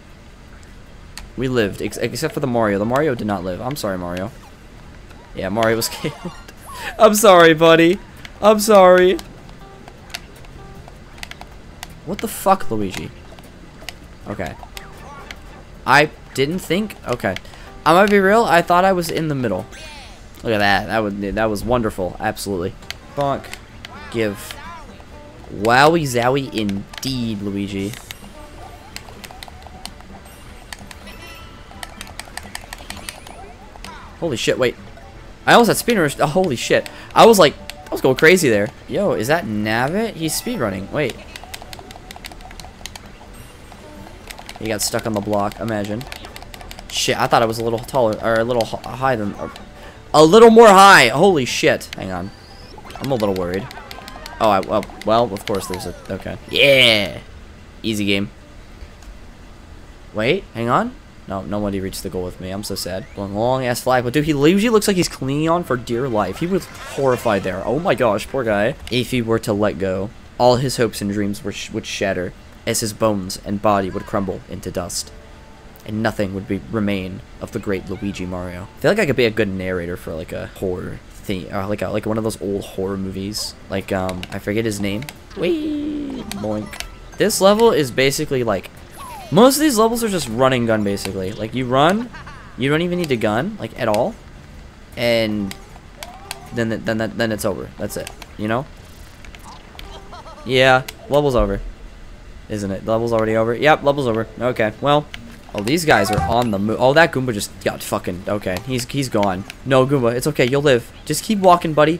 S1: we lived, ex except for the Mario. The Mario did not live. I'm sorry, Mario. Yeah, Mario was killed. I'm sorry, buddy. I'm sorry. What the fuck, Luigi? Okay. I didn't think. Okay. I'm gonna be real. I thought I was in the middle. Look at that. That was that was wonderful. Absolutely. Bonk. Give. Wowie zowie indeed, Luigi. Holy shit, wait. I almost had speedrunners. Oh, holy shit. I was like, I was going crazy there. Yo, is that Nabbit? He's speedrunning. Wait. He got stuck on the block, imagine. Shit, I thought I was a little taller, or a little high than, a little more high. Holy shit. Hang on. I'm a little worried. Oh, I, well, well, of course there's a, okay. Yeah. Easy game. Wait, hang on. No, nobody reached the goal with me. I'm so sad. Long ass flag. But dude, he usually looks like he's clinging on for dear life. He was horrified there. Oh my gosh, poor guy. If he were to let go, all his hopes and dreams sh would shatter as his bones and body would crumble into dust. And nothing would be remain of the great Luigi Mario. I feel like I could be a good narrator for like a horror thing, or like a, like one of those old horror movies. Like um, I forget his name. Wait, boink. This level is basically like most of these levels are just running gun, basically. Like, you run, you don't even need to gun, like, at all. And then then then, then it's over. That's it. You know? Yeah, level's over. Isn't it? Level's already over? Yep, level's over. Okay, well. Oh, these guys are on the move. Oh, that Goomba just got fucking... Okay, he's he's gone. No, Goomba, it's okay. You'll live. Just keep walking, buddy.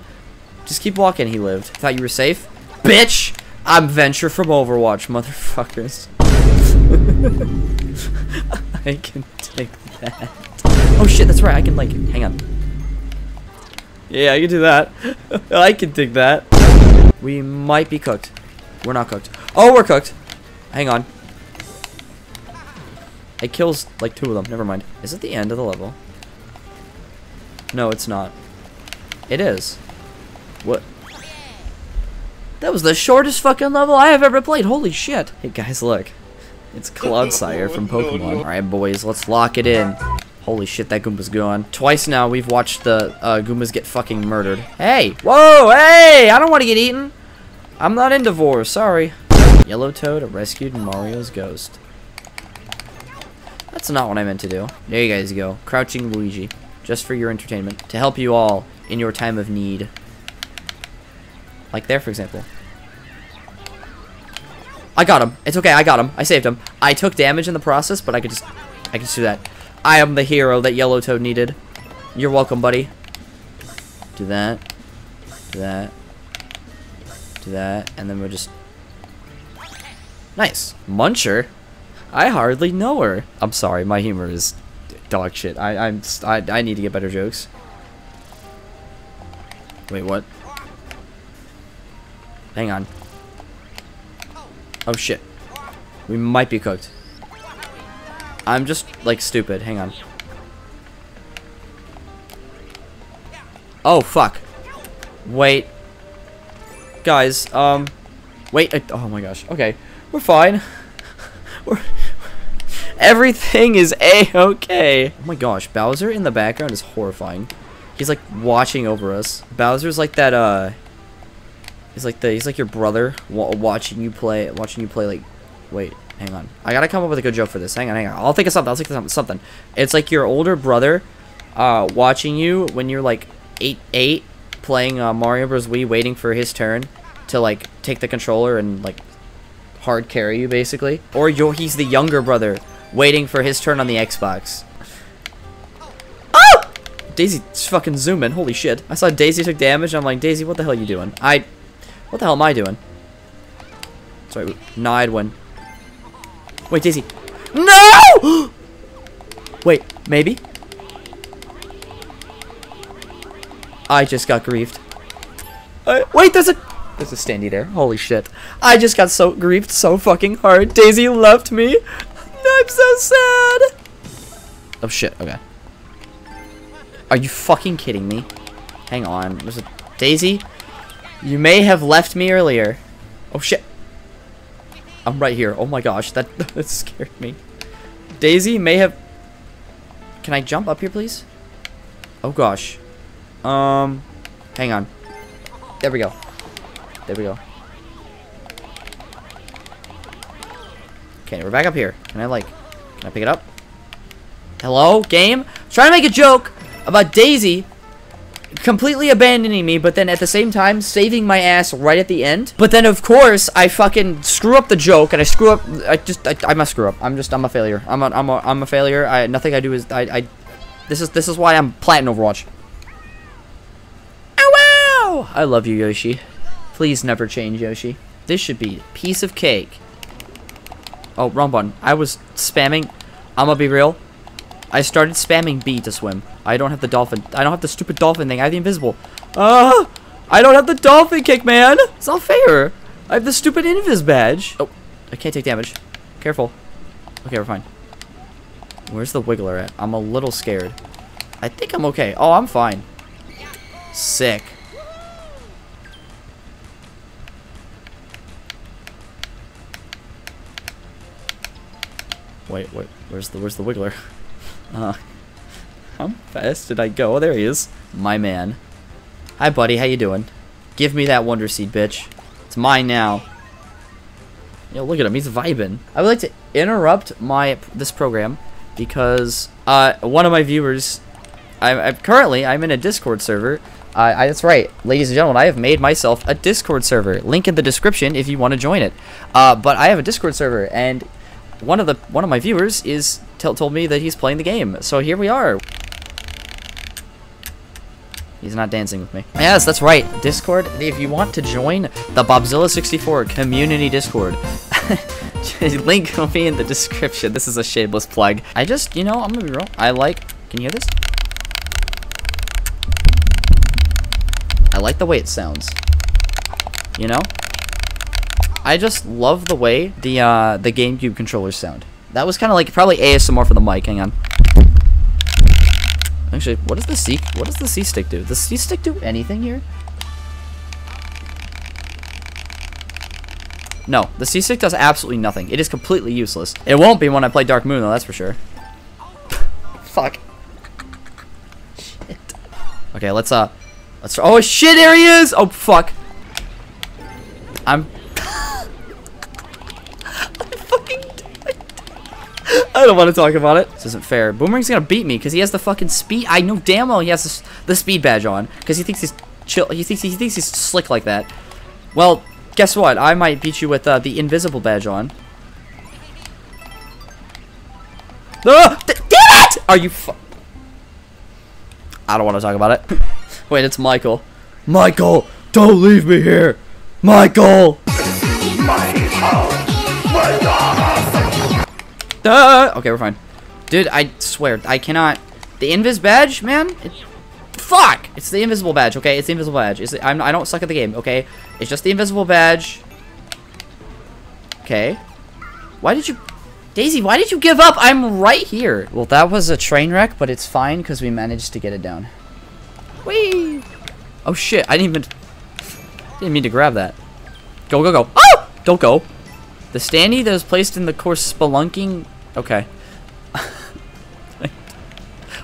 S1: Just keep walking. He lived. Thought you were safe? Bitch! I'm Venture from Overwatch, motherfuckers. I can take that. Oh shit, that's right. I can like, hang on. Yeah, I can do that. I can take that. We might be cooked. We're not cooked. Oh, we're cooked. Hang on. It kills like two of them. Never mind. Is it the end of the level? No, it's not. It is. What? That was the shortest fucking level I have ever played. Holy shit. Hey guys, look. It's Clodsire from Pokemon. Alright, boys, let's lock it in. Holy shit, that Goomba's gone. Twice now we've watched the uh, Goombas get fucking murdered. Hey! Whoa! Hey! I don't want to get eaten! I'm not in divorce, sorry. Yellow Toad rescued Mario's ghost. That's not what I meant to do. There you guys go. Crouching Luigi. Just for your entertainment. To help you all in your time of need. Like there, for example. I got him. It's okay, I got him. I saved him. I took damage in the process, but I could just... I could just do that. I am the hero that Yellow Toad needed. You're welcome, buddy. Do that. Do that. Do that. And then we'll just... Nice. Muncher? I hardly know her. I'm sorry, my humor is dog shit. I, I'm... I, I need to get better jokes. Wait, what? Hang on. Oh shit. We might be cooked. I'm just, like, stupid. Hang on. Oh, fuck. Wait. Guys, um... Wait, oh my gosh. Okay. We're fine. We're... Everything is a-okay. Oh my gosh, Bowser in the background is horrifying. He's, like, watching over us. Bowser's like that, uh... He's like the, he's like your brother watching you play, watching you play, like... Wait, Hang on. I gotta come up with a good joke for this. Hang on, hang on. I'll think of something. I'll think of something. It's like your older brother uh, watching you when you're like 8, 8 playing uh, Mario Bros. Wii, waiting for his turn to like take the controller and like hard carry you basically. Or you're, he's the younger brother waiting for his turn on the Xbox. Oh! Daisy's fucking zooming. Holy shit. I saw Daisy took damage. I'm like, Daisy, what the hell are you doing? I... What the hell am I doing? Sorry. No, I'd win. Wait, Daisy. No! Wait, maybe? I just got griefed. Uh, wait, there's a... There's a standee there. Holy shit. I just got so griefed so fucking hard. Daisy left me. I'm so sad. Oh shit, okay. Are you fucking kidding me? Hang on. There's a... Daisy? You may have left me earlier. Oh shit. I'm right here. Oh my gosh, that, that scared me. Daisy may have... Can I jump up here, please? Oh gosh. Um, hang on. There we go. There we go. Okay, we're back up here. Can I, like, can I pick it up? Hello, game? trying to make a joke about Daisy completely abandoning me, but then at the same time saving my ass right at the end. But then of course I fucking screw up the joke and I screw up. I just I, I must screw up. I'm just I'm a failure. I'm a I'm a I'm a failure. I nothing I do is I I. This is this is why I'm platinum Overwatch. Oh wow! I love you, Yoshi. Please never change, Yoshi. This should be piece of cake. Oh, wrong button. I was spamming. I'm gonna be real. I started spamming B to swim. I don't have the dolphin. I don't have the stupid dolphin thing. I have the invisible. Ah! Uh, I don't have the dolphin kick, man! It's not fair. I have the stupid invis badge. Oh, I can't take damage. Careful. Okay, we're fine. Where's the wiggler at? I'm a little scared. I think I'm okay. Oh, I'm fine. Sick. Wait, wait, where's the where's the wiggler? Uh, how fast did I go? Oh, there he is. My man. Hi, buddy. How you doing? Give me that Wonder Seed, bitch. It's mine now. Yo, look at him. He's vibing. I would like to interrupt my this program because uh, one of my viewers, I, I currently I'm in a Discord server. Uh, I, that's right, ladies and gentlemen. I have made myself a Discord server. Link in the description if you want to join it. Uh, but I have a Discord server, and one of the one of my viewers is told me that he's playing the game. So here we are. He's not dancing with me. Yes, that's right. Discord. If you want to join the Bobzilla64 community Discord, link will be in the description. This is a shameless plug. I just, you know, I'm gonna be real. I like. Can you hear this? I like the way it sounds. You know? I just love the way the uh, the GameCube controllers sound. That was kind of like probably ASMR for the mic. Hang on. Actually, what does the C what does the C stick do? Does the C stick do anything here? No, the C-Stick does absolutely nothing. It is completely useless. It won't be when I play Dark Moon, though, that's for sure. Fuck. Shit. Okay, let's, uh... Let's... Oh, shit, there he is! Oh, fuck. I'm... I don't want to talk about it. This isn't fair. Boomerang's gonna beat me because he has the fucking speed. I know damn well he has the, speed badge on because he thinks he's chill. He thinks he thinks he's slick like that. Well, guess what? I might beat you with uh, the invisible badge on. Ah, damn it! Are you I don't want to talk about it. Wait, it's Michael. Michael, don't leave me here. Michael. Uh, okay, we're fine. Dude, I swear, I cannot. The invis badge, man. It, fuck! It's the invisible badge. Okay, it's the invisible badge. It's the, I'm, I don't suck at the game. Okay, it's just the invisible badge. Okay. Why did you, Daisy? Why did you give up? I'm right here. Well, that was a train wreck, but it's fine because we managed to get it down. Whee! Oh shit! I didn't even didn't mean to grab that. Go go go! Oh! Don't go. The standee that was placed in the course spelunking. Okay.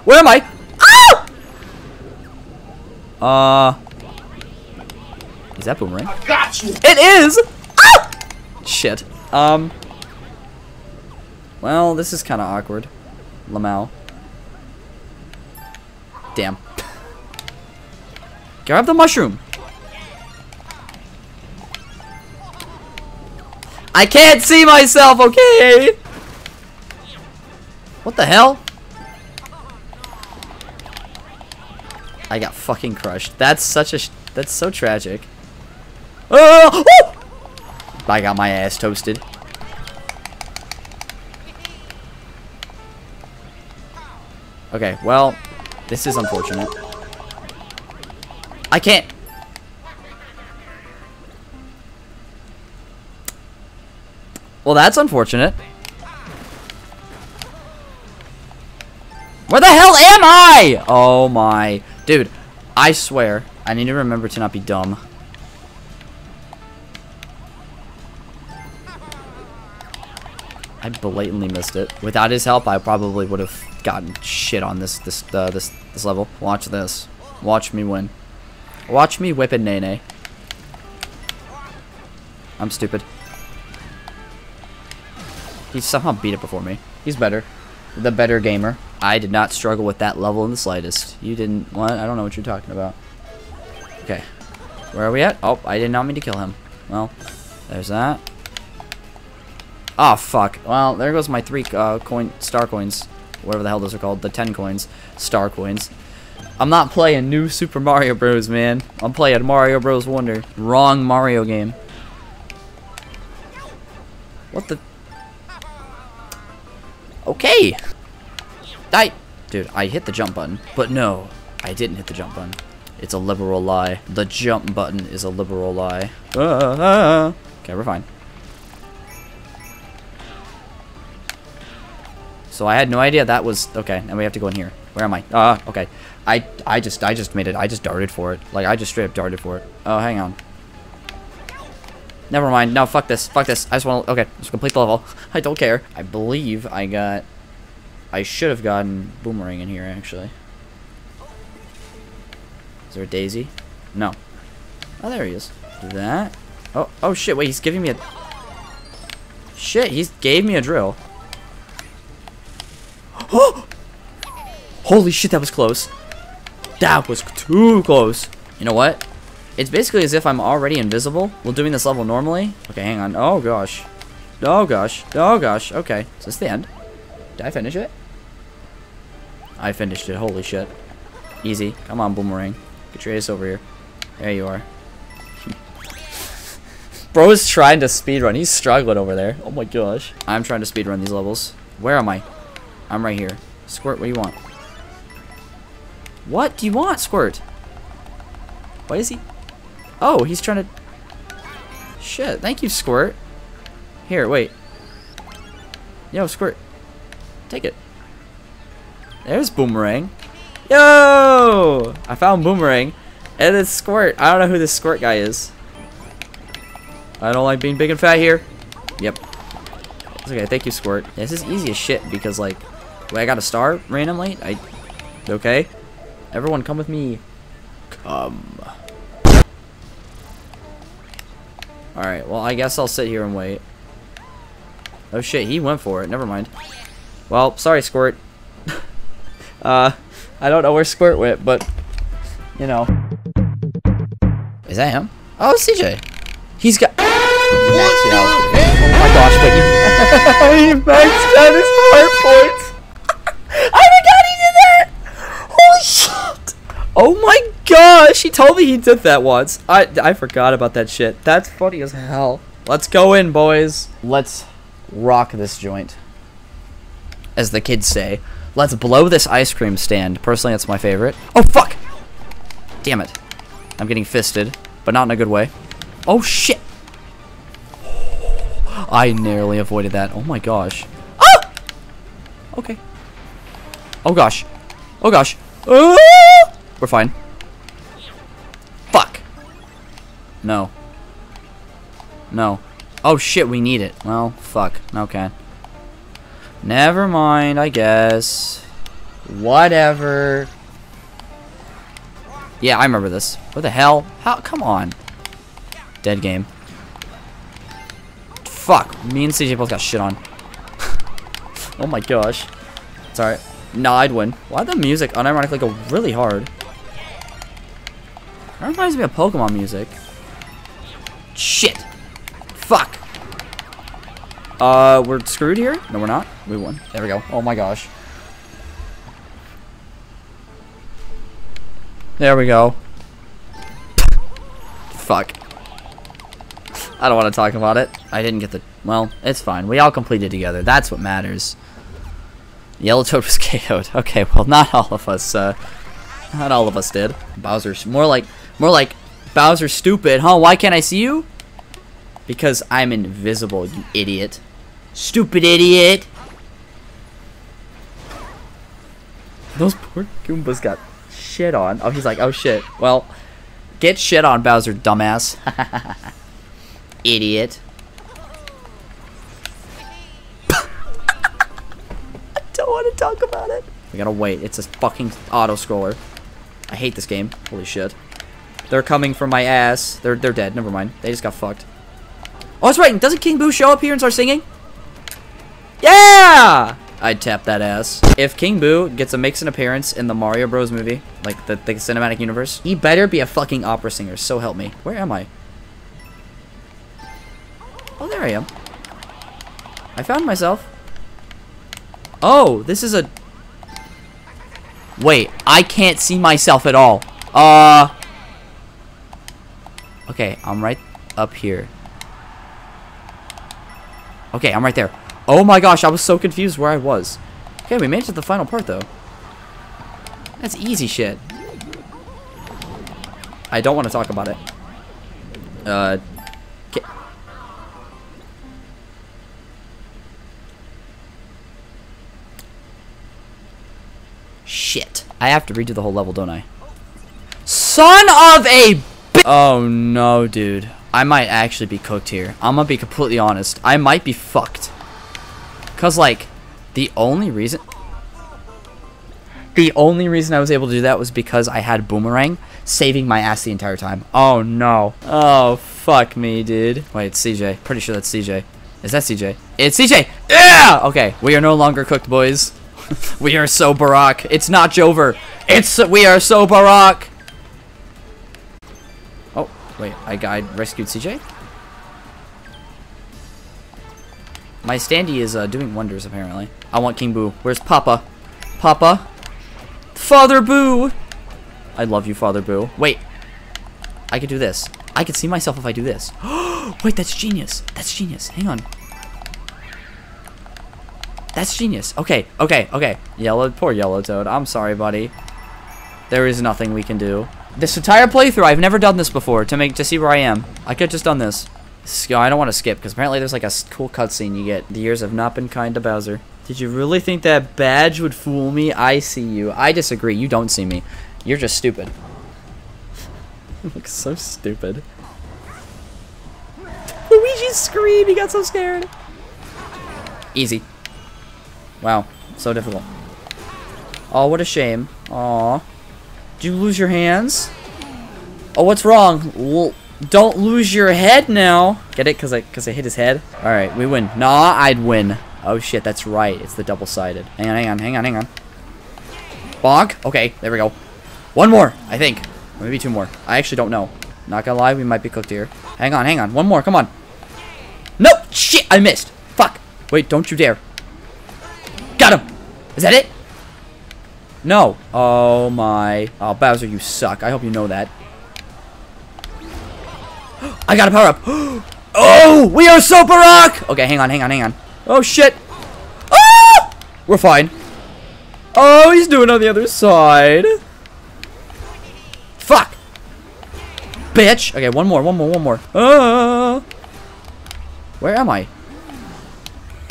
S1: Where am I? Ah! Uh. Is that boomerang?
S2: I got you.
S1: It is! Ah! Shit. Um. Well, this is kind of awkward. Lamau. Damn. Grab the mushroom. I can't see myself, okay? What the hell? I got fucking crushed. That's such a... that's so tragic. Oh! I got my ass toasted. Okay, well, this is unfortunate. I can't. Well, that's unfortunate. Where the hell am I? Oh my. Dude, I swear, I need to remember to not be dumb. I blatantly missed it. Without his help, I probably would have gotten shit on this this uh, this this level. Watch this. Watch me win. Watch me whip it, nae nae. I'm stupid. He somehow beat it before me. He's better. The better gamer. I did not struggle with that level in the slightest. You didn't. What? I don't know what you're talking about. Okay. Where are we at? Oh, I did not mean to kill him. Well, there's that. Oh, fuck. Well, there goes my three uh, coin star coins. Whatever the hell those are called. The 10 coins. Star coins. I'm not playing new Super Mario Bros, man. I'm playing Mario Bros. Wonder. Wrong Mario game. What the? Okay. I, dude, I hit the jump button, but no, I didn't hit the jump button. It's a liberal lie. The jump button is a liberal lie. Ah, ah. Okay, we're fine. So I had no idea that was okay. And we have to go in here. Where am I? Ah, uh, okay. I I just I just made it. I just darted for it. Like I just straight up darted for it. Oh, hang on. Never mind. No, fuck this. Fuck this. I just want to... Okay, just complete the level. I don't care. I believe I got... I should have gotten Boomerang in here, actually. Is there a Daisy? No. Oh, there he is. Do that. Oh, oh shit. Wait, he's giving me a... Shit, he gave me a drill. Holy shit, that was close. That was too close. You know what? It's basically as if I'm already invisible while doing this level normally. Okay, hang on. Oh, gosh. Oh, gosh. Oh, gosh. Okay. Is this the end? Did I finish it? I finished it. Holy shit. Easy. Come on, Boomerang. Get your ace over here. There you are. Bro is trying to speedrun. He's struggling over there. Oh my gosh. I'm trying to speedrun these levels. Where am I? I'm right here. Squirt, what do you want? What do you want, Squirt? Why is he? Oh, he's trying to... Shit, thank you, Squirt. Here, wait. Yo, Squirt. Take it. There's Boomerang. Yo! I found Boomerang. And it's Squirt. I don't know who this Squirt guy is. I don't like being big and fat here. Yep. It's okay. Thank you, Squirt. Yeah, this is easy as shit because, like, wait, I got a star randomly? I... Okay. Everyone come with me. Come. Alright, well, I guess I'll sit here and wait. Oh shit, he went for it. Never mind. Well, sorry, Squirt. uh, I don't know where Squirt went, but, you know. Is that him? Oh, CJ. He's got... Oh my gosh, but he... he maxed out his heart points. I forgot he did that! Holy shit! Oh my gosh, he told me he did that once. I, I forgot about that shit. That's funny as hell. Let's go in, boys. Let's rock this joint. As the kids say. Let's blow this ice cream stand. Personally, that's my favorite. Oh, fuck! Damn it. I'm getting fisted, but not in a good way. Oh, shit! I narrowly avoided that. Oh my gosh. Ah! Okay. Oh gosh. Oh gosh. Ah! We're fine. Fuck. No. No. Oh shit, we need it. Well, fuck. Okay. Never mind, I guess. Whatever. Yeah, I remember this. What the hell? How? Come on. Dead game. Fuck. Me and CJ both got shit on. oh my gosh. It's alright. Nah, I'd win. Why the music unironically go really hard? That reminds me of Pokemon music. Shit. Fuck. Uh, we're screwed here? No, we're not. We won. There we go. Oh my gosh. There we go. Fuck. I don't want to talk about it. I didn't get the... Well, it's fine. We all completed together. That's what matters. Yellow Toad was KO'd. Okay, well, not all of us, uh... Not all of us did. Bowser's... More like... More like... Bowser's stupid, huh? Why can't I see you? Because I'm invisible, you idiot. Stupid idiot! Those poor Goombas got shit on. Oh, he's like, oh shit. Well, get shit on, Bowser, dumbass. Idiot. I don't want to talk about it. We gotta wait. It's a fucking auto-scroller. I hate this game. Holy shit. They're coming from my ass. They're they're dead. Never mind. They just got fucked. Oh, that's right. Doesn't King Boo show up here and start singing? Yeah! I'd tap that ass. If King Boo gets a makes an appearance in the Mario Bros movie, like the, the cinematic universe, he better be a fucking opera singer, so help me. Where am I? Oh, there I am. I found myself. Oh, this is a... Wait, I can't see myself at all. Uh... Okay, I'm right up here. Okay, I'm right there. Oh my gosh, I was so confused where I was. Okay, we made it to the final part, though. That's easy shit. I don't want to talk about it. Uh... Shit. I have to redo the whole level, don't I? Son of a Oh no, dude. I might actually be cooked here. I'm gonna be completely honest. I might be fucked. Cause like, the only reason... The only reason I was able to do that was because I had Boomerang saving my ass the entire time. Oh no. Oh, fuck me, dude. Wait, it's CJ. Pretty sure that's CJ. Is that CJ? It's CJ! Yeah! Okay, we are no longer cooked, boys. we are so Barack. It's not Joever. It's we are so Barack. Wait, I, I rescued CJ? My standee is uh, doing wonders, apparently. I want King Boo. Where's Papa? Papa? Father Boo! I love you, Father Boo. Wait. I could do this. I could see myself if I do this. Wait, that's genius. That's genius. Hang on. That's genius. Okay, okay, okay. Yellow, poor Yellow Toad. I'm sorry, buddy. There is nothing we can do. This entire playthrough, I've never done this before to make to see where I am. I could have just done this. I don't want to skip because apparently there's like a cool cutscene you get. The years have not been kind to Bowser. Did you really think that badge would fool me? I see you. I disagree. You don't see me. You're just stupid. you look so stupid. Luigi's scream. He got so scared. Easy. Wow, so difficult. Oh, what a shame. Aw. Did you lose your hands? Oh, what's wrong? Well, don't lose your head now. Get it? Because I, cause I hit his head? Alright, we win. Nah, I'd win. Oh, shit, that's right. It's the double-sided. Hang on, hang on, hang on, hang on. Bonk. Okay, there we go. One more, I think. Maybe two more. I actually don't know. Not gonna lie, we might be cooked here. Hang on, hang on. One more, come on. Nope! Shit, I missed. Fuck. Wait, don't you dare. Got him! Is that it? No. Oh my. Oh, Bowser, you suck. I hope you know that. I got a power up. oh, we are Super Rock! Okay, hang on, hang on, hang on. Oh, shit. Ah! We're fine. Oh, he's doing on the other side. Fuck. Bitch. Okay, one more, one more, one more. Uh, where am I?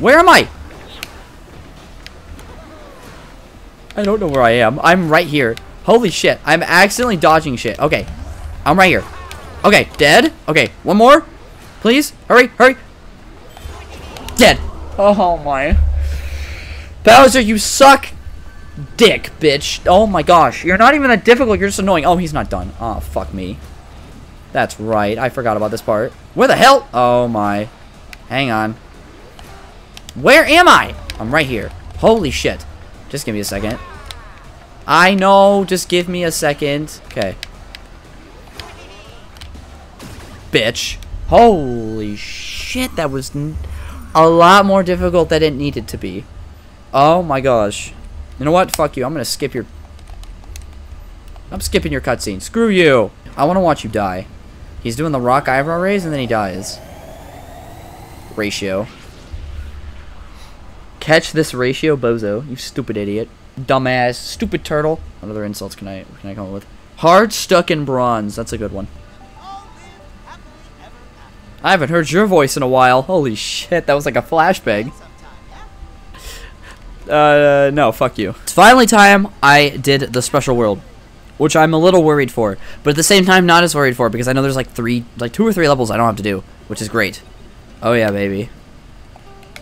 S1: Where am I? I don't know where I am. I'm right here. Holy shit. I'm accidentally dodging shit. Okay. I'm right here. Okay, dead. Okay, one more. Please. Hurry, hurry. Dead. Oh my. Bowser, you suck. Dick, bitch. Oh my gosh. You're not even that difficult. You're just annoying. Oh, he's not done. Oh, fuck me. That's right. I forgot about this part. Where the hell? Oh my. Hang on. Where am I? I'm right here. Holy shit. Just give me a second. I know. Just give me a second. Okay. Bitch. Holy shit. That was a lot more difficult than it needed to be. Oh my gosh. You know what? Fuck you. I'm going to skip your... I'm skipping your cutscene. Screw you. I want to watch you die. He's doing the rock eyebrow raise and then he dies. Ratio. Catch this ratio, bozo. You stupid idiot. Dumbass. Stupid turtle. What other insults can I can I come up with? Hard stuck in bronze. That's a good one. I haven't heard your voice in a while. Holy shit, that was like a flashbang. Uh, no, fuck you. It's finally time I did the special world. Which I'm a little worried for. But at the same time, not as worried for because I know there's like three, like two or three levels I don't have to do. Which is great. Oh yeah, baby.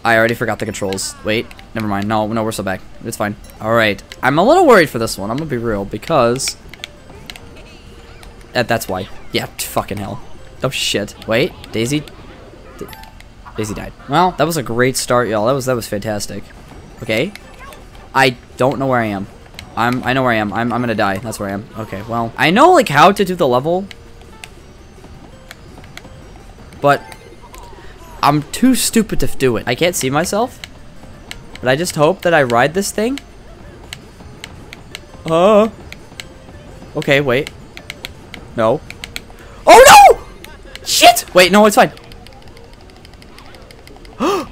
S1: I already forgot the controls. Wait, never mind. No, no, we're still back. It's fine. Alright. I'm a little worried for this one. I'm gonna be real because... That, that's why. Yeah, fucking hell. Oh shit. Wait, Daisy... Daisy died. Well, that was a great start, y'all. That was that was fantastic. Okay. I don't know where I am. I'm I know where I am. I'm I'm gonna die. That's where I am. Okay, well. I know like how to do the level. But I'm too stupid to do it. I can't see myself. But I just hope that I ride this thing. Uh Okay, wait. No. Oh no! Shit! Wait, no, it's fine.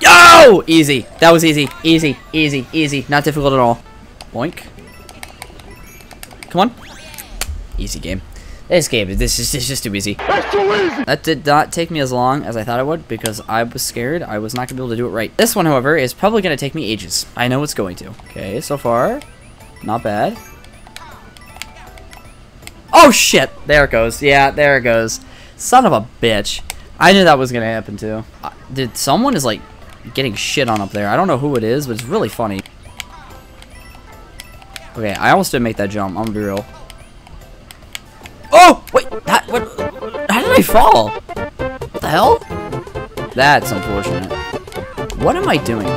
S1: Yo! Easy. That was easy. Easy. Easy. Easy. Not difficult at all. Boink. Come on. Easy game. This game, this is, this is just too easy.
S2: That's too easy!
S1: That did not take me as long as I thought it would because I was scared I was not going to be able to do it right. This one, however, is probably going to take me ages. I know it's going to. Okay, so far, not bad. Oh, shit! There it goes. Yeah, there it goes. Son of a bitch. I knew that was going to happen, too. Uh, did someone is, like, getting shit on up there. I don't know who it is, but it's really funny. Okay, I almost didn't make that jump. I'm gonna be real. Oh! Wait! That, what? How did I fall? What the hell? That's unfortunate. What am I doing?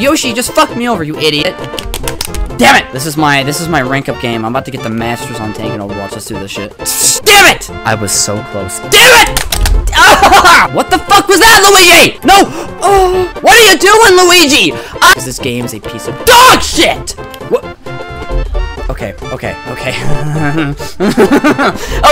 S1: Yoshi, just fuck me over, you idiot! Damn it! This is my this is my rank up game. I'm about to get the masters on tank and Overwatch. Let's do this shit. Damn it! I was so close. Damn it! Ah! What the fuck was that, Luigi? No! Oh, what are you doing, Luigi? I this game is a piece of dog shit! What? Okay, okay, okay.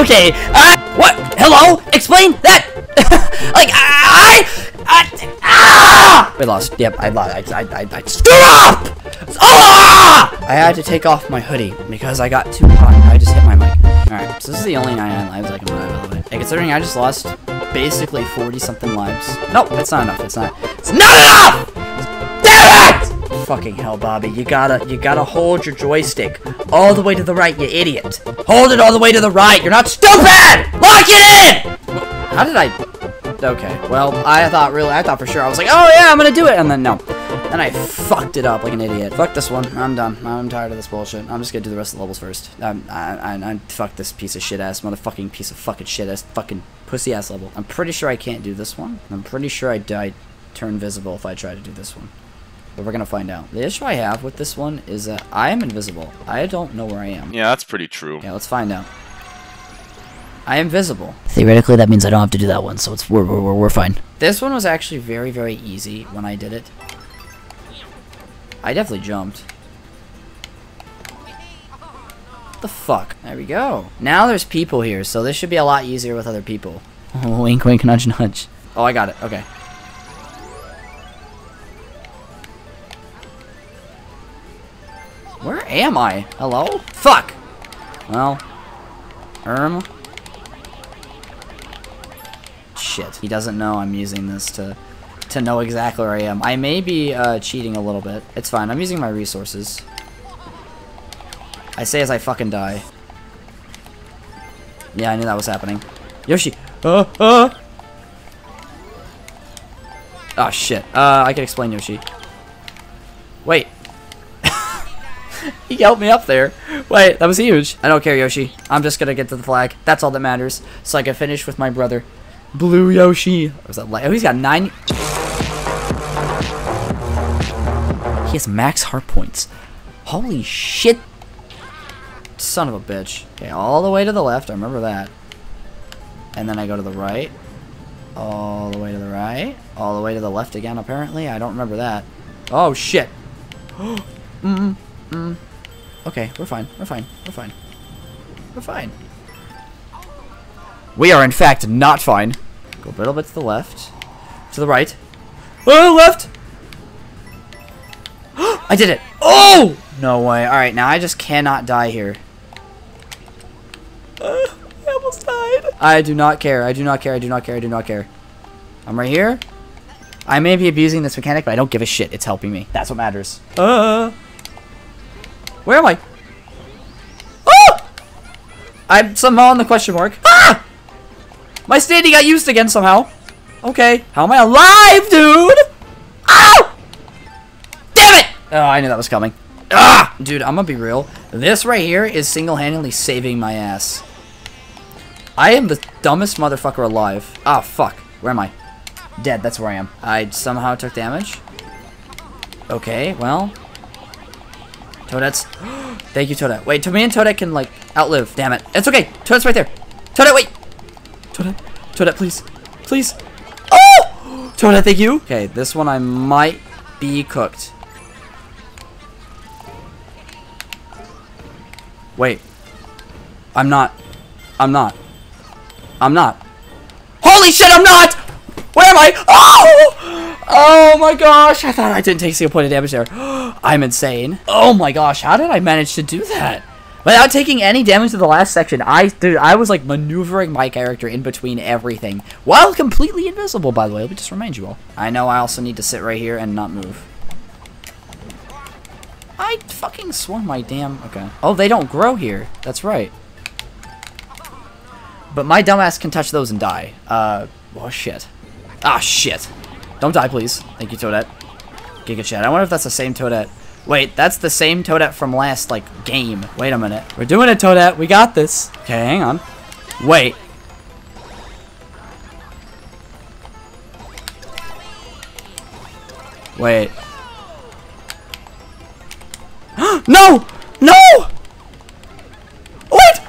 S1: okay, uh, what? Hello? Explain that! like, I, I, ah! We lost. Yep, I lost. I, I, I, I, stop! Ah! I had to take off my hoodie because I got too hot. I just hit my mic. Alright, so this is the only 99 lives I can buy, by the way. And considering I just lost basically 40 something lives. Nope, it's not enough. It's not. It's not enough! Fucking hell, Bobby. You gotta, you gotta hold your joystick all the way to the right, you idiot. Hold it all the way to the right. You're not stupid! Lock it in! How did I... Okay. Well, I thought really, I thought for sure. I was like, oh yeah, I'm gonna do it, and then no. Then I fucked it up like an idiot. Fuck this one. I'm done. I'm tired of this bullshit. I'm just gonna do the rest of the levels first. I'm, I, I, I, fuck this piece of shit ass, motherfucking piece of fucking shit ass, fucking pussy ass level. I'm pretty sure I can't do this one. I'm pretty sure I die, turn visible if I try to do this one. But we're gonna find out. The issue I have with this one is that I am invisible. I don't know where I am.
S3: Yeah, that's pretty true.
S1: Yeah, let's find out. I am visible. Theoretically, that means I don't have to do that one, so it's we're, we're, we're fine. This one was actually very, very easy when I did it. I definitely jumped. the fuck? There we go. Now there's people here, so this should be a lot easier with other people. wink, wink, nudge, nudge. Oh, I got it. Okay. Where am I? Hello? Fuck! Well, Erm. Shit. He doesn't know I'm using this to to know exactly where I am. I may be uh, cheating a little bit. It's fine. I'm using my resources. I say as I fucking die. Yeah, I knew that was happening. Yoshi! Uh, uh! Oh, shit. Uh, I can explain Yoshi. Wait. he helped me up there. Wait, that was huge. I don't care, Yoshi. I'm just gonna get to the flag. That's all that matters. So I can finish with my brother. Blue Yoshi. That light? Oh, he's got nine. He has max heart points. Holy shit. Son of a bitch. Okay, all the way to the left. I remember that. And then I go to the right. All the way to the right. All the way to the left again, apparently. I don't remember that. Oh, shit. mm. Okay, we're fine. We're fine. We're fine. We're fine. We are, in fact, not fine. Go a little bit to the left. To the right. Oh, left! I did it! Oh! No way. Alright, now I just cannot die here. Uh, I almost died. I do not care. I do not care. I do not care. I do not care. I'm right here. I may be abusing this mechanic, but I don't give a shit. It's helping me. That's what matters. Uh, where am I? Oh! I'm somehow on the question mark. Ah! My standee got used again somehow. Okay. How am I alive, dude? Ow! Damn it! Oh, I knew that was coming. Ah! Dude, I'm gonna be real. This right here is single-handedly saving my ass. I am the dumbest motherfucker alive. Ah, fuck. Where am I? Dead, that's where I am. I somehow took damage. Okay, well. Toadette's... Thank you, Toadette. Wait, me and Toadette can, like, outlive. Damn it. It's okay. Toadette's right there. Toadette, wait! Toadette, Toadette, please. Please. Oh! Toadette, thank you. Okay, this one I might be cooked. Wait. I'm not. I'm not. I'm not. Holy shit, I'm not! Where am I? Oh! Oh my gosh, I thought I didn't take a single point of damage there. I'm insane. Oh my gosh, how did I manage to do that? Without taking any damage to the last section, I dude, I was like maneuvering my character in between everything. While completely invisible, by the way. Let me just remind you all. I know I also need to sit right here and not move. I fucking swore my damn... Okay. Oh, they don't grow here. That's right. But my dumbass can touch those and die. Uh, oh shit. Ah, shit. Don't die, please. Thank you, Toadette. Giga Chad. I wonder if that's the same Toadette. Wait, that's the same Toadette from last, like, game. Wait a minute. We're doing it, Toadette. We got this. Okay, hang on. Wait. Wait. no! No! Wait!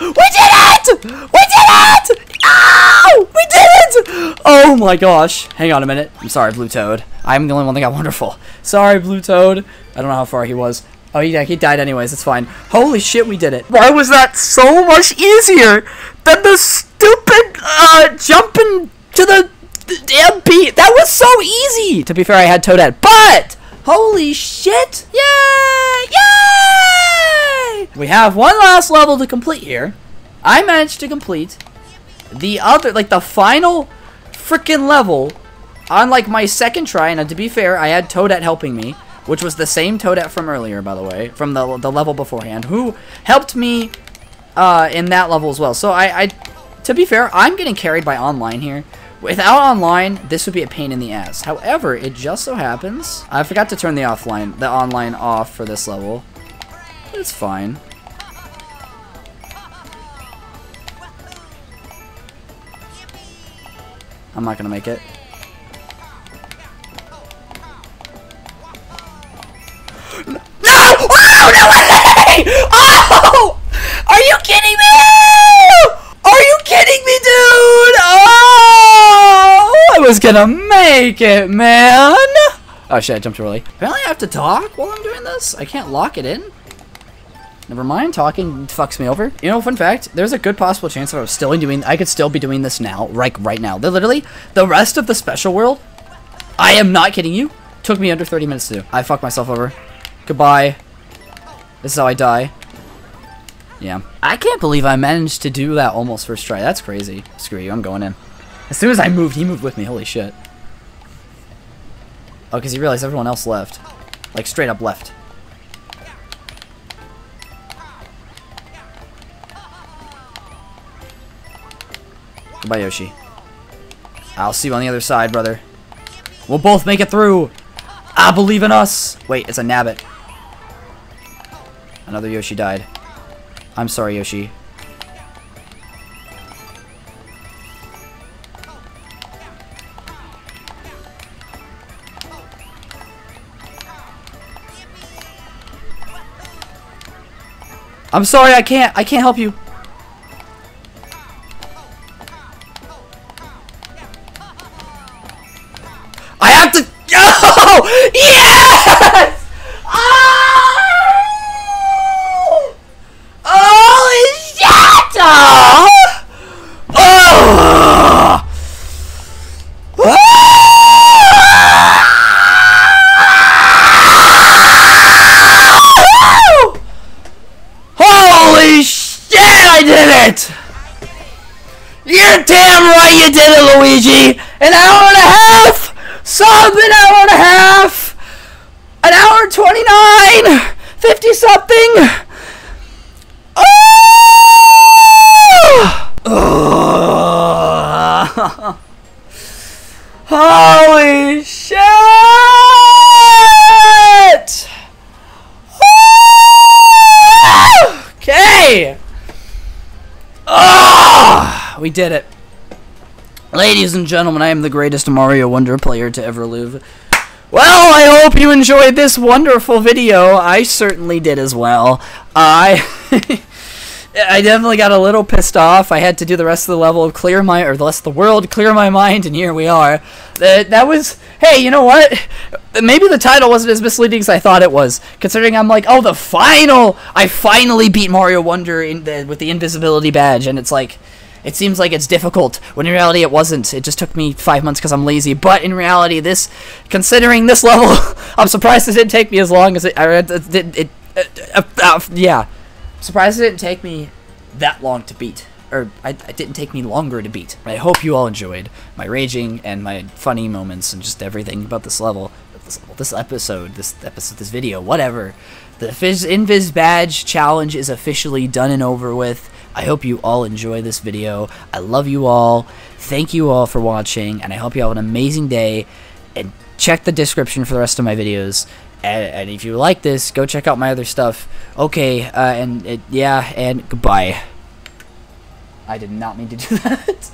S1: I did it! We did it! We did it! Ow! We did it! Oh my gosh. Hang on a minute. I'm sorry, Blue Toad. I'm the only one that got wonderful. Sorry, Blue Toad. I don't know how far he was. Oh, yeah, he died anyways. It's fine. Holy shit, we did it. Why was that so much easier than the stupid, uh, jumping to the, damn beat? That was so easy! To be fair, I had Toadette, but... Holy shit! Yay! Yay! We have one last level to complete here. I managed to complete the other, like the final freaking level on like my second try. And to be fair, I had Toadette helping me, which was the same Toadette from earlier, by the way, from the, the level beforehand, who helped me uh, in that level as well. So I, I To be fair, I'm getting carried by online here. Without online, this would be a pain in the ass. However, it just so happens I forgot to turn the offline, the online off for this level. It's fine. I'm not gonna make it. No! Oh, no way! Oh! Are you kidding me? Are you kidding me, dude? Oh! I was gonna make it, man! Oh shit, I jumped early. Apparently I have to talk while I'm doing this? I can't lock it in? Never mind, talking fucks me over. You know, fun fact, there's a good possible chance that I was still doing, I could still be doing this now, right, right now. They're literally, the rest of the special world, I am not kidding you, took me under 30 minutes to do. I fucked myself over. Goodbye. This is how I die. Yeah. I can't believe I managed to do that almost first try. That's crazy. Screw you, I'm going in. As soon as I moved, he moved with me. Holy shit. Oh, because he realized everyone else left. Like, straight up left. Goodbye, Yoshi. I'll see you on the other side, brother. We'll both make it through. I believe in us. Wait, it's a Nabbit. Another Yoshi died. I'm sorry, Yoshi. I'm sorry, I can't. I can't help you. I have to. Oh! Yes! Oh! Holy shit! Oh! Oh! Holy shit! I did it! You're damn right you did it, Luigi! An hour and a half! Sub an hour and a half! An hour and 29! 50 something! Oh! Oh! Holy shit! Okay! Ah, we did it. Ladies and gentlemen, I am the greatest Mario Wonder player to ever live. Well, I hope you enjoyed this wonderful video. I certainly did as well. I I definitely got a little pissed off. I had to do the rest of the level, of clear my or the rest of the world, clear my mind, and here we are. That that was hey, you know what? Maybe the title wasn't as misleading as I thought it was. Considering I'm like, oh, the final! I finally beat Mario Wonder in the, with the invisibility badge, and it's like. It seems like it's difficult, when in reality it wasn't. It just took me five months because I'm lazy. But in reality, this, considering this level, I'm surprised it didn't take me as long as it. it, it, it uh, uh, yeah, surprised it didn't take me that long to beat. Or I, it didn't take me longer to beat. I hope you all enjoyed my raging and my funny moments and just everything about this level, this, level, this episode, this episode, this video, whatever. The Invis Badge challenge is officially done and over with. I hope you all enjoy this video. I love you all. Thank you all for watching, and I hope you have an amazing day. And check the description for the rest of my videos. And, and if you like this, go check out my other stuff. Okay, uh, and yeah, and goodbye. I did not mean to do that.